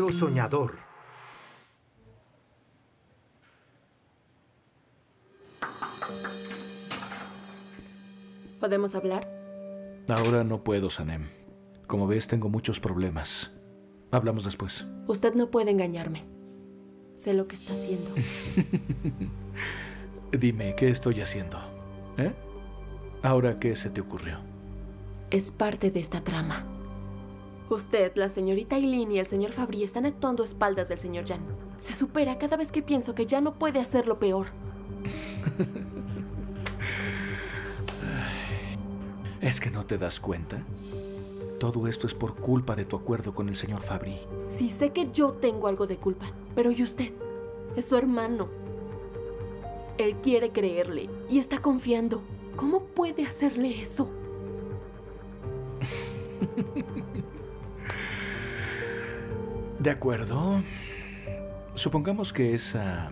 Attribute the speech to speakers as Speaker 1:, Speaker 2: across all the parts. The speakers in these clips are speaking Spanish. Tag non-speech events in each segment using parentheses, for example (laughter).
Speaker 1: pájaro soñador.
Speaker 2: ¿Podemos hablar?
Speaker 3: Ahora no puedo, Sanem. Como ves, tengo muchos problemas. Hablamos después.
Speaker 2: Usted no puede engañarme. Sé lo que está haciendo. (laughs)
Speaker 3: Dime, ¿qué estoy haciendo? ¿Eh? ¿Ahora qué se te ocurrió?
Speaker 2: Es parte de esta trama. Usted, la señorita Eileen y el señor Fabry están actuando a espaldas del señor Jan. Se supera cada vez que pienso que ya no puede hacerlo peor. (laughs)
Speaker 3: ¿Es que no te das cuenta? Todo esto es por culpa de tu acuerdo con el señor Fabry.
Speaker 2: Sí, sé que yo tengo algo de culpa, pero ¿y usted? Es su hermano. Él quiere creerle y está confiando. ¿Cómo puede hacerle eso? (laughs)
Speaker 3: De acuerdo. Supongamos que esa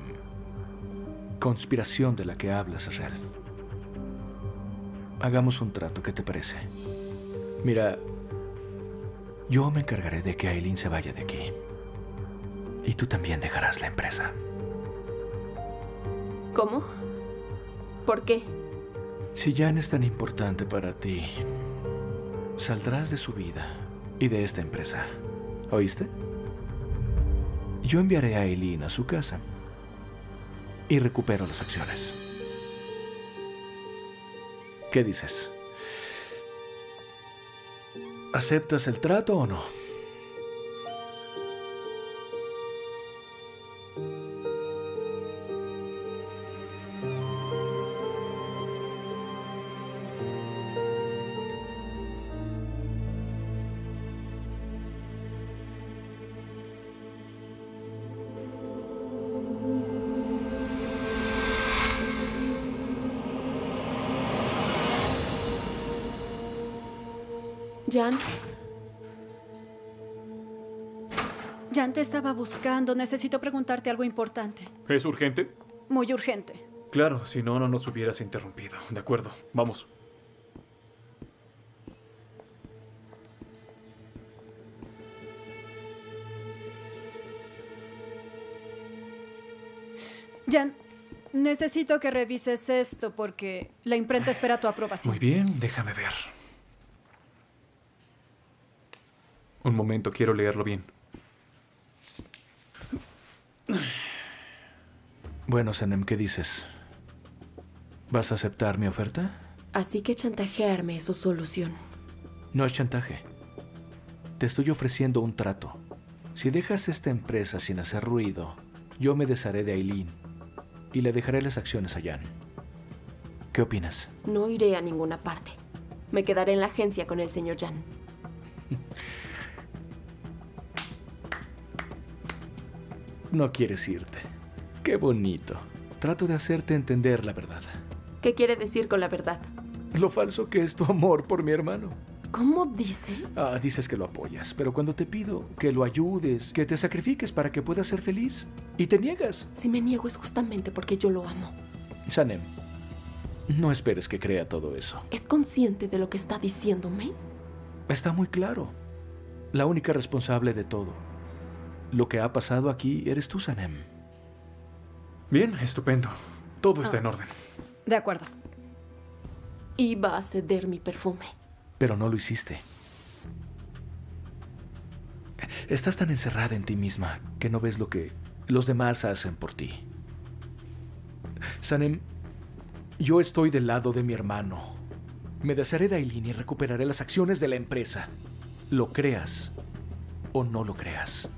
Speaker 3: conspiración de la que hablas es real. Hagamos un trato, ¿qué te parece? Mira, yo me encargaré de que Aileen se vaya de aquí. Y tú también dejarás la empresa.
Speaker 2: ¿Cómo? ¿Por qué?
Speaker 3: Si Jan es tan importante para ti, saldrás de su vida y de esta empresa. ¿Oíste? Yo enviaré a Eileen a su casa y recupero las acciones. ¿Qué dices? ¿Aceptas el trato o no?
Speaker 2: Jan,
Speaker 4: Jan te estaba buscando. Necesito preguntarte algo importante.
Speaker 5: ¿Es urgente?
Speaker 4: Muy urgente.
Speaker 5: Claro, si no, no nos hubieras interrumpido. De acuerdo, vamos.
Speaker 4: Jan, necesito que revises esto porque la imprenta espera tu aprobación.
Speaker 5: Muy bien, déjame ver. Un momento, quiero leerlo bien.
Speaker 3: Bueno, Sanem, ¿qué dices? ¿Vas a aceptar mi oferta?
Speaker 2: así que chantajearme es su solución.
Speaker 3: No es chantaje. Te estoy ofreciendo un trato. Si dejas esta empresa sin hacer ruido, yo me desharé de Aileen y le dejaré las acciones a Jan. ¿Qué opinas?
Speaker 2: No iré a ninguna parte. Me quedaré en la agencia con el señor Jan. (laughs)
Speaker 3: No quieres irte. Qué bonito. Trato de hacerte entender la verdad.
Speaker 2: ¿Qué quiere decir con la verdad?
Speaker 3: Lo falso que es tu amor por mi hermano.
Speaker 2: ¿Cómo dice?
Speaker 3: Ah, dices que lo apoyas, pero cuando te pido que lo ayudes, que te sacrifiques para que puedas ser feliz, y te niegas.
Speaker 2: Si me niego es justamente porque yo lo amo.
Speaker 3: Sanem, no esperes que crea todo eso.
Speaker 2: ¿Es consciente de lo que está diciéndome?
Speaker 3: Está muy claro. La única responsable de todo. Lo que ha pasado aquí eres tú, Sanem.
Speaker 5: Bien, estupendo. Todo está en orden.
Speaker 4: De acuerdo.
Speaker 2: Iba a ceder mi perfume.
Speaker 3: Pero no lo hiciste. Estás tan encerrada en ti misma que no ves lo que los demás hacen por ti. Sanem, yo estoy del lado de mi hermano. Me desharé de Aileen y recuperaré las acciones de la empresa. Lo creas o no lo creas.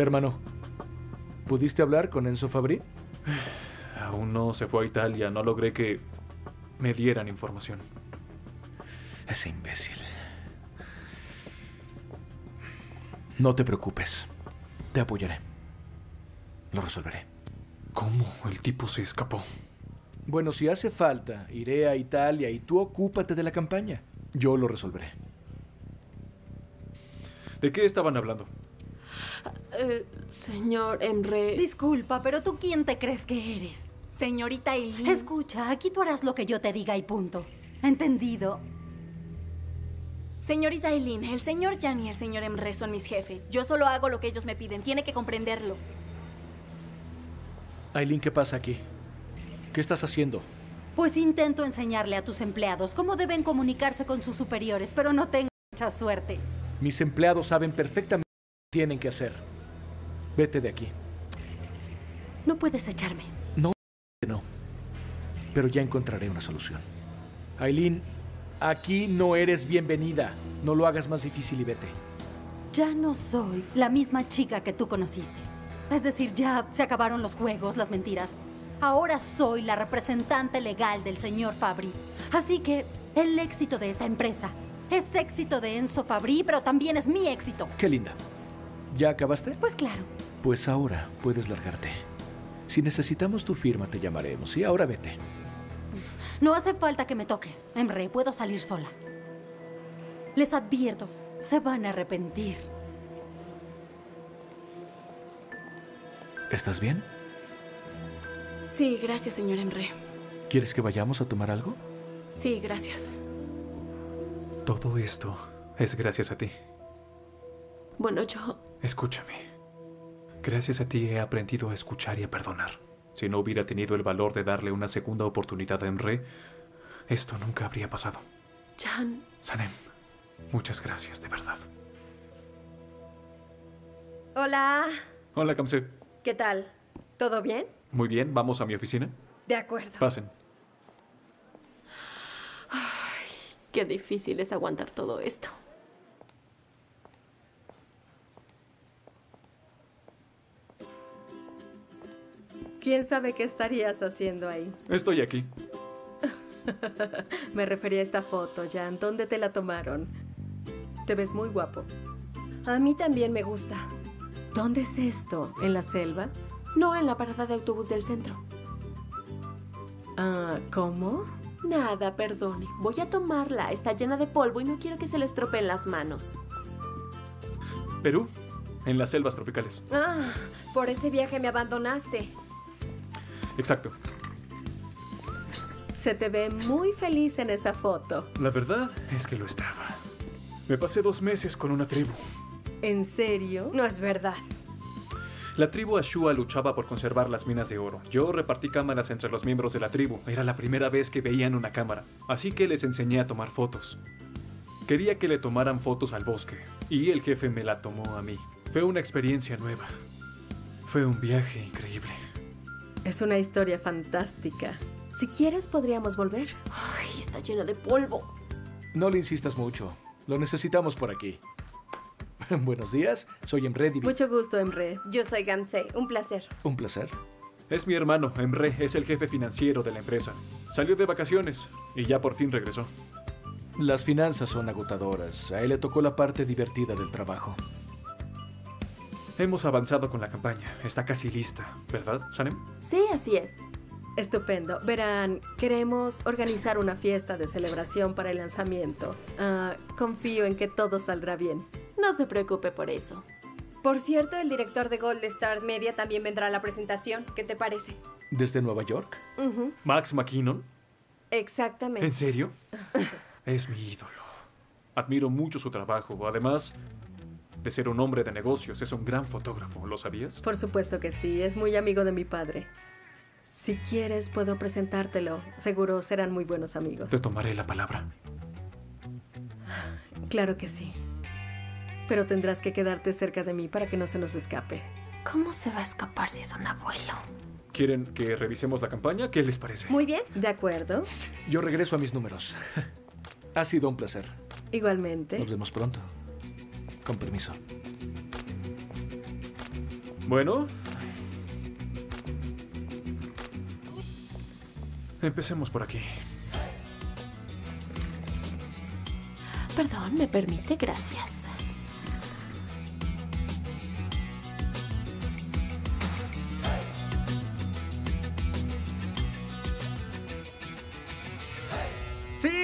Speaker 3: Hermano, ¿pudiste hablar con Enzo Fabri? (sighs)
Speaker 5: Aún no se fue a Italia. No logré que me dieran información.
Speaker 3: Ese imbécil. No te preocupes. Te apoyaré. Lo resolveré.
Speaker 5: ¿Cómo? El tipo se escapó.
Speaker 3: Bueno, si hace falta, iré a Italia y tú ocúpate de la campaña. Yo lo resolveré.
Speaker 5: ¿De qué estaban hablando?
Speaker 2: Eh, señor Emre.
Speaker 6: Disculpa, pero ¿tú quién te crees que eres? Señorita Eileen. Escucha, aquí tú harás lo que yo te diga y punto. ¿Entendido? Señorita Eileen, el señor Jan y el señor Emre son mis jefes. Yo solo hago lo que ellos me piden. Tiene que comprenderlo.
Speaker 3: Aileen, ¿qué pasa aquí? ¿Qué estás haciendo?
Speaker 1: Pues intento enseñarle a tus empleados cómo deben comunicarse con sus superiores, pero no tengo mucha suerte.
Speaker 3: Mis empleados saben perfectamente tienen que hacer. Vete de aquí.
Speaker 1: No puedes echarme.
Speaker 3: No, no. Pero ya encontraré una solución. Aileen, aquí no eres bienvenida. No lo hagas más difícil y vete.
Speaker 1: Ya no soy la misma chica que tú conociste. Es decir, ya se acabaron los juegos, las mentiras. Ahora soy la representante legal del señor Fabri. Así que el éxito de esta empresa es éxito de Enzo Fabri, pero también es mi éxito.
Speaker 3: Qué linda. ¿Ya acabaste?
Speaker 1: Pues claro.
Speaker 3: Pues ahora puedes largarte. Si necesitamos tu firma, te llamaremos. Y ahora vete.
Speaker 1: No hace falta que me toques. Emre, puedo salir sola. Les advierto, se van a arrepentir.
Speaker 3: ¿Estás bien?
Speaker 2: Sí, gracias, señor Emre.
Speaker 3: ¿Quieres que vayamos a tomar algo?
Speaker 2: Sí, gracias.
Speaker 5: Todo esto es gracias a ti.
Speaker 2: Bueno, yo...
Speaker 5: Escúchame. Gracias a ti he aprendido a escuchar y a perdonar. Si no hubiera tenido el valor de darle una segunda oportunidad a Emre, esto nunca habría pasado.
Speaker 2: Jan,
Speaker 5: Sanem, muchas gracias, de verdad.
Speaker 7: Hola,
Speaker 5: Hola, Kamse.
Speaker 7: ¿qué tal? ¿Todo bien?
Speaker 5: Muy bien, vamos a mi oficina.
Speaker 7: De acuerdo.
Speaker 5: Pasen.
Speaker 2: qué difícil es aguantar todo esto.
Speaker 7: ¿Quién sabe qué estarías haciendo ahí?
Speaker 5: Estoy aquí. (laughs)
Speaker 7: Me refería a esta foto, Jan. ¿Dónde te la tomaron? Te ves muy guapo.
Speaker 4: A mí también me gusta.
Speaker 7: ¿Dónde es esto? ¿En la selva?
Speaker 2: No en la parada de autobús del centro.
Speaker 7: Ah, ¿cómo?
Speaker 2: Nada, perdone. Voy a tomarla. Está llena de polvo y no quiero que se le estropeen las manos.
Speaker 5: Perú, en las selvas tropicales.
Speaker 7: Ah, por ese viaje me abandonaste.
Speaker 5: Exacto.
Speaker 7: Se te ve muy feliz en esa foto.
Speaker 5: La verdad es que lo estaba. Me pasé dos meses con una tribu.
Speaker 7: ¿En serio?
Speaker 4: No es verdad.
Speaker 5: La tribu Ashua luchaba por conservar las minas de oro. Yo repartí cámaras entre los miembros de la tribu. Era la primera vez que veían una cámara, así que les enseñé a tomar fotos. Quería que le tomaran fotos al bosque, y el jefe me la tomó a mí. Fue una experiencia nueva. Fue un viaje increíble.
Speaker 7: Es una historia fantástica. Si quieres, podríamos volver.
Speaker 2: Ay, está llena de polvo.
Speaker 3: No le insistas mucho. Lo necesitamos por aquí. (laughs) Buenos días, soy Emre Divi.
Speaker 7: Mucho gusto, Emre.
Speaker 4: Yo soy Gamsey. Un placer.
Speaker 3: Un placer.
Speaker 5: Es mi hermano, Emre, es el jefe financiero de la empresa. Salió de vacaciones y ya por fin regresó.
Speaker 3: Las finanzas son agotadoras. A él le tocó la parte divertida del trabajo.
Speaker 5: Hemos avanzado con la campaña. Está casi lista, ¿verdad, Sanem?
Speaker 2: Sí, así es.
Speaker 7: Estupendo. Verán, queremos organizar una fiesta de celebración para el lanzamiento. Ah, confío en que todo saldrá bien.
Speaker 2: No se preocupe por eso.
Speaker 4: Por cierto, el director de Gold Star Media también vendrá a la presentación. ¿Qué te parece?
Speaker 3: ¿Desde Nueva York?
Speaker 5: Max McKinnon.
Speaker 4: Exactamente.
Speaker 5: ¿En serio? Es mi ídolo. Admiro mucho su trabajo. Además de ser un hombre de negocios, es un gran fotógrafo. ¿Lo sabías?
Speaker 7: Por supuesto que sí, es muy amigo de mi padre. Si quieres, puedo presentártelo. Seguro serán muy buenos amigos.
Speaker 5: Te tomaré la palabra.
Speaker 7: Claro que sí. Pero tendrás que quedarte cerca de mí para que no se nos escape.
Speaker 2: ¿Cómo se va a escapar si es un abuelo?
Speaker 5: ¿Quieren que revisemos la campaña? ¿Qué les parece?
Speaker 4: Muy bien.
Speaker 7: ¿De acuerdo?
Speaker 3: Yo regreso a mis números. (laughs) ha sido un placer.
Speaker 7: Igualmente.
Speaker 3: Nos vemos pronto. Con permiso.
Speaker 5: Bueno. Empecemos por aquí.
Speaker 2: Perdón, ¿me permite? Gracias.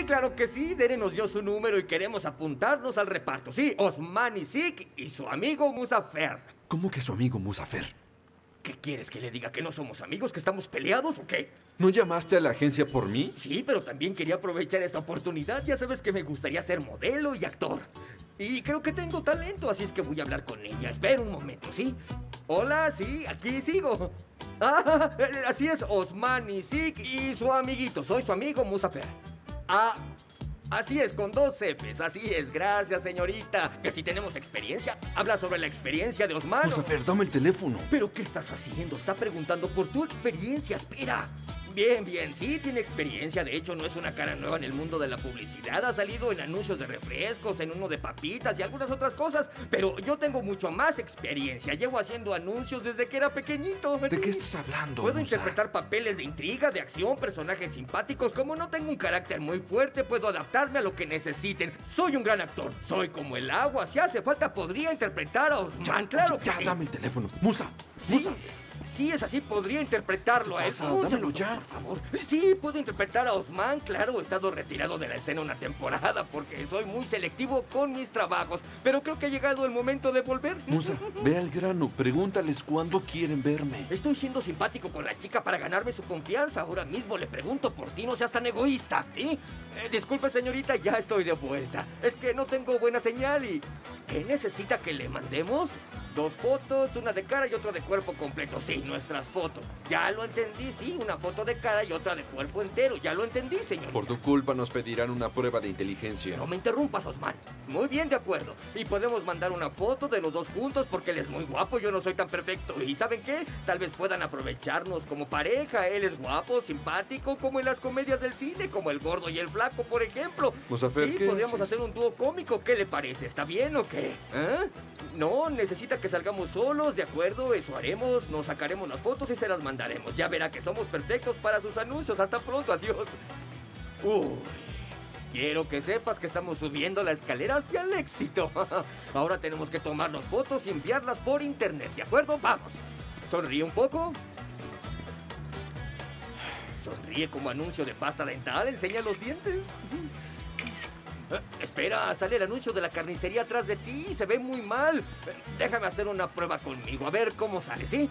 Speaker 8: Claro que sí. Dere nos dio su número y queremos apuntarnos al reparto. Sí, Osman Isik y su amigo Musafer.
Speaker 9: ¿Cómo que su amigo Musafer?
Speaker 8: ¿Qué quieres que le diga? ¿Que no somos amigos? ¿Que estamos peleados o qué?
Speaker 9: ¿No llamaste a la agencia por mí?
Speaker 8: Sí, pero también quería aprovechar esta oportunidad. Ya sabes que me gustaría ser modelo y actor. Y creo que tengo talento, así es que voy a hablar con ella. Espera un momento, ¿sí? Hola, sí, aquí sigo. (laughs) Ah, así es, Osmani Sik y su amiguito. Soy su amigo Musafer. Ah, así es, con dos Fs. Así es, gracias, señorita. Que si tenemos experiencia. Habla sobre la experiencia de Osman.
Speaker 9: Musafer, dame el teléfono.
Speaker 8: ¿Pero qué estás haciendo? Está preguntando por tu experiencia. Espera. Bien, bien, sí tiene experiencia. De hecho, no es una cara nueva en el mundo de la publicidad. Ha salido en anuncios de refrescos, en uno de papitas y algunas otras cosas. Pero yo tengo mucho más experiencia. Llevo haciendo anuncios desde que era pequeñito.
Speaker 9: ¿De qué estás hablando?
Speaker 8: Puedo
Speaker 9: Musa?
Speaker 8: interpretar papeles de intriga, de acción, personajes simpáticos. Como no tengo un carácter muy fuerte, puedo adaptarme a lo que necesiten. Soy un gran actor. Soy como el agua. Si hace falta, podría interpretar a Osman. Claro que
Speaker 9: Ya,
Speaker 8: sí.
Speaker 9: dame el teléfono. Musa,
Speaker 8: Sí,
Speaker 9: Musa.
Speaker 8: Sí, es así, podría interpretarlo a? Un
Speaker 9: Dámelo ya.
Speaker 8: Por favor. Sí, puedo interpretar a Osman, claro, he estado retirado de la escena una temporada porque soy muy selectivo con mis trabajos, pero creo que ha llegado el momento de volver.
Speaker 9: Musa, (laughs) ve al grano. Pregúntales cuándo quieren verme.
Speaker 8: Estoy siendo simpático con la chica para ganarme su confianza. Ahora mismo le pregunto por ti, no seas tan egoísta, ¿sí? Eh, disculpe, señorita, ya estoy de vuelta. Es que no tengo buena señal y... ¿Qué necesita que le mandemos? Dos fotos, una de cara y otra de cuerpo completo. Sí, nuestras fotos. Ya lo entendí, sí, una foto de cara y otra de cuerpo entero. Ya lo entendí, señor.
Speaker 9: Por tu culpa nos pedirán una prueba de inteligencia.
Speaker 8: No me interrumpas, Osman. Muy bien, de acuerdo. Y podemos mandar una foto de los dos juntos porque él es muy guapo, yo no soy tan perfecto. ¿Y saben qué? Tal vez puedan aprovecharnos como pareja. Él es guapo, simpático, como en las comedias del cine, como el gordo y el flaco, por ejemplo.
Speaker 9: Musafer,
Speaker 8: sí,
Speaker 9: ¿qué
Speaker 8: podríamos hacer un dúo cómico. ¿Qué le parece? ¿Está bien o qué? ¿Eh? No, necesita que salgamos solos, de acuerdo, eso haremos. Nos sacaremos las fotos y se las mandaremos. Ya verá que somos perfectos para sus anuncios. Hasta pronto, adiós. Uy. Quiero que sepas que estamos subiendo la escalera hacia el éxito. (laughs) Ahora tenemos que tomarnos fotos y enviarlas por internet, ¿de acuerdo? Vamos. Sonríe un poco. Sonríe como anuncio de pasta dental, enseña los dientes. Eh, espera, sale el anuncio de la carnicería atrás de ti, se ve muy mal. Déjame hacer una prueba conmigo, a ver cómo sale, ¿sí?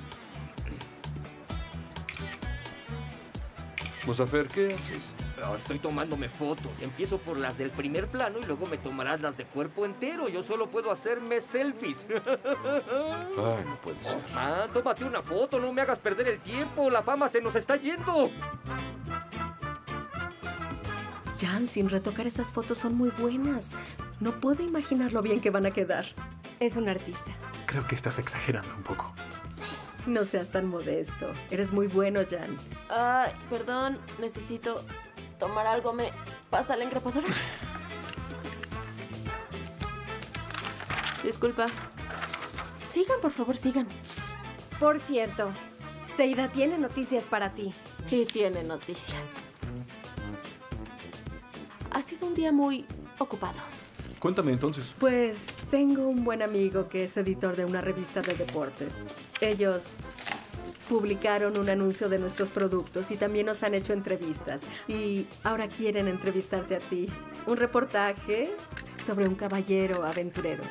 Speaker 9: Musafer, ¿qué haces?
Speaker 8: Oh, estoy tomándome fotos. Empiezo por las del primer plano y luego me tomarás las de cuerpo entero. Yo solo puedo hacerme selfies. (laughs)
Speaker 9: Ay, no puede ser.
Speaker 8: Ah, tómate una foto, no me hagas perder el tiempo. La fama se nos está yendo.
Speaker 7: Jan, sin retocar esas fotos son muy buenas. No puedo imaginar lo bien que van a quedar.
Speaker 10: Es un artista.
Speaker 5: Creo que estás exagerando un poco.
Speaker 7: No seas tan modesto. Eres muy bueno, Jan.
Speaker 2: Ay, perdón, necesito tomar algo. ¿Me pasa la engrapadora? Disculpa. Sigan, por favor, sigan.
Speaker 10: Por cierto, Seida tiene noticias para ti.
Speaker 2: Sí, tiene noticias. Ha sido un día muy ocupado.
Speaker 5: Cuéntame entonces.
Speaker 7: Pues tengo un buen amigo que es editor de una revista de deportes. Ellos publicaron un anuncio de nuestros productos y también nos han hecho entrevistas. Y ahora quieren entrevistarte a ti. Un reportaje sobre un caballero aventurero.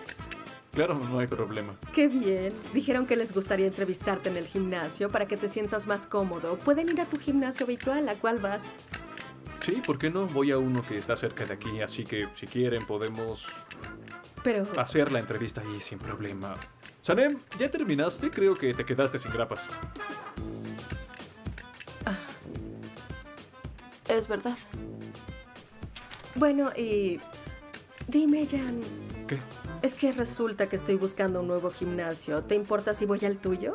Speaker 5: Claro, no hay problema.
Speaker 7: Qué bien. Dijeron que les gustaría entrevistarte en el gimnasio para que te sientas más cómodo. Pueden ir a tu gimnasio habitual, ¿a cuál vas?
Speaker 5: Sí, ¿por qué no? Voy a uno que está cerca de aquí, así que si quieren podemos
Speaker 7: Pero
Speaker 5: hacer la entrevista ahí sin problema. Sanem, ¿ya terminaste? Creo que te quedaste sin grapas.
Speaker 2: Es verdad.
Speaker 7: bueno, y dime, Jan,
Speaker 5: ¿Qué?
Speaker 7: es que resulta que estoy buscando un nuevo gimnasio. ¿Te importa si voy al tuyo?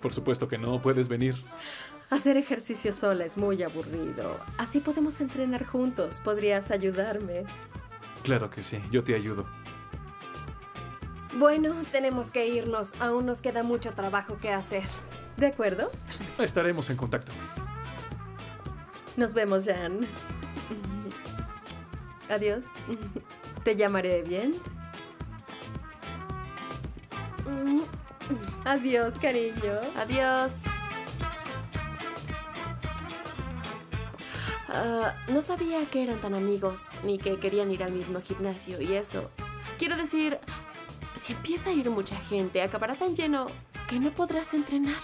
Speaker 5: Por supuesto que no, puedes venir.
Speaker 7: Hacer ejercicio sola es muy aburrido. Así podemos entrenar juntos. ¿Podrías ayudarme?
Speaker 5: Claro que sí, yo te ayudo.
Speaker 10: Bueno, tenemos que irnos. Aún nos queda mucho trabajo que hacer.
Speaker 7: ¿De acuerdo?
Speaker 5: Estaremos en contacto.
Speaker 7: Nos vemos, Jan. Adiós. Te llamaré bien. Adiós, cariño.
Speaker 2: Adiós. Ah, no sabía que eran tan amigos, ni que querían ir al mismo gimnasio, y eso. Quiero decir, si empieza a ir mucha gente, acabará tan lleno que no podrás entrenar.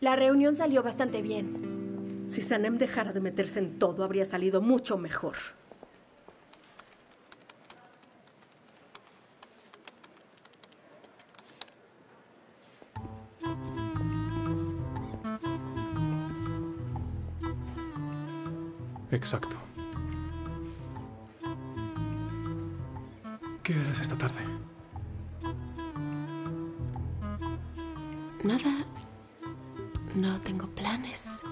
Speaker 10: La reunión salió bastante bien.
Speaker 7: Si Sanem dejara de meterse en todo, habría salido mucho mejor.
Speaker 5: Exacto. ¿Qué harás esta tarde?
Speaker 2: Nada. No tengo planes.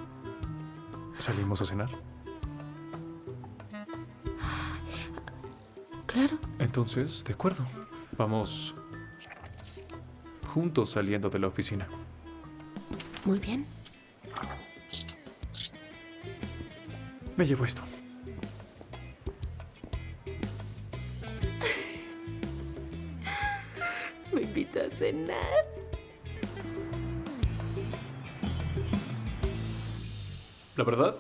Speaker 5: ¿Salimos a cenar?
Speaker 2: Claro.
Speaker 5: Entonces, de acuerdo. Vamos juntos saliendo de la oficina.
Speaker 2: Muy bien.
Speaker 5: Me llevo esto. (laughs)
Speaker 2: Me invita a cenar.
Speaker 5: La verdad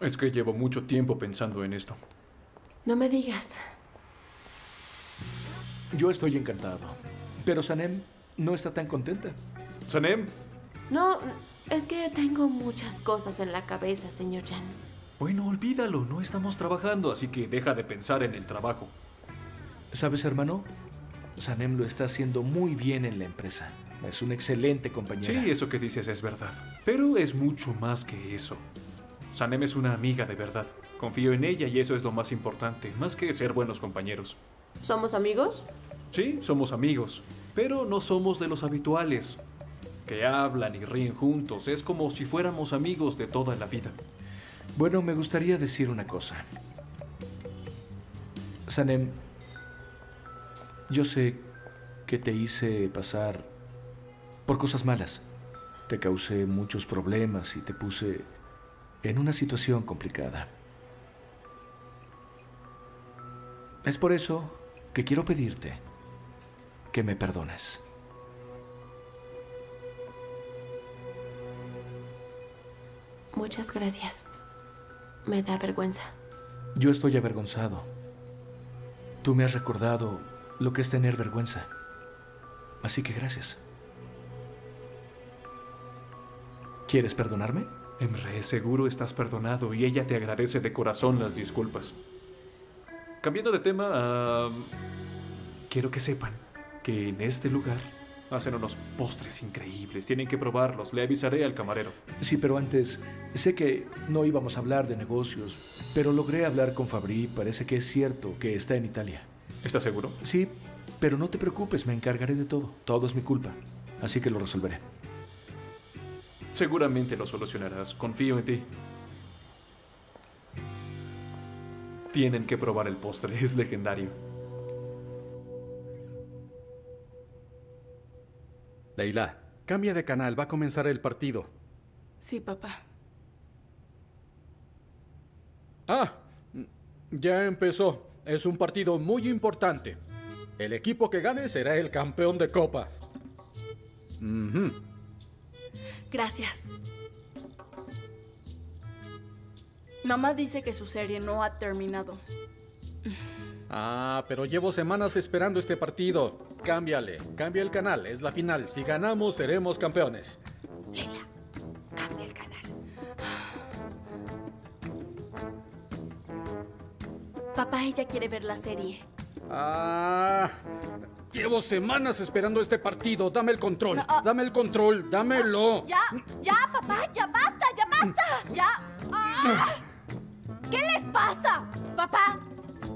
Speaker 5: es que llevo mucho tiempo pensando en esto.
Speaker 2: No me digas.
Speaker 3: Yo estoy encantado. Pero Sanem no está tan contenta.
Speaker 5: Sanem,
Speaker 2: No, es que tengo muchas cosas en la cabeza, señor Jan.
Speaker 5: bueno, olvídalo. No estamos trabajando, así que deja de pensar en el trabajo.
Speaker 3: ¿Sabes, hermano? Sanem lo está haciendo muy bien en la empresa. Es una excelente compañera.
Speaker 5: Sí, eso que dices es verdad. Pero es mucho más que eso. Sanem es una amiga de verdad. Confío en ella y eso es lo más importante, más que ser buenos compañeros.
Speaker 2: ¿Somos amigos?
Speaker 5: Sí, somos amigos, pero no somos de los habituales, que hablan y ríen juntos. Es como si fuéramos amigos de toda la vida.
Speaker 3: Bueno, me gustaría decir una cosa. Sanem, yo sé que te hice pasar por cosas malas. Te causé muchos problemas y te puse en una situación complicada. Es por eso que quiero pedirte que me perdones.
Speaker 2: Muchas gracias. Me da vergüenza.
Speaker 3: Yo estoy avergonzado. Tú me has recordado lo que es tener vergüenza. Así que gracias. ¿Quieres perdonarme?
Speaker 5: Emre, seguro estás perdonado y ella te agradece de corazón las disculpas. Cambiando de tema, ah, quiero que sepan que en este lugar hacen unos postres increíbles. Tienen que probarlos. Le avisaré al camarero.
Speaker 3: Sí, pero antes, sé que no íbamos a hablar de negocios, pero logré hablar con Fabri. Parece que es cierto que está en Italia.
Speaker 5: ¿Estás seguro?
Speaker 3: Sí, pero no te preocupes, me encargaré de todo. Todo es mi culpa. Así que lo resolveré.
Speaker 5: Seguramente lo solucionarás. Confío en ti. Tienen que probar el postre. Es legendario.
Speaker 11: Leila, cambia de canal, va a comenzar el partido.
Speaker 6: Sí, papá.
Speaker 11: Ah, ya empezó. Es un partido muy importante. El equipo que gane será el campeón de Copa.
Speaker 6: Gracias. Mamá dice que su serie no ha terminado.
Speaker 11: Ah, pero llevo semanas esperando este partido. Cámbiale, cambia el canal, es la final. Si ganamos, seremos campeones.
Speaker 6: Cambia el canal. Papá, ella quiere ver la serie.
Speaker 11: Ah, llevo semanas esperando este partido. Dame el control,
Speaker 6: No, ah.
Speaker 11: dame el control, dámelo.
Speaker 6: Ya, ya, papá, ya basta, ya basta. Ya. Ah. ¿Qué les pasa? Papá,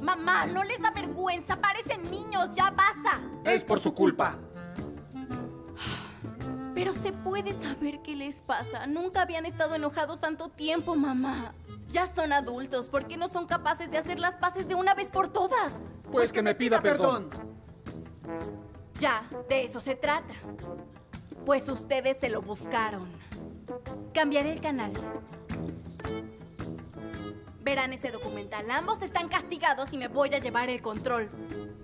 Speaker 6: mamá, no les da vergüenza. Parecen niños, ya basta.
Speaker 11: Es por su culpa.
Speaker 6: Pero se puede saber qué les pasa. Nunca habían estado enojados tanto tiempo, mamá. Ya son adultos. ¿Por qué no son capaces de hacer las paces de una vez por todas?
Speaker 11: Pues que me pida perdón.
Speaker 6: Ya, de eso se trata. Pues ustedes se lo buscaron. Cambiaré el canal. Verán ese documental. Ambos están castigados y me voy a llevar el control.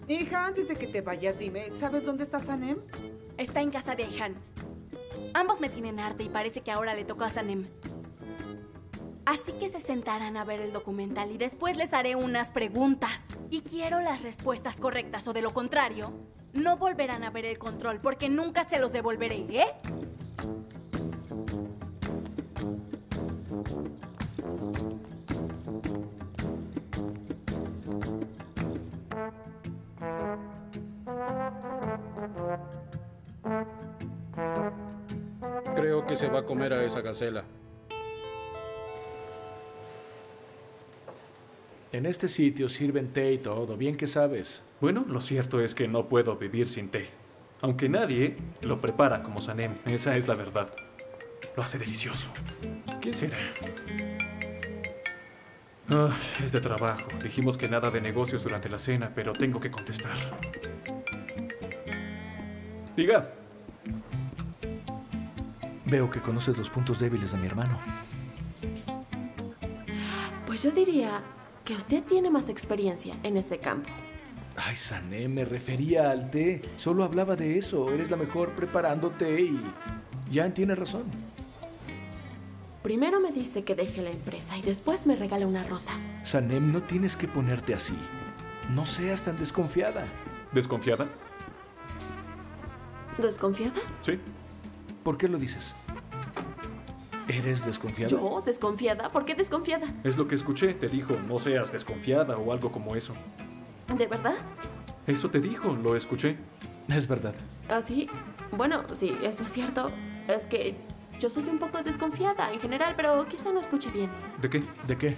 Speaker 12: Hija, antes de que te vayas, dime, ¿sabes dónde está Sanem?
Speaker 6: Está en casa de Han. Ambos me tienen arte y parece que ahora le tocó a Sanem. Así que se sentarán a ver el documental y después les haré unas preguntas. Y quiero las respuestas correctas o de lo contrario, no volverán a ver el control porque nunca se los devolveré, ¿eh?
Speaker 11: Comer a esa gacela.
Speaker 3: En este sitio sirven té y todo, bien que sabes.
Speaker 5: Bueno, lo cierto es que no puedo vivir sin té. Aunque nadie lo prepara como Sanem, esa es la verdad. Lo hace delicioso. ¿Quién será? Ah, es de trabajo. Dijimos que nada de negocios durante la cena, pero tengo que contestar. Diga.
Speaker 3: Veo que conoces los puntos débiles de mi hermano.
Speaker 2: Pues yo diría que usted tiene más experiencia en ese campo.
Speaker 3: Ay, Sané, me refería al té. Solo hablaba de eso. Eres la mejor preparando té y... Jan tiene razón.
Speaker 2: Primero me dice que deje la empresa y después me regala una rosa.
Speaker 3: Sanem, no tienes que ponerte así. No seas tan desconfiada.
Speaker 5: ¿Desconfiada?
Speaker 2: ¿Desconfiada?
Speaker 5: Sí.
Speaker 3: ¿Por qué lo dices? ¿Eres desconfiada?
Speaker 2: ¿Yo? ¿Desconfiada? ¿Por qué desconfiada?
Speaker 5: Es lo que escuché. Te dijo, no seas desconfiada o algo como eso.
Speaker 2: ¿De verdad?
Speaker 5: Eso te dijo, lo escuché.
Speaker 3: Es verdad.
Speaker 2: ¿Ah, sí? Bueno, sí, eso es cierto. Es que yo soy un poco desconfiada en general, pero quizá no escuche bien.
Speaker 5: ¿De qué?
Speaker 3: ¿De qué?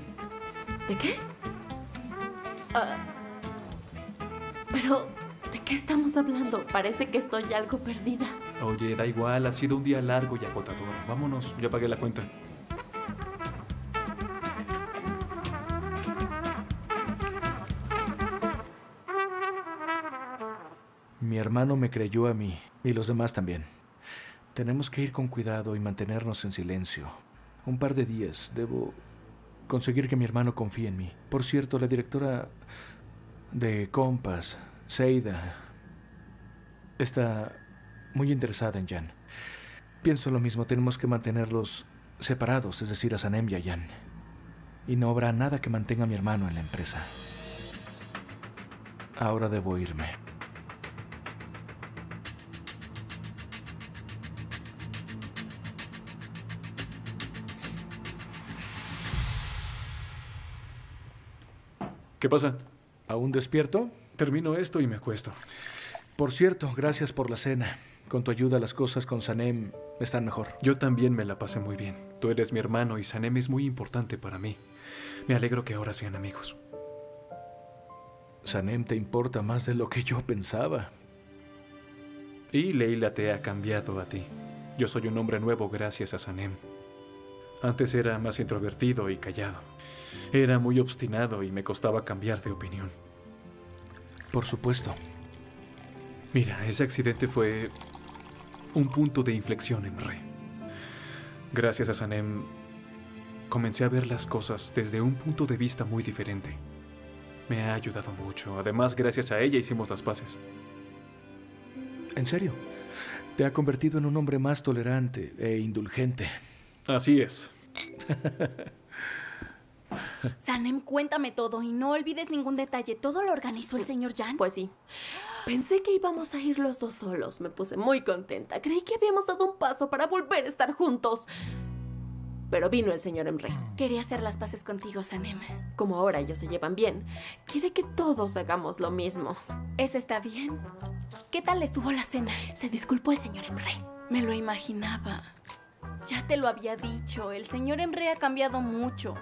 Speaker 2: ¿De qué? Ah, pero, ¿de qué estamos hablando? Parece que estoy algo perdida.
Speaker 5: Oye, da igual, ha sido un día largo y agotador. Vámonos, ya pagué la cuenta.
Speaker 3: Mi hermano me creyó a mí y los demás también. Tenemos que ir con cuidado y mantenernos en silencio. Un par de días. Debo conseguir que mi hermano confíe en mí. Por cierto, la directora de Compass, Seida, está muy interesada en Jan. Pienso lo mismo, tenemos que mantenerlos separados, es decir, a Sanem y a Jan. Y no habrá nada que mantenga a mi hermano en la empresa. Ahora debo irme.
Speaker 5: ¿Qué pasa?
Speaker 3: ¿Aún despierto?
Speaker 5: Termino esto y me acuesto.
Speaker 3: Por cierto, gracias por la cena. Con tu ayuda las cosas con Sanem están mejor.
Speaker 5: Yo también me la pasé muy bien. Tú eres mi hermano y Sanem es muy importante para mí. Me alegro que ahora sean amigos.
Speaker 3: Sanem te importa más de lo que yo pensaba.
Speaker 5: Y Leila te ha cambiado a ti. Yo soy un hombre nuevo gracias a Sanem. Antes era más introvertido y callado. Era muy obstinado y me costaba cambiar de opinión.
Speaker 3: Por supuesto.
Speaker 5: Mira, ese accidente fue un punto de inflexión en Re. Gracias a Sanem, comencé a ver las cosas desde un punto de vista muy diferente. Me ha ayudado mucho. Además, gracias a ella hicimos las paces.
Speaker 3: ¿En serio? Te ha convertido en un hombre más tolerante e indulgente.
Speaker 5: Así es. (laughs)
Speaker 6: Sanem, cuéntame todo y no olvides ningún detalle. ¿Todo lo organizó el señor Jan?
Speaker 2: Pues sí. Pensé que íbamos a ir los dos solos. Me puse muy contenta. Creí que habíamos dado un paso para volver a estar juntos. Pero vino el señor Emre.
Speaker 6: Quería hacer las paces contigo, Sanem.
Speaker 2: Como ahora ellos se llevan bien, quiere que todos hagamos lo mismo.
Speaker 6: Eso está bien. ¿Qué tal estuvo la cena?
Speaker 2: Se disculpó el señor Emre.
Speaker 6: Me lo imaginaba. Ya te lo había dicho, el señor Emre ha cambiado mucho.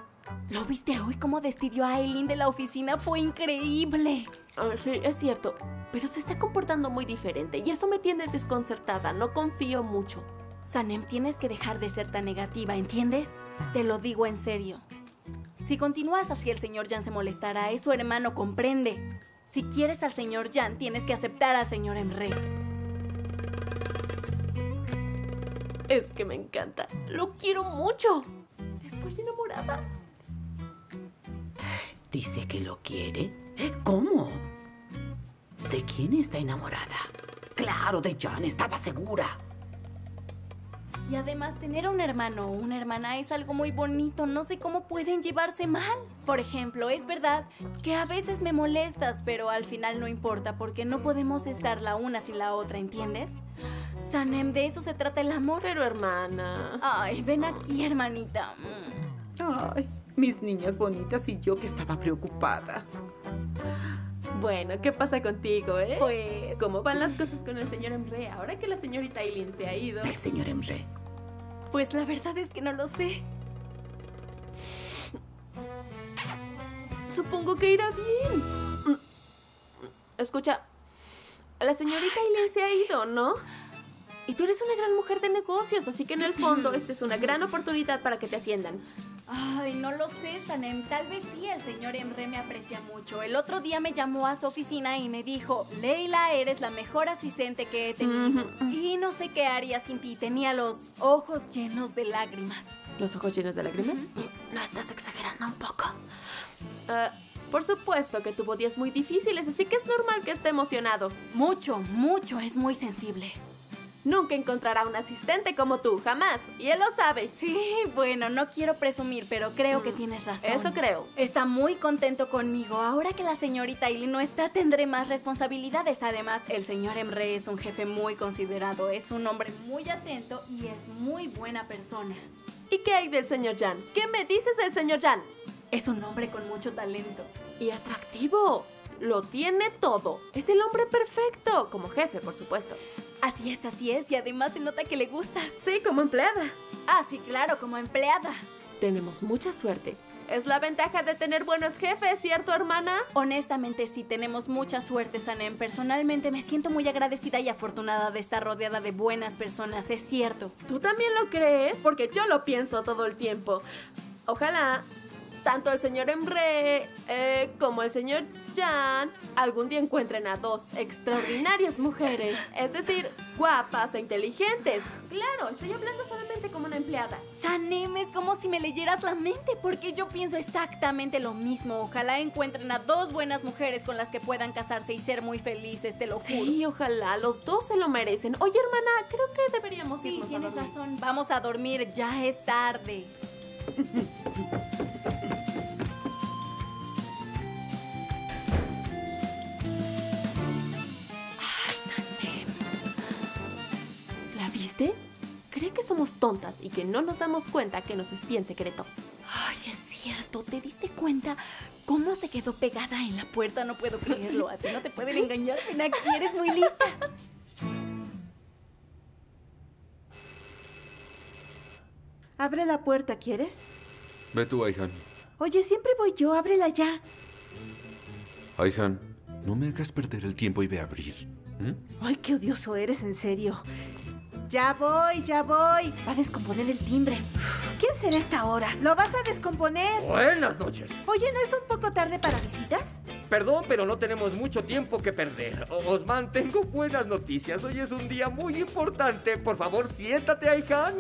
Speaker 6: ¿Lo viste hoy cómo despidió a Eileen de la oficina? Fue increíble.
Speaker 2: Ah, sí, es cierto. Pero se está comportando muy diferente y eso me tiene desconcertada. No confío mucho.
Speaker 6: Sanem, tienes que dejar de ser tan negativa, ¿entiendes? Te lo digo en serio. Si continúas así, el señor Jan se molestará. Es su hermano, comprende. Si quieres al señor Jan, tienes que aceptar al señor Emre.
Speaker 2: Es que me encanta. Lo quiero mucho. Estoy enamorada.
Speaker 13: Dice que lo quiere. ¿Cómo? ¿De quién está enamorada? Claro, de Jan, estaba segura.
Speaker 6: Y además, tener a un hermano o una hermana es algo muy bonito. No sé cómo pueden llevarse mal. Por ejemplo, es verdad que a veces me molestas, pero al final no importa porque no podemos estar la una sin la otra, ¿entiendes? Sanem, de eso se trata el amor.
Speaker 2: Pero hermana.
Speaker 6: Ay, ven aquí, hermanita.
Speaker 12: Ay, mis niñas bonitas y yo que estaba preocupada.
Speaker 2: Bueno, ¿qué pasa contigo, eh?
Speaker 6: Pues...
Speaker 2: ¿Cómo van las cosas con el señor Emre ahora que la señorita Eileen se ha ido?
Speaker 13: El señor Emre.
Speaker 6: Pues la verdad es que no lo sé.
Speaker 2: Supongo que irá bien. Escucha, la señorita Eileen se ha ido, ¿no? Y tú eres una gran mujer de negocios, así que en el fondo (laughs) esta es una gran oportunidad para que te asciendan.
Speaker 6: Ay, no lo sé, Sanem. Tal vez sí, el señor Emre me aprecia mucho. El otro día me llamó a su oficina y me dijo, Leila, eres la mejor asistente que he tenido. Y no sé qué haría sin ti. Tenía los ojos llenos de lágrimas.
Speaker 2: ¿Los ojos llenos de lágrimas?
Speaker 6: No estás exagerando un poco.
Speaker 2: Ah, por supuesto que tuvo días muy difíciles, así que es normal que esté emocionado.
Speaker 6: Mucho, mucho, es muy sensible.
Speaker 2: Nunca encontrará un asistente como tú, jamás. Y él lo sabe.
Speaker 6: Sí, bueno, no quiero presumir, pero creo que tienes razón.
Speaker 2: Eso creo.
Speaker 6: Está muy contento conmigo. Ahora que la señorita Eileen no está, tendré más responsabilidades. Además, el señor Emre es un jefe muy considerado. Es un hombre muy atento y es muy buena persona.
Speaker 2: ¿Y qué hay del señor Jan? ¿Qué me dices del señor Jan?
Speaker 6: Es un hombre con mucho talento.
Speaker 2: Y atractivo. Lo tiene todo. Es el hombre perfecto. Como jefe, por supuesto.
Speaker 6: Así es, así es. Y además se nota que le gustas.
Speaker 2: Sí, como empleada.
Speaker 6: Ah, sí, claro, como empleada.
Speaker 2: Tenemos mucha suerte. Es la ventaja de tener buenos jefes, ¿cierto, hermana?
Speaker 6: Honestamente, sí, tenemos mucha suerte, Sanem. Personalmente me siento muy agradecida y afortunada de estar rodeada de buenas personas, es cierto.
Speaker 2: ¿Tú también lo crees? Porque yo lo pienso todo el tiempo. Ojalá tanto el señor Emre eh, como el señor Jan algún día encuentren a dos extraordinarias mujeres, es decir, guapas e inteligentes. Claro, estoy hablando solamente como una empleada.
Speaker 6: Sanem, es como si me leyeras la mente, porque yo pienso exactamente lo mismo. Ojalá encuentren a dos buenas mujeres con las que puedan casarse y ser muy felices, te lo juro.
Speaker 2: Sí, ojalá, los dos se lo merecen. Oye, hermana, creo que deberíamos
Speaker 6: Sí,
Speaker 2: irnos a
Speaker 6: tienes
Speaker 2: dormir.
Speaker 6: razón. Vamos a dormir, ya es tarde. (laughs)
Speaker 2: Cree que somos tontas y que no nos damos cuenta que nos espía en secreto.
Speaker 6: Ay, es cierto, ¿te diste cuenta cómo se quedó pegada en la puerta? No puedo creerlo. A ti no te pueden engañar, Penaki, eres muy lista.
Speaker 14: Abre la puerta, ¿quieres?
Speaker 9: Ve tú, Aihan.
Speaker 14: Oye, siempre voy yo, ábrela ya.
Speaker 9: Aihan, no me hagas perder el tiempo y ve a abrir. ¿Mm?
Speaker 14: Ay, qué odioso eres, en serio. Ya voy, ya voy. Va a descomponer el timbre. ¿Quién será esta hora? ¿Lo vas a descomponer?
Speaker 8: Buenas noches.
Speaker 14: Oye, ¿no es un poco tarde para visitas?
Speaker 8: Perdón, pero no tenemos mucho tiempo que perder. O- Osman, tengo buenas noticias. Hoy es un día muy importante. Por favor, siéntate, Aihan.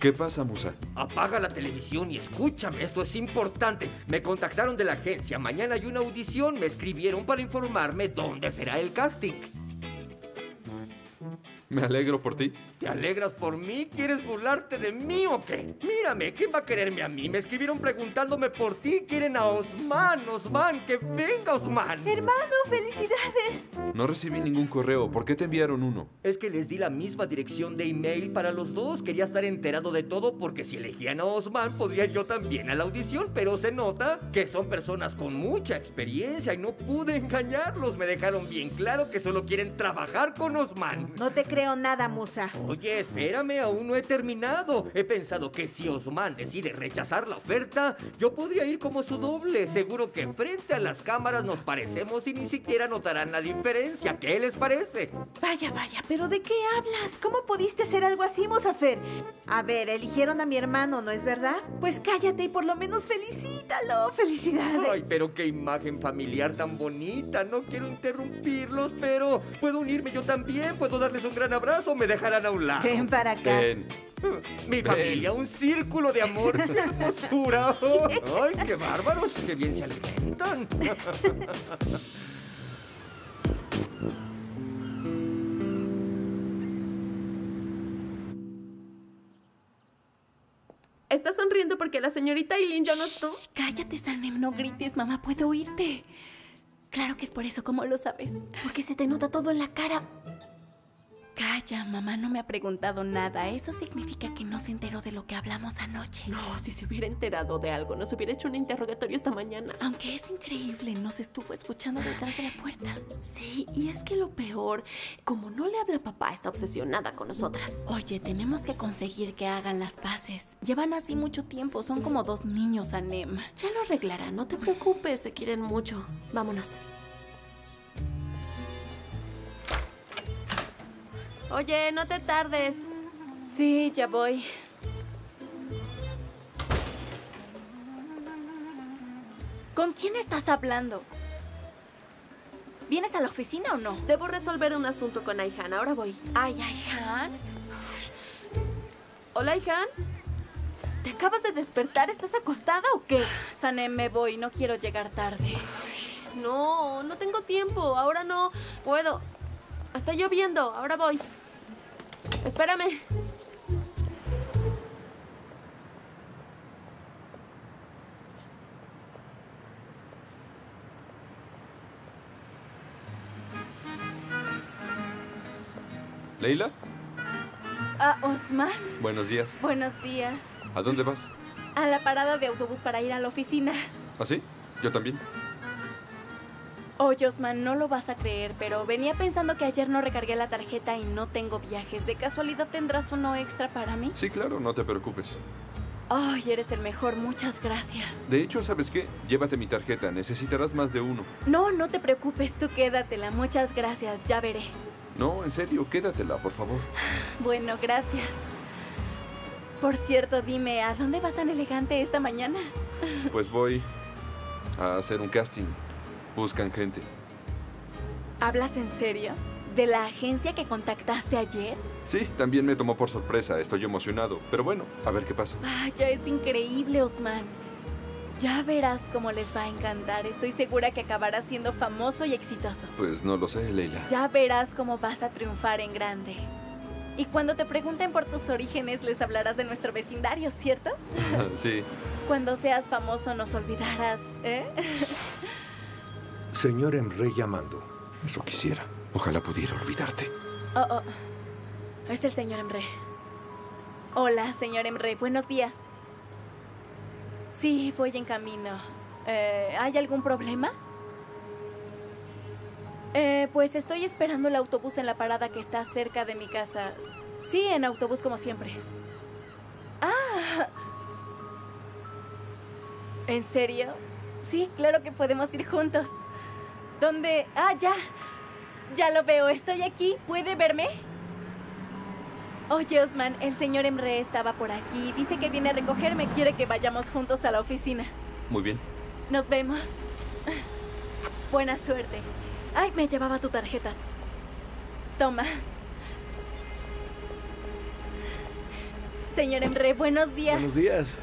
Speaker 9: ¿Qué pasa, Musa?
Speaker 8: Apaga la televisión y escúchame, esto es importante. Me contactaron de la agencia, mañana hay una audición, me escribieron para informarme dónde será el casting.
Speaker 9: Me alegro por ti.
Speaker 8: ¿Te alegras por mí? ¿Quieres burlarte de mí o qué? Mírame, ¿quién va a quererme a mí? Me escribieron preguntándome por ti, quieren a Osman, Osman, que venga Osman.
Speaker 14: Hermano, felicidades.
Speaker 9: No recibí ningún correo. ¿Por qué te enviaron uno?
Speaker 8: Es que les di la misma dirección de email para los dos. Quería estar enterado de todo porque si elegían a Osman podría yo también a la audición. Pero se nota que son personas con mucha experiencia y no pude engañarlos. Me dejaron bien claro que solo quieren trabajar con Osman.
Speaker 14: No te creo nada, Musa.
Speaker 8: Oye, espérame, aún no he terminado. He pensado que si Osman decide rechazar la oferta, yo podría ir como su doble. Seguro que frente a las cámaras nos parecemos y ni siquiera notarán la diferencia. ¿Qué les parece?
Speaker 14: Vaya, vaya, pero ¿de qué hablas? ¿Cómo pudiste hacer algo así, Musafer? A ver, eligieron a mi hermano, ¿no es verdad? Pues cállate y por lo menos felicítalo. Felicidades.
Speaker 8: Ay, pero qué imagen familiar tan bonita. No quiero interrumpirlos, pero puedo unirme yo también. Puedo darles un gran abrazo. Me dejarán a un lado.
Speaker 14: Ven para acá.
Speaker 9: Ven.
Speaker 8: Mi familia, un círculo de amor. ¡Qué (laughs) hermosura! ¡Ay, qué bárbaros! ¡Qué bien se alimentan!
Speaker 2: Está sonriendo porque la señorita Eileen ya no estuvo.
Speaker 6: Cállate, Sanem, no grites, mamá, puedo oírte. Claro que es por eso, ¿cómo lo sabes? Porque se te nota todo en la cara. Vaya, mamá no me ha preguntado nada. Eso significa que no se enteró de lo que hablamos anoche.
Speaker 2: No, si se hubiera enterado de algo, nos hubiera hecho un interrogatorio esta mañana.
Speaker 6: Aunque es increíble, nos estuvo escuchando detrás de la puerta. Sí, y es que lo peor, como no le habla a papá, está obsesionada con nosotras. Oye, tenemos que conseguir que hagan las paces. Llevan así mucho tiempo, son como dos niños, Anem. Ya lo arreglarán, no te preocupes, se quieren mucho. Vámonos.
Speaker 2: Oye, no te tardes.
Speaker 6: Sí, ya voy. ¿Con quién estás hablando? ¿Vienes a la oficina o no?
Speaker 2: Debo resolver un asunto con Aihan. Ahora voy.
Speaker 6: Ay, Aihan.
Speaker 2: Hola, Aihan. ¿Te acabas de despertar? ¿Estás acostada o qué?
Speaker 6: Sanem, me voy. No quiero llegar tarde.
Speaker 2: No, no tengo tiempo. Ahora no puedo. Está lloviendo. Ahora voy. Espérame.
Speaker 9: ¿Leila?
Speaker 6: Ah, Osman.
Speaker 9: Buenos días.
Speaker 6: Buenos días.
Speaker 9: ¿A dónde vas?
Speaker 6: A la parada de autobús para ir a la oficina.
Speaker 9: ¿Ah, sí? Yo también.
Speaker 6: Oye, Osman, no lo vas a creer, pero venía pensando que ayer no recargué la tarjeta y no tengo viajes. ¿De casualidad tendrás uno extra para mí?
Speaker 9: Sí, claro, no te preocupes.
Speaker 6: Ay, eres el mejor, muchas gracias.
Speaker 9: De hecho, ¿sabes qué? Llévate mi tarjeta, necesitarás más de uno.
Speaker 6: No, no te preocupes, tú quédatela, muchas gracias, ya veré.
Speaker 9: No, en serio, quédatela, por favor.
Speaker 6: Bueno, gracias. Por cierto, dime, ¿a dónde vas tan elegante esta mañana?
Speaker 9: Pues voy a hacer un casting. Buscan gente.
Speaker 6: ¿Hablas en serio? ¿De la agencia que contactaste ayer?
Speaker 9: Sí, también me tomó por sorpresa. Estoy emocionado. Pero bueno, a ver qué pasa.
Speaker 6: Vaya, es increíble, Osman. Ya verás cómo les va a encantar. Estoy segura que acabarás siendo famoso y exitoso.
Speaker 9: Pues no lo sé, Leila.
Speaker 6: Ya verás cómo vas a triunfar en grande. Y cuando te pregunten por tus orígenes, les hablarás de nuestro vecindario, ¿cierto? (laughs)
Speaker 9: sí.
Speaker 6: Cuando seas famoso nos olvidarás, ¿eh? (laughs)
Speaker 15: Señor Emre llamando.
Speaker 9: Eso quisiera. Ojalá pudiera olvidarte.
Speaker 6: Oh, oh. Es el señor Emre. Hola, señor Emre. Buenos días. Sí, voy en camino. Eh, ¿Hay algún problema? Eh, pues estoy esperando el autobús en la parada que está cerca de mi casa. Sí, en autobús como siempre. Ah. ¿En serio? Sí, claro que podemos ir juntos. ¿Dónde? Ah, ya. Ya lo veo. Estoy aquí. ¿Puede verme? Oye, Osman, el señor Emre estaba por aquí. Dice que viene a recogerme. Quiere que vayamos juntos a la oficina.
Speaker 9: Muy bien.
Speaker 6: Nos vemos. Buena suerte. Ay, me llevaba tu tarjeta. Toma. Señor Emre, buenos días.
Speaker 3: Buenos días.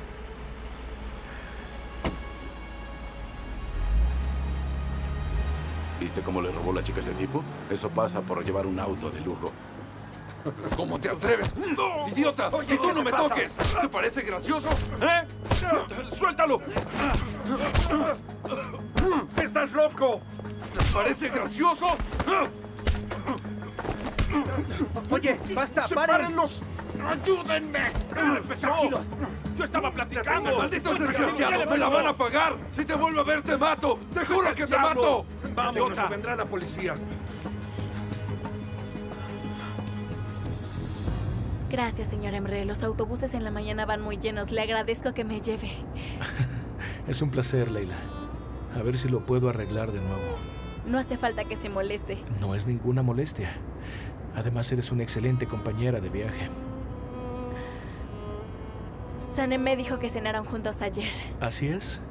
Speaker 16: ¿Viste cómo le robó la chica a ese tipo? Eso pasa por llevar un auto de lujo.
Speaker 9: ¿Cómo te atreves? ¡No! ¡Idiota! ¡Y tú no me toques! ¿Te parece gracioso?
Speaker 15: ¿Eh? ¡Suéltalo! ¡Estás loco!
Speaker 9: ¿Te parece gracioso?
Speaker 15: Oye, basta,
Speaker 9: ¡Sepárenlos!
Speaker 15: ¡Ayúdenme! ¡Tranquilos! Yo estaba platicando.
Speaker 9: ¡Malditos desgraciados! ¡Me la van a pagar! ¡Si te vuelvo a ver, te mato! ¡Te juro que te mato!
Speaker 15: Vamos, vendrá la policía.
Speaker 6: Gracias, señor Emre. Los autobuses en la mañana van muy llenos. Le agradezco que me lleve. (laughs)
Speaker 3: Es un placer, Leila. A ver si lo puedo arreglar de nuevo.
Speaker 6: No hace falta que se moleste.
Speaker 3: No es ninguna molestia. Además, eres una excelente compañera de viaje.
Speaker 6: Sanem me dijo que cenaron juntos ayer.
Speaker 3: Así es.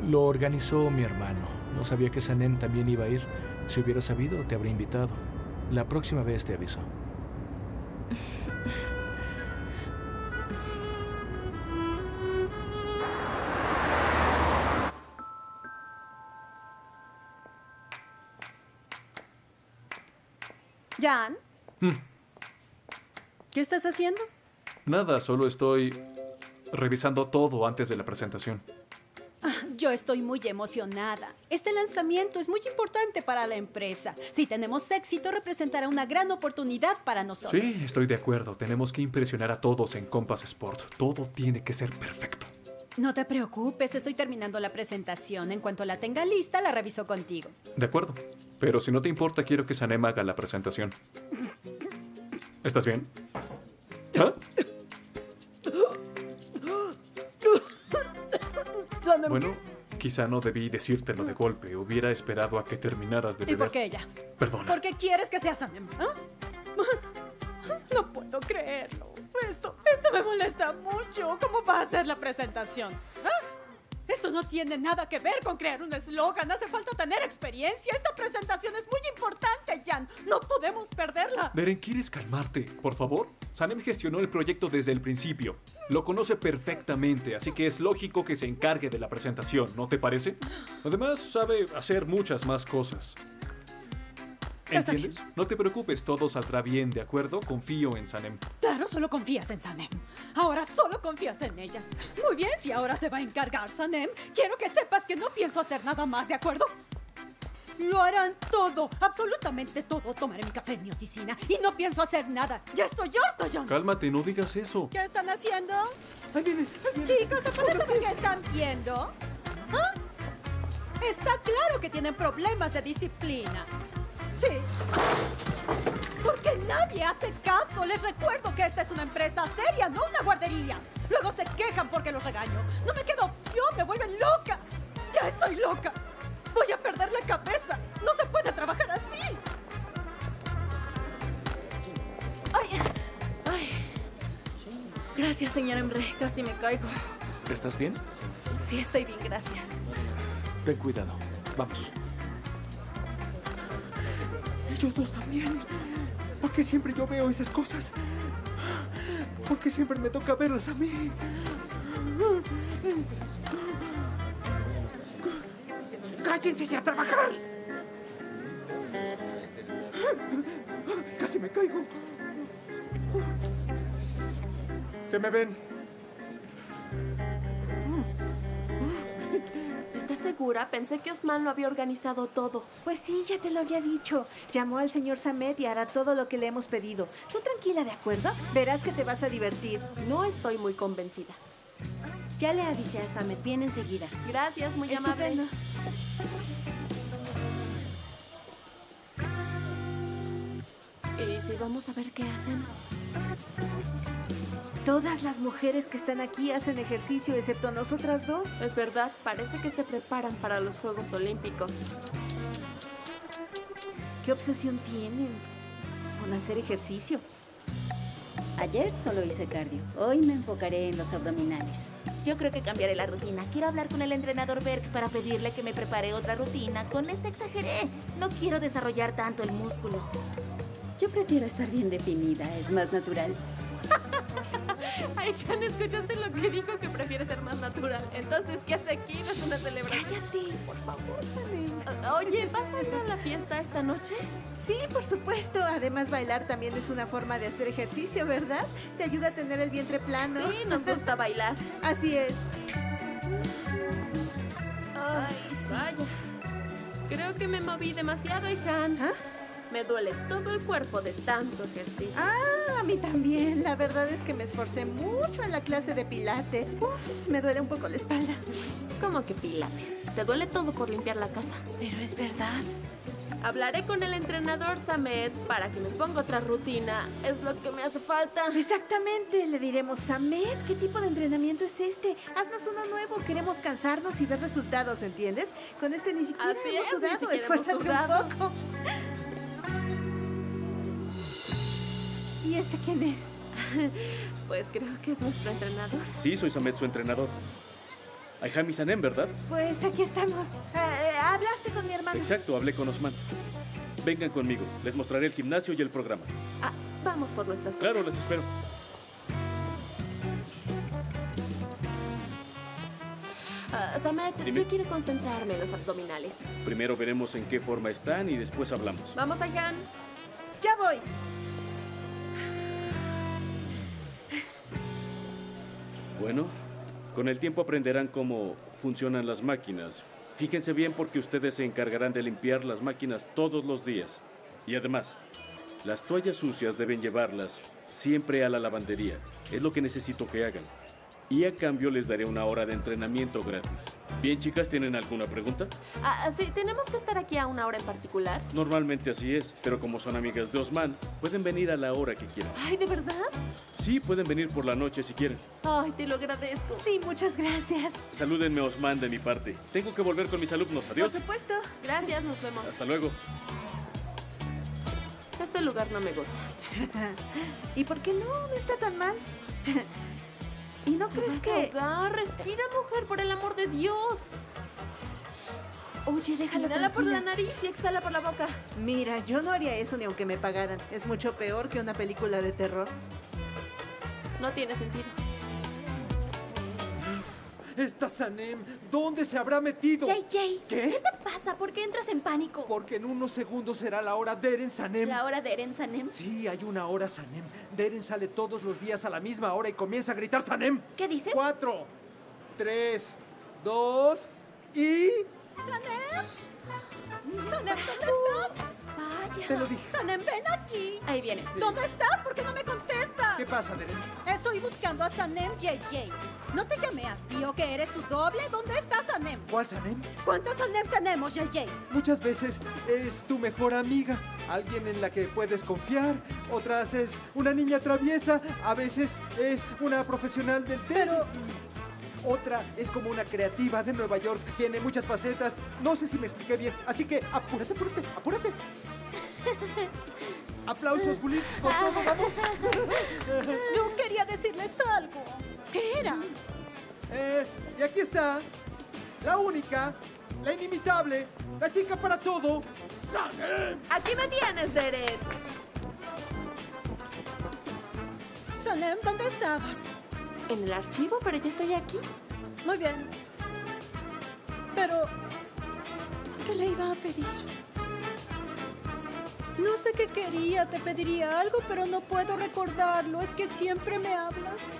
Speaker 3: Lo organizó mi hermano. No sabía que Sanem también iba a ir. Si hubiera sabido, te habría invitado. La próxima vez te aviso.
Speaker 4: Jan,
Speaker 5: Mm,
Speaker 4: ¿qué estás haciendo?
Speaker 5: Nada, solo estoy revisando todo antes de la presentación.
Speaker 4: Ah, Yo
Speaker 17: estoy muy emocionada. Este lanzamiento es muy importante para la empresa. Si tenemos éxito, representará una gran oportunidad para nosotros.
Speaker 5: Sí, estoy de acuerdo. Tenemos que impresionar a todos en Compass Sport. Todo tiene que ser perfecto.
Speaker 17: No te preocupes, estoy terminando la presentación. En cuanto la tenga lista, la reviso contigo.
Speaker 5: De acuerdo. Pero si no te importa, quiero que Sanem haga la presentación. ¿Estás bien? ¿Ah? Bueno, quizá no debí decírtelo de golpe. Hubiera esperado a que terminaras de
Speaker 17: ¿Y
Speaker 5: beber.
Speaker 17: por qué ella?
Speaker 5: Perdona.
Speaker 17: ¿Por qué quieres que sea Sanem? ¿Ah? No puedo creerlo. Esto, esto me molesta mucho. ¿Cómo va a ser la presentación? ¿Ah? Esto no tiene nada que ver con crear un eslogan. Hace falta tener experiencia. Esta presentación es muy importante, Jan. No podemos perderla.
Speaker 5: Beren, ¿quieres calmarte? Por favor. Sanem gestionó el proyecto desde el principio. Lo conoce perfectamente, así que es lógico que se encargue de la presentación, ¿no te parece? Además, sabe hacer muchas más cosas. ¿Entiendes? No te preocupes, todo saldrá bien, ¿de acuerdo? Confío en Sanem.
Speaker 17: Claro, solo confías en Sanem. Ahora solo confías en ella. Muy bien, si ahora se va a encargar Sanem, quiero que sepas que no pienso hacer nada más, ¿de acuerdo? Lo harán todo, absolutamente todo. Tomaré mi café en mi oficina y no pienso hacer nada. Ya estoy harta, John.
Speaker 5: Cálmate, no digas eso.
Speaker 17: ¿Qué están haciendo? Chicos, ¿se puede saber qué están viendo? ¿Ah? Está claro que tienen problemas de disciplina. Sí. Porque nadie hace caso. Les recuerdo que esta es una empresa seria, no una guardería. Luego se quejan porque los regaño. No me queda opción, me vuelven loca. Ya estoy loca. Voy a perder la cabeza. No se puede trabajar así.
Speaker 2: Ay, ay. Gracias, señora Emre. Casi me caigo.
Speaker 3: ¿Estás bien?
Speaker 2: Sí, estoy bien, gracias.
Speaker 3: Ten cuidado. Vamos.
Speaker 15: Ellos no están bien. ¿Por qué siempre yo veo esas cosas? ¿Por qué siempre me toca verlas a mí? ¡Cállense y a trabajar! Casi me caigo. ¿Qué me ven?
Speaker 2: ¿Estás segura? Pensé que Osman lo había organizado todo.
Speaker 14: Pues sí, ya te lo había dicho. Llamó al señor Samet y hará todo lo que le hemos pedido. Tú tranquila, ¿de acuerdo? Verás que te vas a divertir.
Speaker 2: No estoy muy convencida.
Speaker 18: Ya le avisé a Samet, viene enseguida.
Speaker 2: Gracias, muy amable. ¿Y si vamos a ver qué hacen?
Speaker 14: Todas las mujeres que están aquí hacen ejercicio, excepto nosotras dos.
Speaker 2: Es verdad, parece que se preparan para los Juegos Olímpicos.
Speaker 14: ¿Qué obsesión tienen con hacer ejercicio?
Speaker 18: Ayer solo hice cardio. Hoy me enfocaré en los abdominales.
Speaker 19: Yo creo que cambiaré la rutina. Quiero hablar con el entrenador Berg para pedirle que me prepare otra rutina. Con esta exageré. No quiero desarrollar tanto el músculo.
Speaker 18: Yo prefiero estar bien definida, es más natural. (laughs)
Speaker 2: Ay, Han, ¿escuchaste lo que dijo? Que prefiere ser más natural. Entonces, ¿qué hace aquí? ¿No es una celebración?
Speaker 14: Cállate, por favor, Sanem.
Speaker 2: O- Oye, ¿vas a ir a la fiesta esta noche?
Speaker 14: Sí, por supuesto. Además, bailar también es una forma de hacer ejercicio, ¿verdad? Te ayuda a tener el vientre plano.
Speaker 2: Sí, nos gusta bailar. (laughs)
Speaker 14: Así es.
Speaker 2: Ay, sí. Vaya. Creo que me moví demasiado, Han. Me duele todo el cuerpo de tanto ejercicio.
Speaker 14: Ah, a mí también. La verdad es que me esforcé mucho en la clase de pilates. Uf, me duele un poco la espalda.
Speaker 2: ¿Cómo que pilates? Te duele todo por limpiar la casa.
Speaker 14: Pero es verdad.
Speaker 2: Hablaré con el entrenador Samet para que me ponga otra rutina. Es lo que me hace falta.
Speaker 14: Exactamente, le diremos, Samet, ¿qué tipo de entrenamiento es este? Haznos uno nuevo, queremos cansarnos y ver resultados, ¿entiendes? Con este ni siquiera
Speaker 2: Así
Speaker 14: hemos
Speaker 2: es,
Speaker 14: sudado,
Speaker 2: siquiera hemos
Speaker 14: esfuérzate
Speaker 2: sudado.
Speaker 14: un poco. ¿Y este quién es? (laughs)
Speaker 2: Pues creo que es nuestro entrenador.
Speaker 20: Sí, soy Samet, su entrenador. Ayhami Sanem, ¿verdad?
Speaker 14: Pues aquí estamos. Eh, eh, ¿Hablaste con mi hermano?
Speaker 20: Exacto, hablé con Osman. Vengan conmigo, les mostraré el gimnasio y el programa.
Speaker 2: Ah, vamos por nuestras cosas.
Speaker 20: Claro, les espero.
Speaker 2: Ah, Samet,
Speaker 20: Dime.
Speaker 2: yo quiero concentrarme en los abdominales.
Speaker 20: Primero veremos en qué forma están y después hablamos.
Speaker 2: Vamos, Han.
Speaker 14: Ya voy.
Speaker 20: Bueno, Con el tiempo aprenderán cómo funcionan las máquinas. Fíjense bien porque ustedes se encargarán de limpiar las máquinas todos los días. Y además, las toallas sucias deben llevarlas siempre a la lavandería. Es lo que necesito que hagan. Y a cambio les daré una hora de entrenamiento gratis. Bien, chicas, ¿tienen alguna pregunta?
Speaker 2: Ah, sí, tenemos que estar aquí a una hora en particular.
Speaker 20: Normalmente así es, pero como son amigas de Osman, pueden venir a la hora que quieran.
Speaker 2: Ay, ¿de verdad?
Speaker 20: Sí, pueden venir por la noche si quieren.
Speaker 2: Ay, te lo agradezco.
Speaker 14: Sí, muchas gracias.
Speaker 20: Salúdenme a Osman de mi parte. Tengo que volver con mis alumnos. Adiós.
Speaker 14: Por supuesto.
Speaker 2: Gracias, nos vemos.
Speaker 20: Hasta luego.
Speaker 2: Este lugar no me gusta. (laughs)
Speaker 14: ¿Y por qué no? No está tan mal. ¿Y no
Speaker 2: ¿Te
Speaker 14: crees
Speaker 2: vas
Speaker 14: que...?
Speaker 2: ahogar? Respira, mujer, por el amor de Dios.
Speaker 14: Oye, déjala
Speaker 2: Inhala por la nariz y exhala por la boca.
Speaker 14: Mira, yo no haría eso ni aunque me pagaran. Es mucho peor que una película de terror.
Speaker 2: No tiene sentido.
Speaker 15: Esta Sanem, ¿dónde se habrá metido?
Speaker 21: JJ,
Speaker 15: ¿Qué?
Speaker 21: ¿qué te pasa? ¿Por qué entras en pánico?
Speaker 15: Porque en unos segundos será la hora de Eren Sanem.
Speaker 21: ¿La hora de Eren Sanem?
Speaker 15: Sí, hay una hora Sanem. Deren sale todos los días a la misma hora y comienza a gritar Sanem.
Speaker 21: ¿Qué dices?
Speaker 15: Cuatro, tres, dos y...
Speaker 17: ¡Sanem! ¡Sanem, ¿dónde estás?
Speaker 21: Vaya.
Speaker 15: Te lo dije.
Speaker 17: ¡Sanem, ven aquí!
Speaker 21: Ahí viene.
Speaker 17: ¿Dónde estás? ¿Por qué no me contestas?
Speaker 15: ¿Qué pasa, Deren?
Speaker 17: Estoy buscando a Sanem JJ. ¿No te llamé a ti o que eres su doble? ¿Dónde está Sanem?
Speaker 15: ¿Cuál Sanem?
Speaker 17: ¿Cuántas Sanem tenemos, JJ?
Speaker 15: Muchas veces es tu mejor amiga, alguien en la que puedes confiar. Otras es una niña traviesa, a veces es una profesional del tema. y Otra es como una creativa de Nueva York, tiene muchas facetas. No sé si me expliqué bien, así que apúrate, apúrate, apúrate. (laughs) Aplausos, Gulis, con todo, vamos. (laughs)
Speaker 17: Yo quería decirles algo. ¿Qué era?
Speaker 15: Eh, y aquí está, la única, la inimitable, la chica para todo, Sanem.
Speaker 2: Aquí me tienes, Deren.
Speaker 17: Sanem, ¿dónde estabas?
Speaker 2: En el archivo, pero ya estoy aquí.
Speaker 17: Muy bien. Pero... ¿Qué le iba a pedir? No sé qué quería, te pediría algo, pero no puedo recordarlo. Es que siempre me hablas.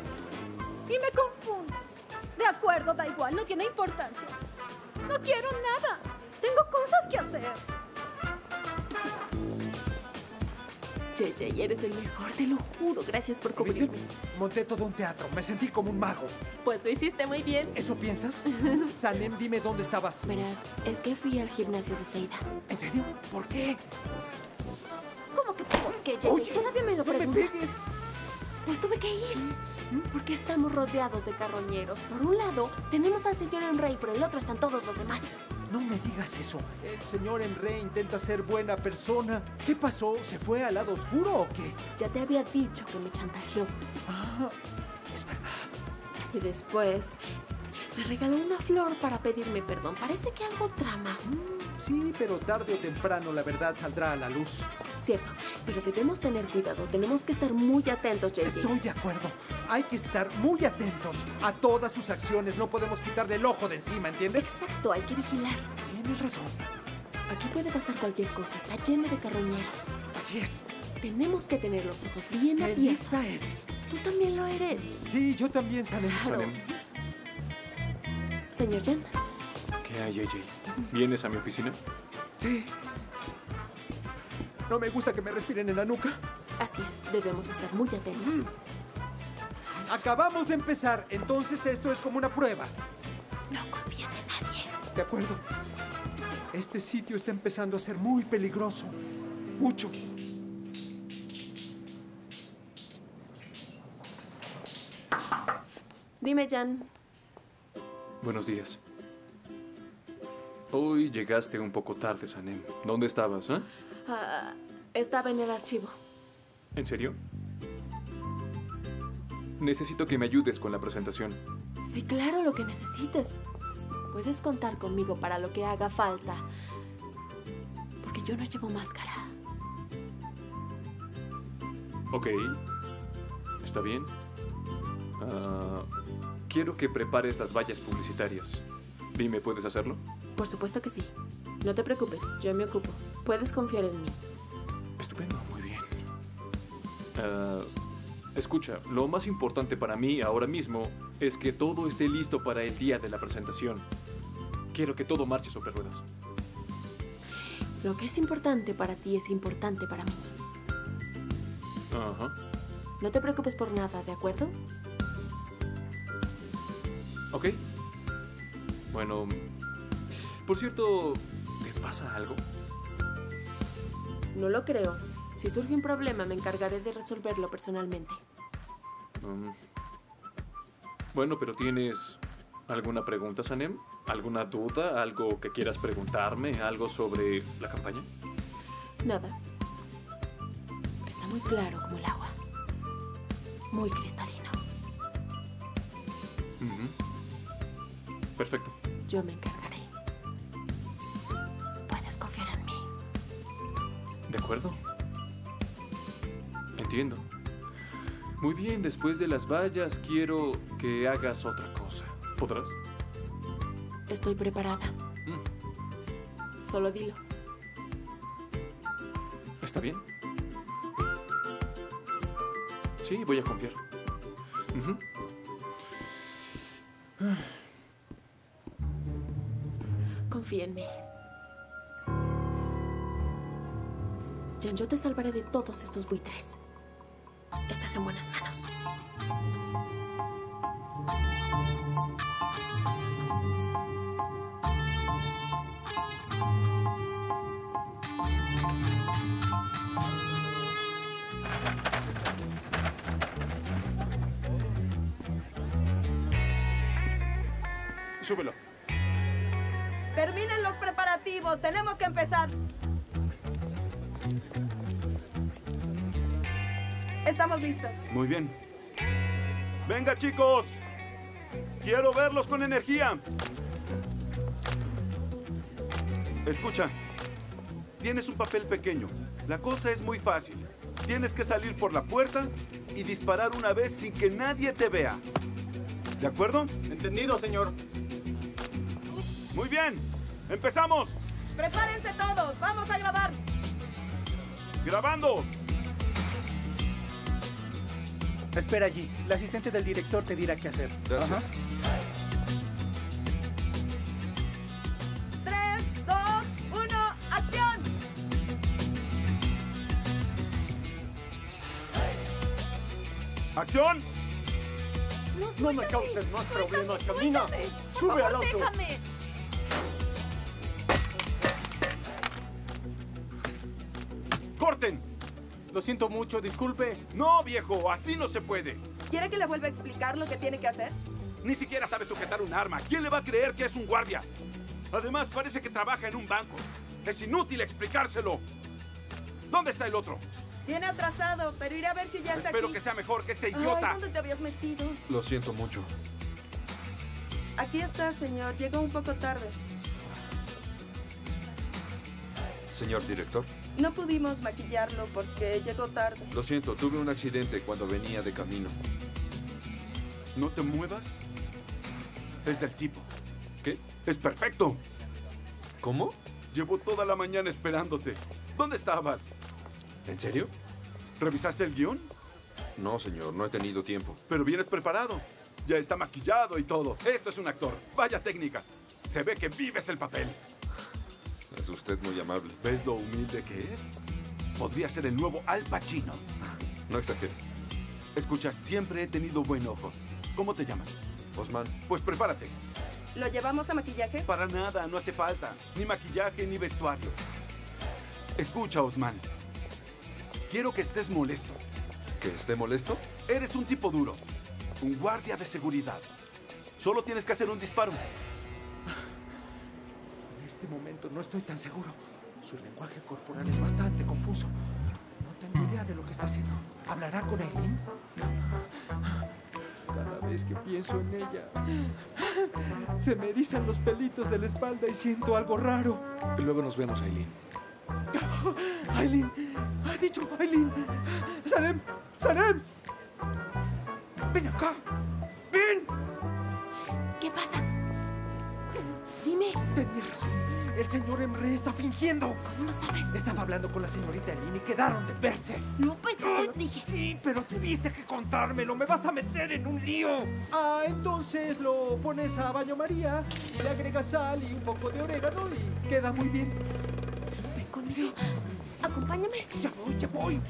Speaker 17: Y me confundes. De acuerdo, da igual, no tiene importancia. No quiero nada. Tengo cosas que hacer.
Speaker 2: JJ, eres el mejor, te lo juro. Gracias por cubrirme.
Speaker 15: Monté todo un teatro, me sentí como un mago.
Speaker 2: Pues lo hiciste muy bien.
Speaker 15: ¿Eso piensas? (laughs) Sanem, dime dónde estabas.
Speaker 2: Verás, es que fui al gimnasio de Seida.
Speaker 15: ¿En serio? ¿Por qué?
Speaker 2: ¿Cómo que por qué?
Speaker 15: Oye,
Speaker 2: Todavía me lo
Speaker 15: no me pegues.
Speaker 2: Pues tuve que ir. Porque estamos rodeados de carroñeros. Por un lado, tenemos al señor Enrey, por el otro están todos los demás.
Speaker 15: No me digas eso. El señor Enre intenta ser buena persona. ¿Qué pasó? ¿Se fue al lado oscuro o qué?
Speaker 2: Ya te había dicho que me chantajeó.
Speaker 15: Ah, es verdad.
Speaker 2: Y después me regaló una flor para pedirme perdón. Parece que algo trama.
Speaker 15: Sí, pero tarde o temprano la verdad saldrá a la luz.
Speaker 2: Cierto, pero debemos tener cuidado. Tenemos que estar muy atentos, JJ.
Speaker 15: Estoy de acuerdo. Hay que estar muy atentos a todas sus acciones. No podemos quitarle el ojo de encima, ¿entiendes?
Speaker 2: Exacto, hay que vigilar.
Speaker 15: Tienes razón.
Speaker 2: Aquí puede pasar cualquier cosa. Está lleno de carroñeros.
Speaker 15: Así es.
Speaker 2: Tenemos que tener los ojos bien
Speaker 15: Qué
Speaker 2: abiertos.
Speaker 15: lista eres.
Speaker 2: Tú también lo eres.
Speaker 15: Sí, yo también, Sanem.
Speaker 2: Claro.
Speaker 5: Sanem,
Speaker 2: Señor Jan.
Speaker 5: ¿qué hay, JJ? ¿Vienes a mi oficina?
Speaker 15: Sí. No me gusta que me respiren en la nuca.
Speaker 2: Así es, debemos estar muy atentos.
Speaker 15: Acabamos de empezar, entonces esto es como una prueba.
Speaker 2: No confíes en nadie.
Speaker 15: De acuerdo. Este sitio está empezando a ser muy peligroso. Mucho.
Speaker 2: Dime, Jan.
Speaker 5: Buenos días. Hoy llegaste un poco tarde, Sanem. ¿Dónde estabas, eh?
Speaker 2: Ah, estaba en el archivo.
Speaker 5: ¿En serio? Necesito que me ayudes con la presentación.
Speaker 2: Sí, claro, lo que necesites. Puedes contar conmigo para lo que haga falta. Porque yo no llevo máscara.
Speaker 5: Ok. Está bien. Ah, quiero que prepares las vallas publicitarias. Dime, ¿puedes hacerlo?
Speaker 2: Por supuesto que sí. No te preocupes, yo me ocupo. Puedes confiar en mí.
Speaker 5: Estupendo, muy bien. Ah, Escucha, lo más importante para mí ahora mismo es que todo esté listo para el día de la presentación. Quiero que todo marche sobre ruedas.
Speaker 2: Lo que es importante para ti es importante para mí.
Speaker 5: Ajá.
Speaker 2: No te preocupes por nada, ¿de acuerdo?
Speaker 5: Ok. Bueno, por cierto, ¿te pasa algo?
Speaker 2: No lo creo. Si surge un problema, me encargaré de resolverlo personalmente.
Speaker 5: Mm. Bueno, pero ¿tienes alguna pregunta, Sanem? ¿Alguna duda? ¿Algo que quieras preguntarme? ¿Algo sobre la campaña?
Speaker 2: Nada. Está muy claro como el agua. Muy cristalino.
Speaker 5: Perfecto.
Speaker 2: Yo me encargaré. Puedes confiar en mí.
Speaker 5: ¿De acuerdo? Entiendo. Muy bien, después de las vallas quiero que hagas otra cosa. ¿Podrás?
Speaker 2: Estoy preparada. Solo dilo.
Speaker 5: ¿Está bien? Sí, voy a confiar.
Speaker 2: En mí. Jan, yo te salvaré de todos estos buitres. Estás en buenas manos.
Speaker 22: Tenemos que empezar. Estamos listos.
Speaker 9: Muy bien. Venga, chicos. Quiero verlos con energía. Escucha. Tienes un papel pequeño. La cosa es muy fácil. Tienes que salir por la puerta y disparar una vez sin que nadie te vea. ¿De acuerdo?
Speaker 23: Entendido, señor.
Speaker 9: Muy bien. Empezamos.
Speaker 22: Prepárense todos, vamos a grabar.
Speaker 9: Grabando.
Speaker 23: Espera allí. La asistente del director te dirá qué hacer. Ajá.
Speaker 22: Tres, dos, uno, acción.
Speaker 9: ¡Acción!
Speaker 23: No me causes más problemas, camina. Sube al auto.
Speaker 9: ¡Corten!
Speaker 23: Siento mucho, disculpe.
Speaker 9: No, viejo, así no se puede.
Speaker 22: ¿Quiere que le vuelva a explicar lo que tiene que hacer?
Speaker 9: Ni siquiera sabe sujetar un arma. ¿Quién le va a creer que es un guardia? Además, parece que trabaja en un banco. Es inútil explicárselo. ¿Dónde está el otro?
Speaker 22: Viene atrasado, pero iré a ver si ya está
Speaker 9: Espero
Speaker 22: aquí.
Speaker 9: que sea mejor que este
Speaker 22: Ay,
Speaker 9: idiota.
Speaker 22: ¿dónde te habías metido?
Speaker 24: Lo siento mucho.
Speaker 22: Aquí está, señor. Llegó un poco tarde.
Speaker 24: Señor director,
Speaker 22: No pudimos maquillarlo porque llegó tarde.
Speaker 24: lo siento, tuve un accidente cuando venía de camino.
Speaker 9: ¿No te muevas? Es del tipo. ¿Qué? Es perfecto.
Speaker 24: ¿Cómo?
Speaker 9: Llevo toda la mañana esperándote. ¿Dónde estabas?
Speaker 24: ¿En serio?
Speaker 9: ¿Revisaste el guion?
Speaker 24: No, señor, no he tenido tiempo.
Speaker 9: Pero vienes preparado. Ya está maquillado y todo. Esto es un actor. Vaya técnica. Se ve que vives el papel.
Speaker 24: Es usted muy amable.
Speaker 9: ¿Ves lo humilde que es? Podría ser el nuevo Al Pacino.
Speaker 24: No exagere.
Speaker 9: Escucha, siempre he tenido buen ojo. ¿Cómo te llamas?
Speaker 24: Osman.
Speaker 9: Pues prepárate.
Speaker 22: ¿Lo llevamos a maquillaje?
Speaker 9: Para nada, no hace falta. Ni maquillaje ni vestuario. Escucha, Osman. Quiero que estés molesto.
Speaker 24: ¿Que esté molesto?
Speaker 9: Eres un tipo duro. Un guardia de seguridad. Solo tienes que hacer un disparo.
Speaker 15: En este momento no estoy tan seguro. Su lenguaje corporal es bastante confuso. No tengo idea de lo que está haciendo. ¿Hablará con Eileen? Cada vez que pienso en ella, se me erizan los pelitos de la espalda y siento algo raro.
Speaker 3: Luego nos vemos, Aileen.
Speaker 15: Aileen, (gasps) ha dicho Aileen. Sanem, Sanem. Ven acá. Tenías razón. El señor Emre está fingiendo.
Speaker 2: ¿Cómo lo sabes?
Speaker 15: Estaba hablando con la señorita Eileen y quedaron de verse.
Speaker 2: No, pues yo te lo dije.
Speaker 15: Sí, pero tuviste que contármelo. Me vas a meter en un lío. Ah, entonces lo pones a baño María le agregas sal y un poco de orégano y queda muy bien.
Speaker 2: Ven conmigo. Acompáñame.
Speaker 15: Ya voy, ya voy.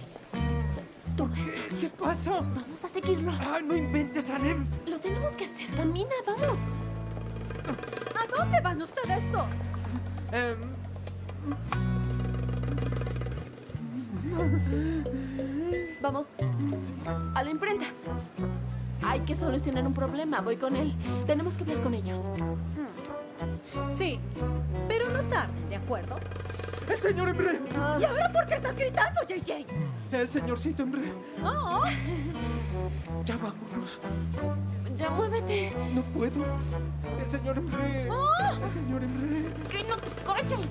Speaker 2: Tú
Speaker 15: ¿Qué, ¿Qué pasa?
Speaker 2: Vamos a seguirlo.
Speaker 15: Ah, no inventes, Anem.
Speaker 2: Lo tenemos que hacer. Camina, vamos.
Speaker 4: ¿A dónde van ustedes dos?
Speaker 15: Em,
Speaker 2: Vamos a la imprenta. Hay que solucionar un problema. Voy con él. Tenemos que hablar con ellos.
Speaker 4: Sí, pero no tarden, ¿de acuerdo?
Speaker 15: ¡El señor Emre!
Speaker 4: ¿Y ahora por qué estás gritando, JJ?
Speaker 15: El señorcito Emre.
Speaker 4: Oh,
Speaker 15: Ya vámonos.
Speaker 2: Ya muévete.
Speaker 15: No puedo. El señor Emre.
Speaker 2: ¡Oh!
Speaker 15: El señor Emre.
Speaker 2: ¡Que no te calles!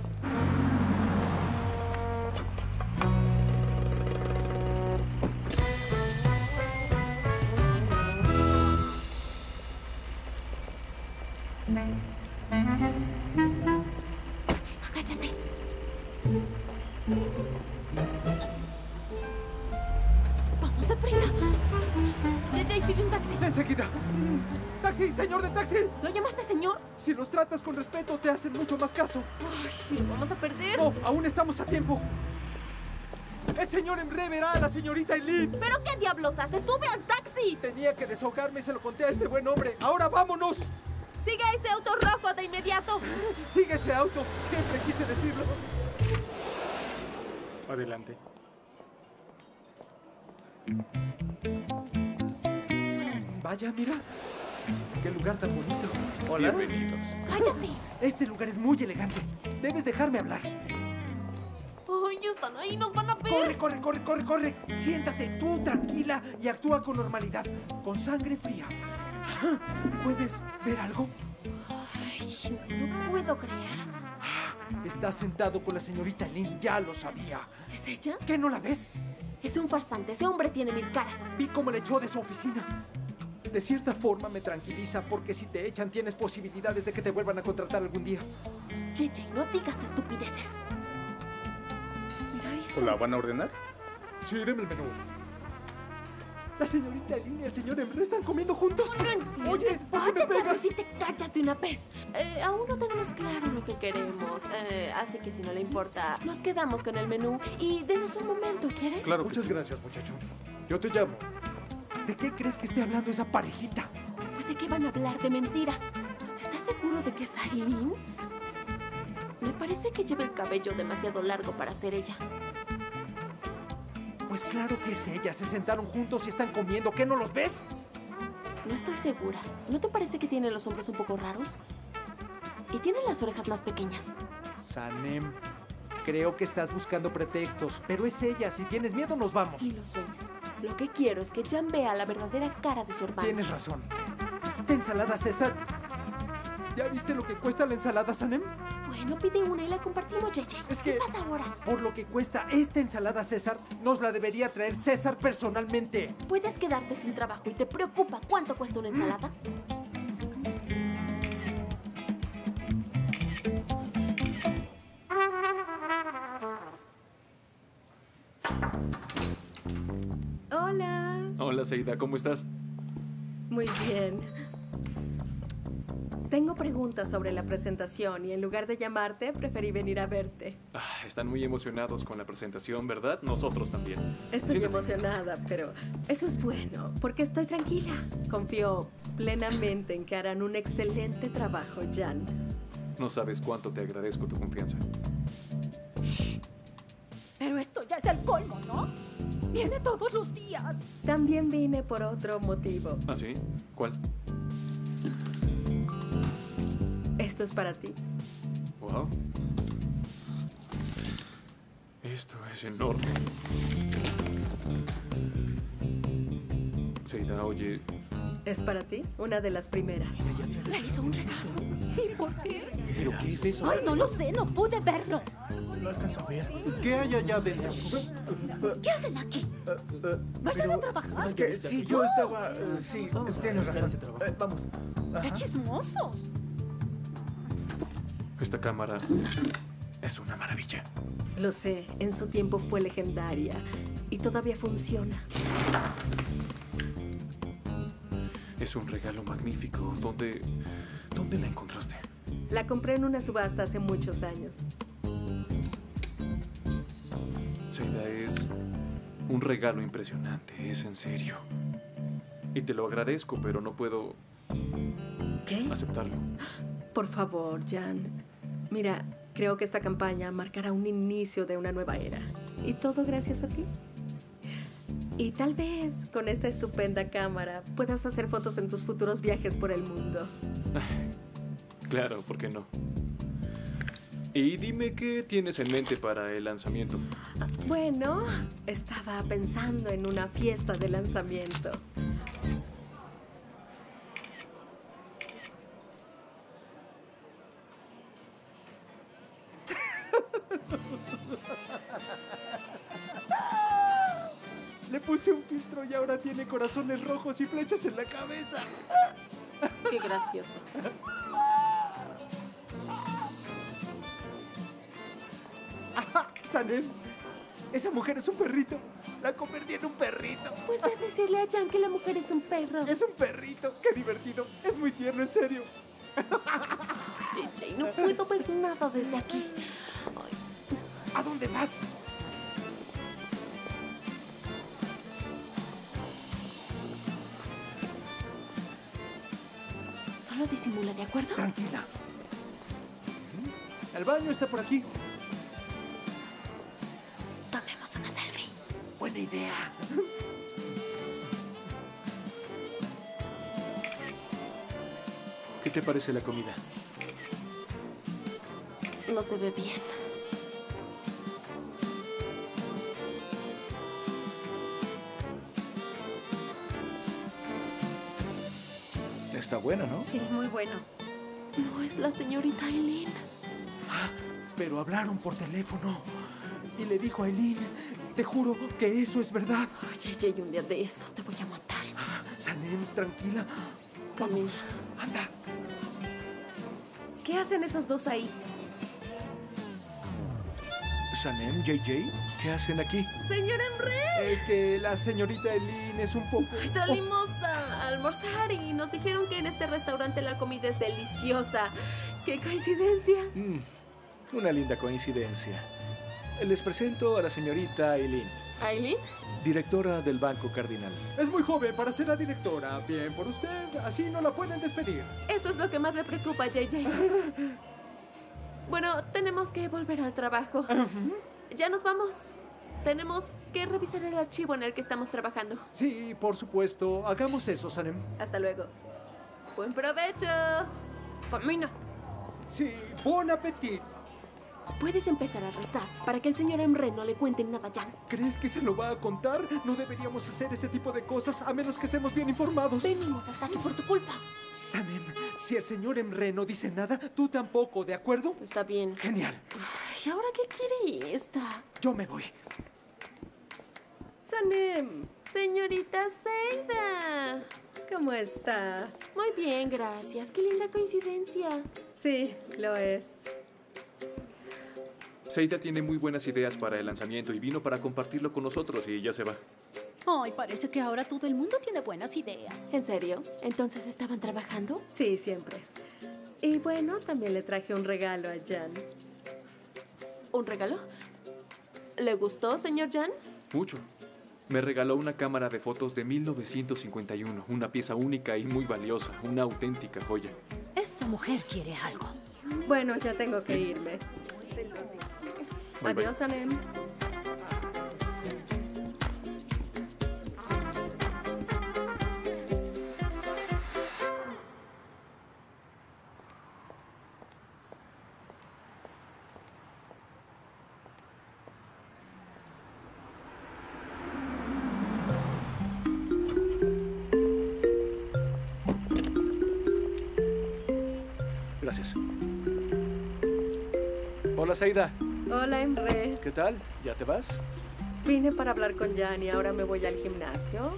Speaker 15: Aún estamos a tiempo. El señor Emre verá a la señorita Eileen.
Speaker 2: ¿Pero qué diablos hace? ¡Sube al taxi!
Speaker 15: Tenía que desahogarme y se lo conté a este buen hombre. ¡Ahora vámonos!
Speaker 2: ¡Siga ese auto rojo de inmediato!
Speaker 15: ¡Sigue ese auto! Siempre quise decirlo.
Speaker 5: Adelante.
Speaker 15: Vaya, mira. Qué lugar tan bonito. Hola.
Speaker 5: Bienvenidos.
Speaker 2: ¡Cállate!
Speaker 15: Este lugar es muy elegante. Debes dejarme hablar.
Speaker 2: ¡Ay, están ahí! ¡Nos van a ver!
Speaker 15: Corre, corre, corre, corre, corre. Siéntate tú tranquila y actúa con normalidad, con sangre fría. ¿Puedes ver algo?
Speaker 2: Ay, no puedo creer.
Speaker 15: Estás sentado con la señorita Eileen, ya lo sabía.
Speaker 2: ¿Es ella?
Speaker 15: ¿Qué no la ves?
Speaker 2: Es un farsante. Ese hombre tiene mil caras.
Speaker 15: Vi cómo le echó de su oficina. De cierta forma me tranquiliza porque si te echan tienes posibilidades de que te vuelvan a contratar algún día.
Speaker 2: JJ, no digas estupideces. Eso.
Speaker 5: ¿La van a ordenar?
Speaker 15: Sí, deme el menú. La señorita Eileen y el señor Emre están comiendo juntos.
Speaker 2: No.
Speaker 15: Oye, ¿por qué me pegas?
Speaker 2: si te callas de una vez. Eh, aún no tenemos claro lo que queremos. Eh, así que si no le importa, nos quedamos con el menú y denos un momento, ¿quiere?
Speaker 5: Claro que
Speaker 15: Muchas
Speaker 5: sí.
Speaker 15: gracias, muchacho. Yo te llamo. ¿De qué crees que esté hablando esa parejita?
Speaker 2: Pues de qué van a hablar de mentiras. ¿Estás seguro de que es Aileen? Me parece que lleva el cabello demasiado largo para ser ella.
Speaker 15: Pues claro que es ella. Se sentaron juntos y están comiendo. ¿Qué no los ves?
Speaker 2: No estoy segura. ¿No te parece que tiene los hombros un poco raros? Y tiene las orejas más pequeñas.
Speaker 15: Sanem, creo que estás buscando pretextos, pero es ella. Si tienes miedo, nos vamos.
Speaker 2: Ni lo sueñes. Lo que quiero es que Jan vea la verdadera cara de su hermano.
Speaker 15: Tienes razón. ¿Qué ensalada, César? ¿Ya viste lo que cuesta la ensalada, Sanem?
Speaker 2: Bueno, pide una y la compartimos, JJ.
Speaker 15: Es
Speaker 2: ¿Qué
Speaker 15: que-
Speaker 2: pasa ahora?
Speaker 15: Por lo que cuesta esta ensalada, César, nos la debería traer César personalmente.
Speaker 2: ¿Puedes quedarte sin trabajo y te preocupa cuánto cuesta una ensalada?
Speaker 7: Hola.
Speaker 5: Hola, Seida, ¿cómo estás?
Speaker 7: Muy bien. Tengo preguntas sobre la presentación y en lugar de llamarte, preferí venir a verte.
Speaker 5: Ah, están muy emocionados con la presentación, ¿verdad? Nosotros también.
Speaker 7: Estoy
Speaker 5: Siéntate.
Speaker 7: emocionada, pero eso es bueno, porque estoy tranquila. Confío plenamente en que harán un excelente trabajo, Jan.
Speaker 5: No sabes cuánto te agradezco tu confianza.
Speaker 4: Pero esto ya es el colmo, ¿no? Viene todos los días.
Speaker 7: También vine por otro motivo.
Speaker 5: ¿Ah, sí? ¿Cuál?
Speaker 7: Esto es para ti.
Speaker 5: Wow. Esto es enorme. Seida, oye,
Speaker 7: Es para ti, una de las primeras.
Speaker 4: Le hizo un regalo. ¿Y por qué?
Speaker 9: ¿Pero qué es eso?
Speaker 4: Ay, no lo sé, no pude verlo.
Speaker 9: No alcanzo a ver. ¿Qué hay allá adentro?
Speaker 4: ¿Qué hacen aquí? ¿Vayan a trabajar?
Speaker 9: Que sí, yo estaba... eh, sí, tienes razón. Eh, vamos.
Speaker 4: ¡Qué chismosos!
Speaker 5: Esta cámara es una maravilla.
Speaker 7: Lo sé, en su tiempo fue legendaria y todavía funciona.
Speaker 5: Es un regalo magnífico. ¿Dónde, dónde la encontraste?
Speaker 7: La compré en una subasta hace muchos años.
Speaker 5: Seida, es un regalo impresionante, es en serio. Y te lo agradezco, pero no puedo
Speaker 7: ¿Qué?
Speaker 5: aceptarlo.
Speaker 7: Por favor, Jan. Mira, creo que esta campaña marcará un inicio de una nueva era. Y todo gracias a ti. Y tal vez con esta estupenda cámara puedas hacer fotos en tus futuros viajes por el mundo. (laughs)
Speaker 5: Claro, ¿por qué no? Y dime qué tienes en mente para el lanzamiento.
Speaker 7: Bueno, estaba pensando en una fiesta de lanzamiento.
Speaker 15: Puse un filtro y ahora tiene corazones rojos y flechas en la cabeza.
Speaker 2: Qué gracioso.
Speaker 15: Ajá, Sanem. Esa mujer es un perrito. La convertí en un perrito.
Speaker 2: Pues ve a decirle a Jan que la mujer es un perro.
Speaker 15: Es un perrito. Qué divertido. Es muy tierno, en serio.
Speaker 2: JJ, no puedo ver nada desde aquí.
Speaker 15: ¿A dónde vas?
Speaker 2: Solo disimula, ¿de acuerdo?
Speaker 15: Tranquila. El baño está por aquí.
Speaker 2: Tomemos una selfie.
Speaker 15: Buena idea.
Speaker 3: ¿Qué te parece la comida?
Speaker 2: No se ve bien.
Speaker 3: Está buena, ¿no?
Speaker 2: Sí, muy bueno. No es la señorita Eileen.
Speaker 15: Pero hablaron por teléfono. Y le dijo a Eileen, te juro que eso es verdad.
Speaker 2: JJ, un día de estos te voy a matar.
Speaker 15: Sanem, tranquila. Vamos, anda.
Speaker 7: ¿Qué hacen esos dos ahí?
Speaker 3: Sanem, JJ, ¿qué hacen aquí?
Speaker 2: Señor Emre.
Speaker 15: Es que la señorita Eileen es un poco...
Speaker 2: Salimos a almorzar y nos dijeron que en este restaurante la comida es deliciosa. ¡Qué coincidencia!
Speaker 3: Mm, una linda coincidencia. Les presento a la señorita Eileen,
Speaker 2: ¿Eileen?
Speaker 3: directora del Banco Cardinal.
Speaker 15: Es muy joven para ser la directora. Bien por usted, así no la pueden despedir.
Speaker 2: Eso es lo que más le preocupa a JJ. (laughs) Bueno, tenemos que volver al trabajo. Ya nos vamos. Tenemos que revisar el archivo en el que estamos trabajando.
Speaker 15: Sí, por supuesto. Hagamos eso, Sanem.
Speaker 2: Hasta luego. Buen provecho. Camina.
Speaker 15: Sí, bon appetit.
Speaker 2: Puedes empezar a rezar para que el señor Emre no le cuente nada a Jan.
Speaker 15: ¿Crees que se lo va a contar? No deberíamos hacer este tipo de cosas a menos que estemos bien informados.
Speaker 2: Venimos hasta aquí por tu culpa.
Speaker 15: Sanem, si el señor Emre no dice nada, tú tampoco, ¿de acuerdo?
Speaker 2: Está bien.
Speaker 15: Genial.
Speaker 2: ¿Y ahora qué quiere esta?
Speaker 15: Yo me voy.
Speaker 7: Sanem,
Speaker 2: Señorita Seida.
Speaker 7: ¿cómo estás?
Speaker 2: Muy bien, gracias. Qué linda coincidencia.
Speaker 7: Sí, lo es.
Speaker 5: Seida tiene muy buenas ideas para el lanzamiento y vino para compartirlo con nosotros y ya se va.
Speaker 4: Ay, parece que ahora todo el mundo tiene buenas ideas.
Speaker 2: ¿En serio? ¿Entonces estaban trabajando?
Speaker 7: Sí, siempre. Y bueno, también le traje un regalo a Jan.
Speaker 2: ¿Un regalo? ¿Le gustó, señor Jan?
Speaker 5: Mucho. Me regaló una cámara de fotos de 1951, una pieza única y muy valiosa, una auténtica joya.
Speaker 4: Esa mujer quiere algo.
Speaker 7: Bueno, ya tengo que irme.
Speaker 5: Bye, bye.
Speaker 7: Adiós, Sanem.
Speaker 3: Gracias. Hola,
Speaker 7: Emre.
Speaker 3: ¿Qué tal? ¿Ya te vas?
Speaker 7: Vine para hablar con Jan y ahora me voy al gimnasio.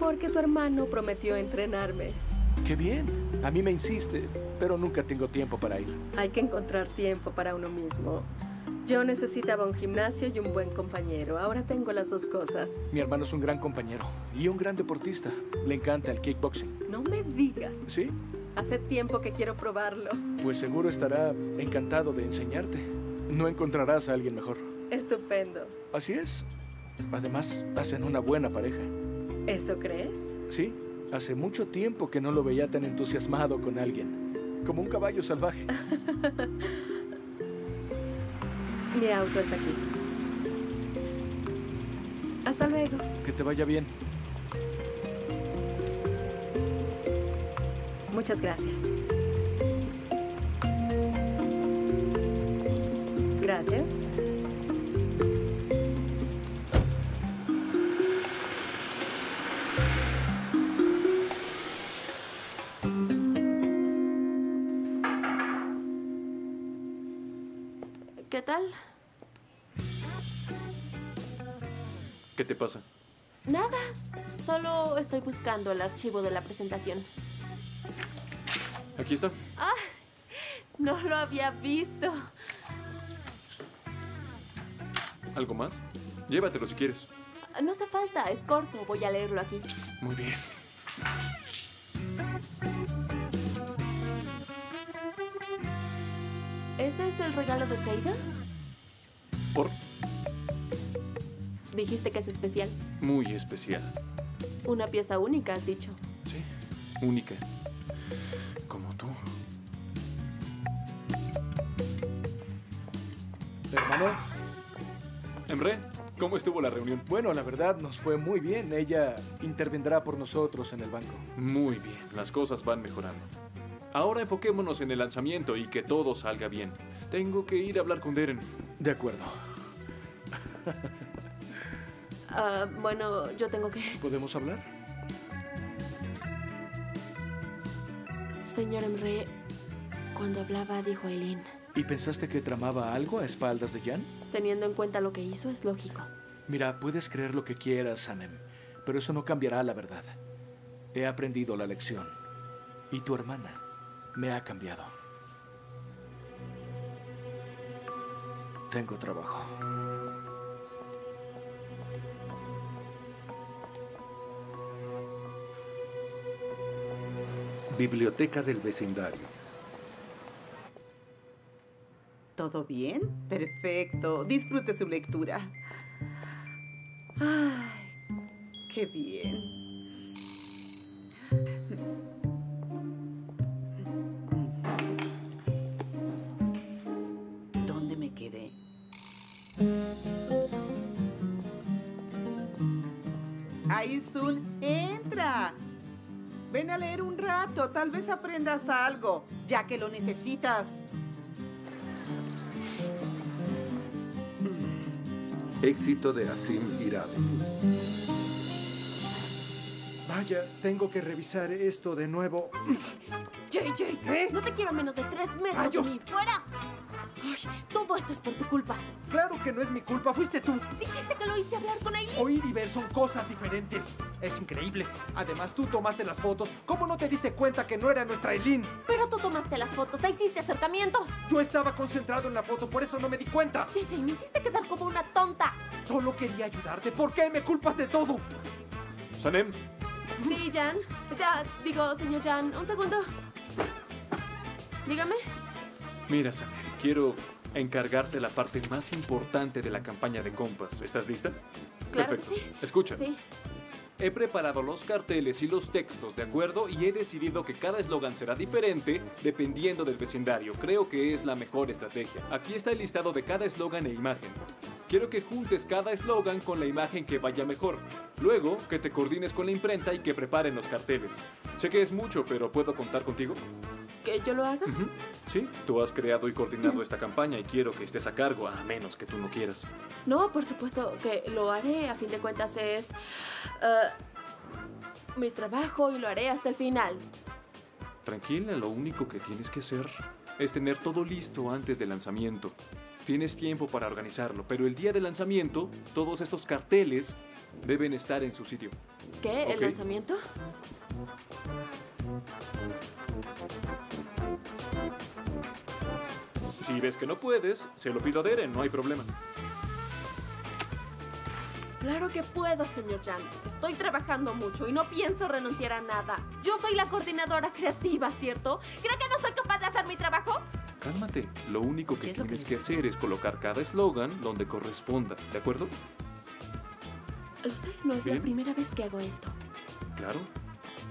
Speaker 7: Porque tu hermano prometió entrenarme.
Speaker 3: Qué bien. A mí me insiste. pero nunca tengo tiempo para ir.
Speaker 7: Hay que encontrar tiempo para uno mismo. Yo necesitaba un gimnasio y un buen compañero. Ahora tengo las dos cosas.
Speaker 3: Mi hermano es un gran compañero y un gran deportista. Le encanta el kickboxing.
Speaker 7: No me digas.
Speaker 3: ¿Sí?
Speaker 7: Hace tiempo que quiero probarlo.
Speaker 3: Pues seguro estará encantado de enseñarte. No encontrarás a alguien mejor.
Speaker 7: Estupendo.
Speaker 3: Así es. Además, hacen una buena pareja.
Speaker 7: ¿Eso crees?
Speaker 3: Sí, hace mucho tiempo que no lo veía tan entusiasmado con alguien. Como un caballo salvaje. (laughs)
Speaker 7: Mi auto está aquí. Hasta luego.
Speaker 3: Que te vaya bien.
Speaker 7: Muchas gracias. Gracias.
Speaker 2: ¿Qué tal?
Speaker 5: ¿Qué te pasa?
Speaker 2: Nada. Solo estoy buscando el archivo de la presentación.
Speaker 5: Aquí está.
Speaker 2: ¡Ah! No lo había visto.
Speaker 5: ¿Algo más? Llévatelo si quieres.
Speaker 2: No hace falta, es corto. Voy a leerlo aquí.
Speaker 5: Muy bien.
Speaker 2: ¿Ese es el regalo de Seida?
Speaker 5: Por
Speaker 2: Dijiste que es especial.
Speaker 5: muy especial.
Speaker 2: Una pieza única, has dicho.
Speaker 5: Sí, única. Como tú.
Speaker 3: Hermano.
Speaker 5: Emre, ¿cómo estuvo la reunión?
Speaker 3: Bueno, la verdad nos fue muy bien. Ella intervendrá por nosotros en el banco.
Speaker 5: Muy bien, las cosas van mejorando. Ahora enfoquémonos en el lanzamiento y que todo salga bien. Tengo que ir a hablar con Deren.
Speaker 3: De acuerdo. (laughs)
Speaker 2: Ah, bueno, yo tengo que...
Speaker 3: ¿Podemos hablar?
Speaker 2: Señor Emre, cuando hablaba dijo Eileen.
Speaker 3: ¿Y pensaste que tramaba algo a espaldas de Jan?
Speaker 2: Teniendo en cuenta lo que hizo, es lógico.
Speaker 3: Mira, puedes creer lo que quieras, Sanem, pero eso no cambiará la verdad. He aprendido la lección. Y tu hermana me ha cambiado. Tengo trabajo.
Speaker 24: Biblioteca del vecindario.
Speaker 12: ¿Todo bien? Perfecto. Disfrute su lectura. Ay, qué bien.
Speaker 13: ¿Dónde me quedé?
Speaker 12: Aisun, entra. Ven a leer un rato, tal vez aprendas algo, ya que lo necesitas.
Speaker 24: Éxito de Asim Irabe.
Speaker 15: Vaya, tengo que revisar esto de nuevo. (clears throat)
Speaker 2: JJ,
Speaker 15: ¿Qué?
Speaker 2: no te quiero a menos de tres metros mí. ¡Fuera! Ay, todo esto es por tu culpa.
Speaker 15: Claro que no es mi culpa, fuiste tú.
Speaker 2: Dijiste que lo oíste hablar con Eileen.
Speaker 15: Oír y ver son cosas diferentes. Es increíble. Además, tú tomaste las fotos. ¿Cómo no te diste cuenta que no era nuestra Eileen?
Speaker 2: Pero tú tomaste las fotos, e hiciste acercamientos.
Speaker 15: Yo estaba concentrado en la foto, por eso no me di cuenta.
Speaker 2: JJ, me hiciste quedar como una tonta.
Speaker 15: Solo quería ayudarte. ¿Por qué me culpas de todo?
Speaker 5: Sanem,
Speaker 2: Sí, Jan. Ya, digo, señor Jan, un segundo. Dígame.
Speaker 5: mira, Sanem, quiero encargarte la parte más importante de la campaña de Compass. ¿Estás lista?
Speaker 2: Claro que
Speaker 5: Perfecto.
Speaker 2: sí.
Speaker 5: Escucha.
Speaker 2: Sí.
Speaker 5: He preparado los carteles y los textos, ¿de acuerdo? Y he decidido que cada eslogan será diferente dependiendo del vecindario. Creo que es la mejor estrategia. Aquí está el listado de cada eslogan e imagen. Quiero que juntes cada eslogan con la imagen que vaya mejor. Luego, que te coordines con la imprenta y que preparen los carteles. Sé que es mucho, pero ¿puedo contar contigo?
Speaker 2: ¿Que yo lo haga?
Speaker 5: Sí, tú has creado y coordinado esta campaña y quiero que estés a cargo, a menos que tú no quieras.
Speaker 2: No, por supuesto que lo haré. A fin de cuentas es eh, mi trabajo y lo haré hasta el final.
Speaker 5: Tranquila, lo único que tienes que hacer es tener todo listo antes del lanzamiento. Tienes tiempo para organizarlo, pero el día del lanzamiento, todos estos carteles deben estar en su sitio.
Speaker 2: ¿Qué? ¿El lanzamiento?
Speaker 5: Si ves que no puedes, se lo pido a Deren, no hay problema.
Speaker 2: Claro que puedo, señor Jan. Estoy trabajando mucho y no pienso renunciar a nada. Yo soy la coordinadora creativa, ¿cierto? ¿Cree que no soy capaz de hacer mi trabajo?
Speaker 5: Cálmate. Lo único que
Speaker 2: ¿Qué es lo
Speaker 5: tienes
Speaker 2: que
Speaker 5: que hacer es colocar cada eslogan donde corresponda, ¿de acuerdo?
Speaker 2: Lo sé, no es
Speaker 5: Bien.
Speaker 2: la primera vez que hago esto.
Speaker 5: Claro.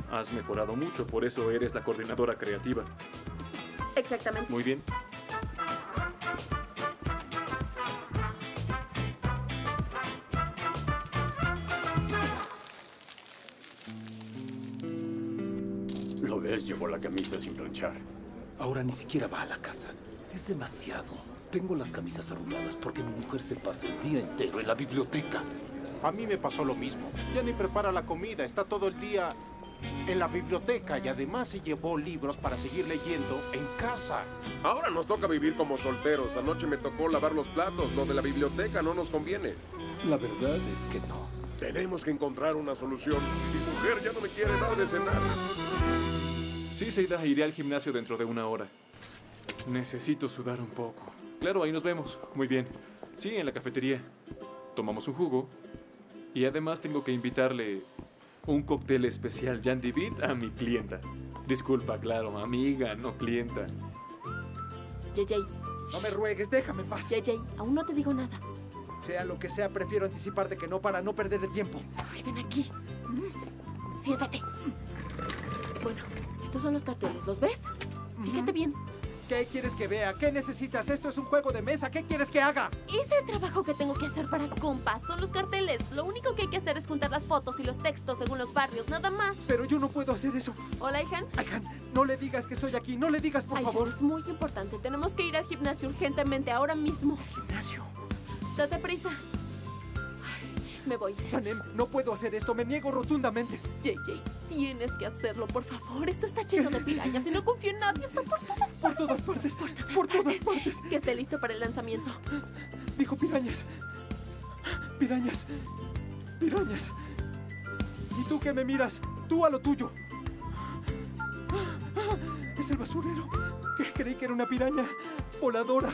Speaker 5: Has mejorado mucho, por eso eres la coordinadora creativa.
Speaker 2: Exactamente.
Speaker 5: Muy bien.
Speaker 23: Ves, llevó la camisa sin planchar.
Speaker 25: Ahora ni siquiera va a la casa. Es demasiado. Tengo las camisas arrugadas porque mi mujer se pasa el día entero en la biblioteca.
Speaker 26: A mí me pasó lo mismo. Ya ni prepara la comida, está todo el día en la biblioteca y además se llevó libros para seguir leyendo en casa.
Speaker 27: Ahora nos toca vivir como solteros. Anoche me tocó lavar los platos. Lo de la biblioteca no nos conviene.
Speaker 25: La verdad es que no.
Speaker 27: Tenemos que encontrar una solución. Mi mujer ya no me quiere dar de cenar.
Speaker 5: Sí, Seida, iré al gimnasio dentro de una hora. Necesito sudar un poco. Claro, ahí nos vemos. Muy bien. Sí, en la cafetería. Tomamos un jugo. Y además tengo que invitarle un cóctel especial Jan David a mi clienta. Disculpa, claro, amiga, no clienta.
Speaker 2: JJ.
Speaker 15: No me ruegues, déjame en paz.
Speaker 2: JJ, aún no te digo nada.
Speaker 15: Sea lo que sea, prefiero anticiparte que no para no perder el tiempo.
Speaker 2: Ay, ven aquí. Mm. Siéntate. Bueno, estos son los carteles, ¿los ves? Fíjate bien.
Speaker 15: ¿Qué quieres que vea? ¿Qué necesitas? Esto es un juego de mesa. ¿Qué quieres que haga?
Speaker 2: Ese trabajo que tengo que hacer para compas son los carteles. Lo único que hay que hacer es juntar las fotos y los textos según los barrios, nada más.
Speaker 15: Pero yo no puedo hacer eso.
Speaker 2: Hola, Ihan.
Speaker 15: Ayhan, no le digas que estoy aquí. No le digas, por favor.
Speaker 2: es muy importante. Tenemos que ir al gimnasio urgentemente, ahora mismo.
Speaker 15: ¿Gimnasio?
Speaker 2: Date prisa. Me voy.
Speaker 15: Sanem, no puedo hacer esto. Me niego rotundamente.
Speaker 2: JJ, tienes que hacerlo, por favor. Esto está lleno de pirañas y no confío en nadie. Está por todas partes.
Speaker 15: Por todas partes. Por todas, por todas partes.
Speaker 2: Que esté listo para el lanzamiento.
Speaker 15: Dijo pirañas. Pirañas. Pirañas. ¿Y tú qué me miras? Tú a lo tuyo. Es el basurero. Que creí que era una piraña voladora.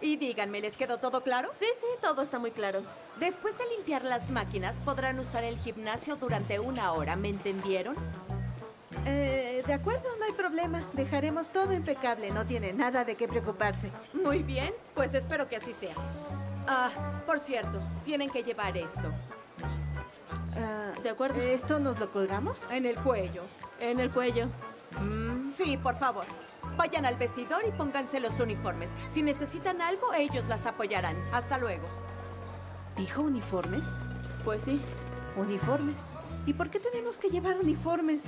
Speaker 17: Y díganme, ¿les quedó todo claro?
Speaker 2: Sí, sí, todo está muy claro.
Speaker 17: Después de limpiar las máquinas, podrán usar el gimnasio durante una hora, ¿me entendieron?
Speaker 14: Eh, de acuerdo, no hay problema. Dejaremos todo impecable, no tiene nada de qué preocuparse.
Speaker 17: Muy bien, pues espero que así sea. Ah, por cierto, tienen que llevar esto.
Speaker 14: Ah,
Speaker 2: ¿De acuerdo?
Speaker 14: ¿Esto nos lo colgamos?
Speaker 17: En el cuello.
Speaker 2: En el cuello.
Speaker 17: Mm, sí, por favor. Vayan al vestidor y pónganse los uniformes. Si necesitan algo, ellos las apoyarán. Hasta luego.
Speaker 14: ¿Dijo uniformes?
Speaker 2: Pues sí.
Speaker 14: Uniformes. ¿Y por qué tenemos que llevar uniformes?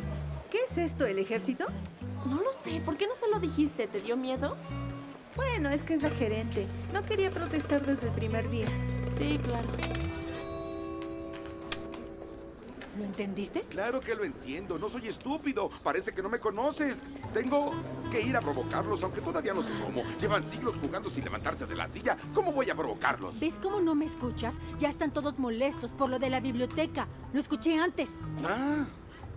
Speaker 14: ¿Qué es esto, el ejército?
Speaker 2: No lo sé. ¿Por qué no se lo dijiste? ¿Te dio miedo?
Speaker 14: Bueno, es que es la gerente. No quería protestar desde el primer día.
Speaker 2: Sí, claro.
Speaker 17: ¿Lo entendiste?
Speaker 9: Claro que lo entiendo, no soy estúpido. Parece que no me conoces. Tengo que ir a provocarlos, aunque todavía no sé cómo. Llevan siglos jugando sin levantarse de la silla. ¿Cómo voy a provocarlos?
Speaker 18: ¿Ves cómo no me escuchas? Ya están todos molestos por lo de la biblioteca. Lo escuché antes.
Speaker 9: Ah,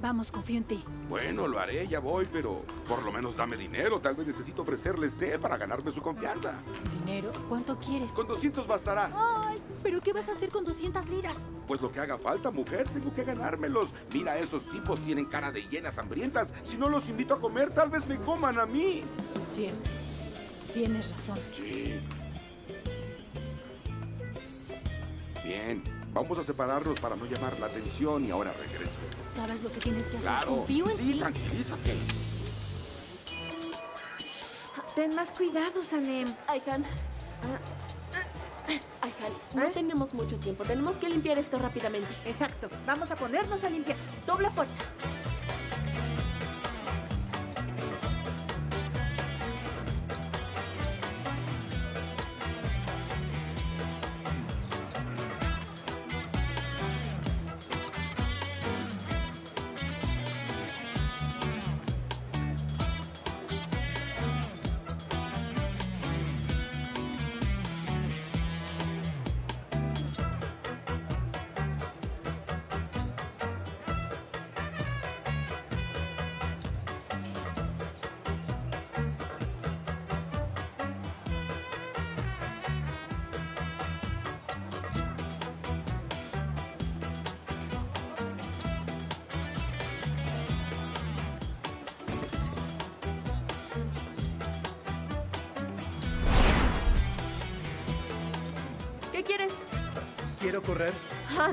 Speaker 18: Vamos, confío en ti.
Speaker 9: bueno, lo haré, ya voy, pero por lo menos dame dinero. Tal vez necesito ofrecerles té para ganarme su confianza.
Speaker 18: ¿Dinero? ¿Cuánto quieres?
Speaker 9: Con 200 bastará.
Speaker 18: Ay, ¿pero qué vas a hacer con 200 liras?
Speaker 9: Pues lo que haga falta, mujer, tengo que ganármelos. Mira, esos tipos tienen cara de hienas hambrientas. Si no los invito a comer, tal vez me coman a mí.
Speaker 18: Cierto. Tienes razón.
Speaker 9: Sí. Bien, vamos a separarnos para no llamar la atención y ahora regreso.
Speaker 18: ¿Sabes lo que tienes que hacer?
Speaker 9: Claro.
Speaker 18: Confío en
Speaker 9: Sí,
Speaker 18: ti.
Speaker 9: tranquilízate.
Speaker 14: Ten más cuidado, Sanem.
Speaker 2: Ayhan. Ayhan, no tenemos mucho tiempo. Tenemos que limpiar esto rápidamente.
Speaker 14: Exacto. Vamos a ponernos a limpiar.
Speaker 2: Doble fuerza.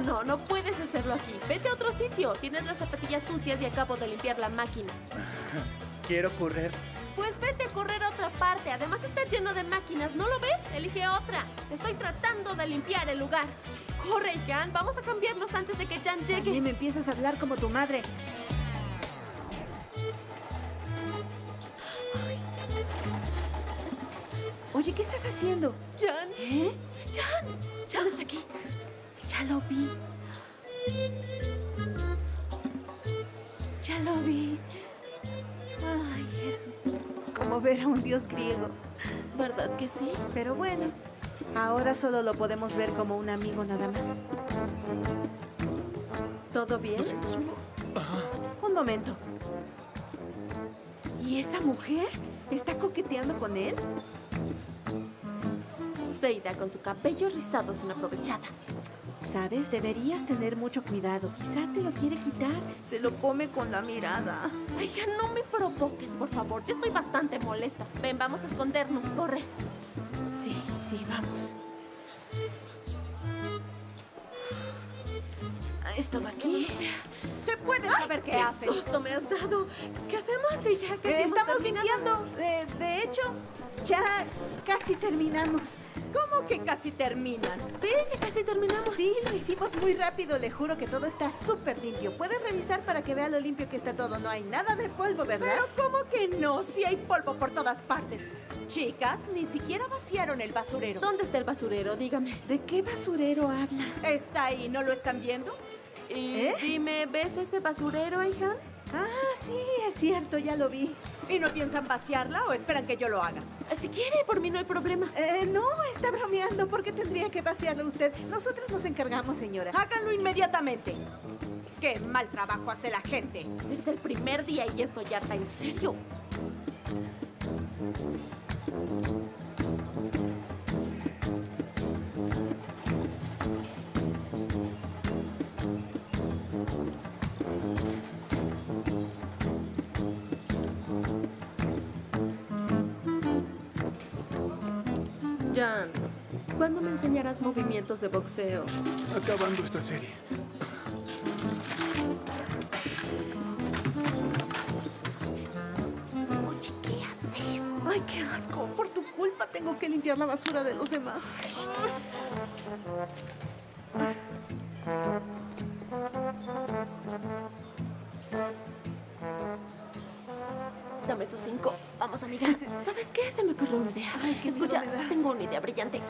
Speaker 2: No, no puedes hacerlo aquí. Vete a otro sitio. Tienes las zapatillas sucias y acabo de limpiar la máquina. (laughs)
Speaker 15: Quiero correr.
Speaker 2: Pues vete a correr a otra parte. Además está lleno de máquinas. ¿No lo ves? Elige otra. Estoy tratando de limpiar el lugar. Corre, Jan. Vamos a cambiarnos antes de que Jan llegue.
Speaker 14: También me empiezas a hablar como tu madre. Oye, ¿qué estás haciendo?
Speaker 2: Jan.
Speaker 14: ¿Eh?
Speaker 2: Jan. Jan está aquí.
Speaker 14: Ya lo vi. Ya lo vi. Ay, Jesús. Como ver a un dios griego.
Speaker 2: ¿Verdad que sí?
Speaker 14: Pero bueno, ahora solo lo podemos ver como un amigo nada más.
Speaker 7: ¿Todo bien?
Speaker 14: Un momento. ¿Y esa mujer? ¿Está coqueteando con él?
Speaker 2: Seida con su cabello rizado es una aprovechada.
Speaker 14: Sabes, deberías tener mucho cuidado. Quizá te lo quiere quitar. Se lo come con la mirada.
Speaker 2: Jan, no me provoques, por favor. Ya estoy bastante molesta. Ven, vamos a escondernos. Corre.
Speaker 14: Sí, sí, vamos. Esto va aquí.
Speaker 17: ¿Se puede saber qué,
Speaker 2: ¡Qué susto me has dado! ¿Qué hacemos y ya
Speaker 14: Eh, estamos limpiando. Eh, de hecho, ya casi terminamos.
Speaker 17: ¿Cómo que casi terminan?
Speaker 2: Sí, ya casi terminamos.
Speaker 14: Sí, lo hicimos muy rápido. Le juro que todo está súper limpio. Puedes revisar para que vea lo limpio que está todo. No hay nada de polvo, ¿verdad?
Speaker 17: Pero ¿cómo que no? Si hay polvo por todas partes. Chicas, ni siquiera vaciaron el basurero.
Speaker 2: ¿Dónde está el basurero? Dígame.
Speaker 14: ¿De qué basurero habla?
Speaker 17: Está ahí, ¿no lo están viendo?
Speaker 2: Y
Speaker 14: ¿Eh?
Speaker 2: dime, ¿ves ese basurero, hija?
Speaker 14: Ah, sí, es cierto, ya lo vi.
Speaker 17: ¿Y no piensan vaciarla o esperan que yo lo haga?
Speaker 2: Si quiere, por mí no hay problema.
Speaker 14: Eh, no, está bromeando. ¿Por qué tendría que vaciarlo usted? Nosotros nos encargamos, señora.
Speaker 17: Háganlo inmediatamente. ¡Qué mal trabajo hace la gente!
Speaker 2: Es el primer día y estoy harta, en serio.
Speaker 7: Jan, ¿cuándo me enseñarás movimientos de boxeo?
Speaker 3: Acabando esta serie.
Speaker 2: Oye, ¿qué haces?
Speaker 14: Ay, qué asco. Por tu culpa tengo que limpiar la basura de los demás.
Speaker 2: Dame esos cinco. Vamos, amiga. ¿Sabes qué? Se me ocurrió una idea.
Speaker 14: Ay, ¿qué
Speaker 2: Escucha,
Speaker 14: miedo me das?
Speaker 2: tengo una idea brillante.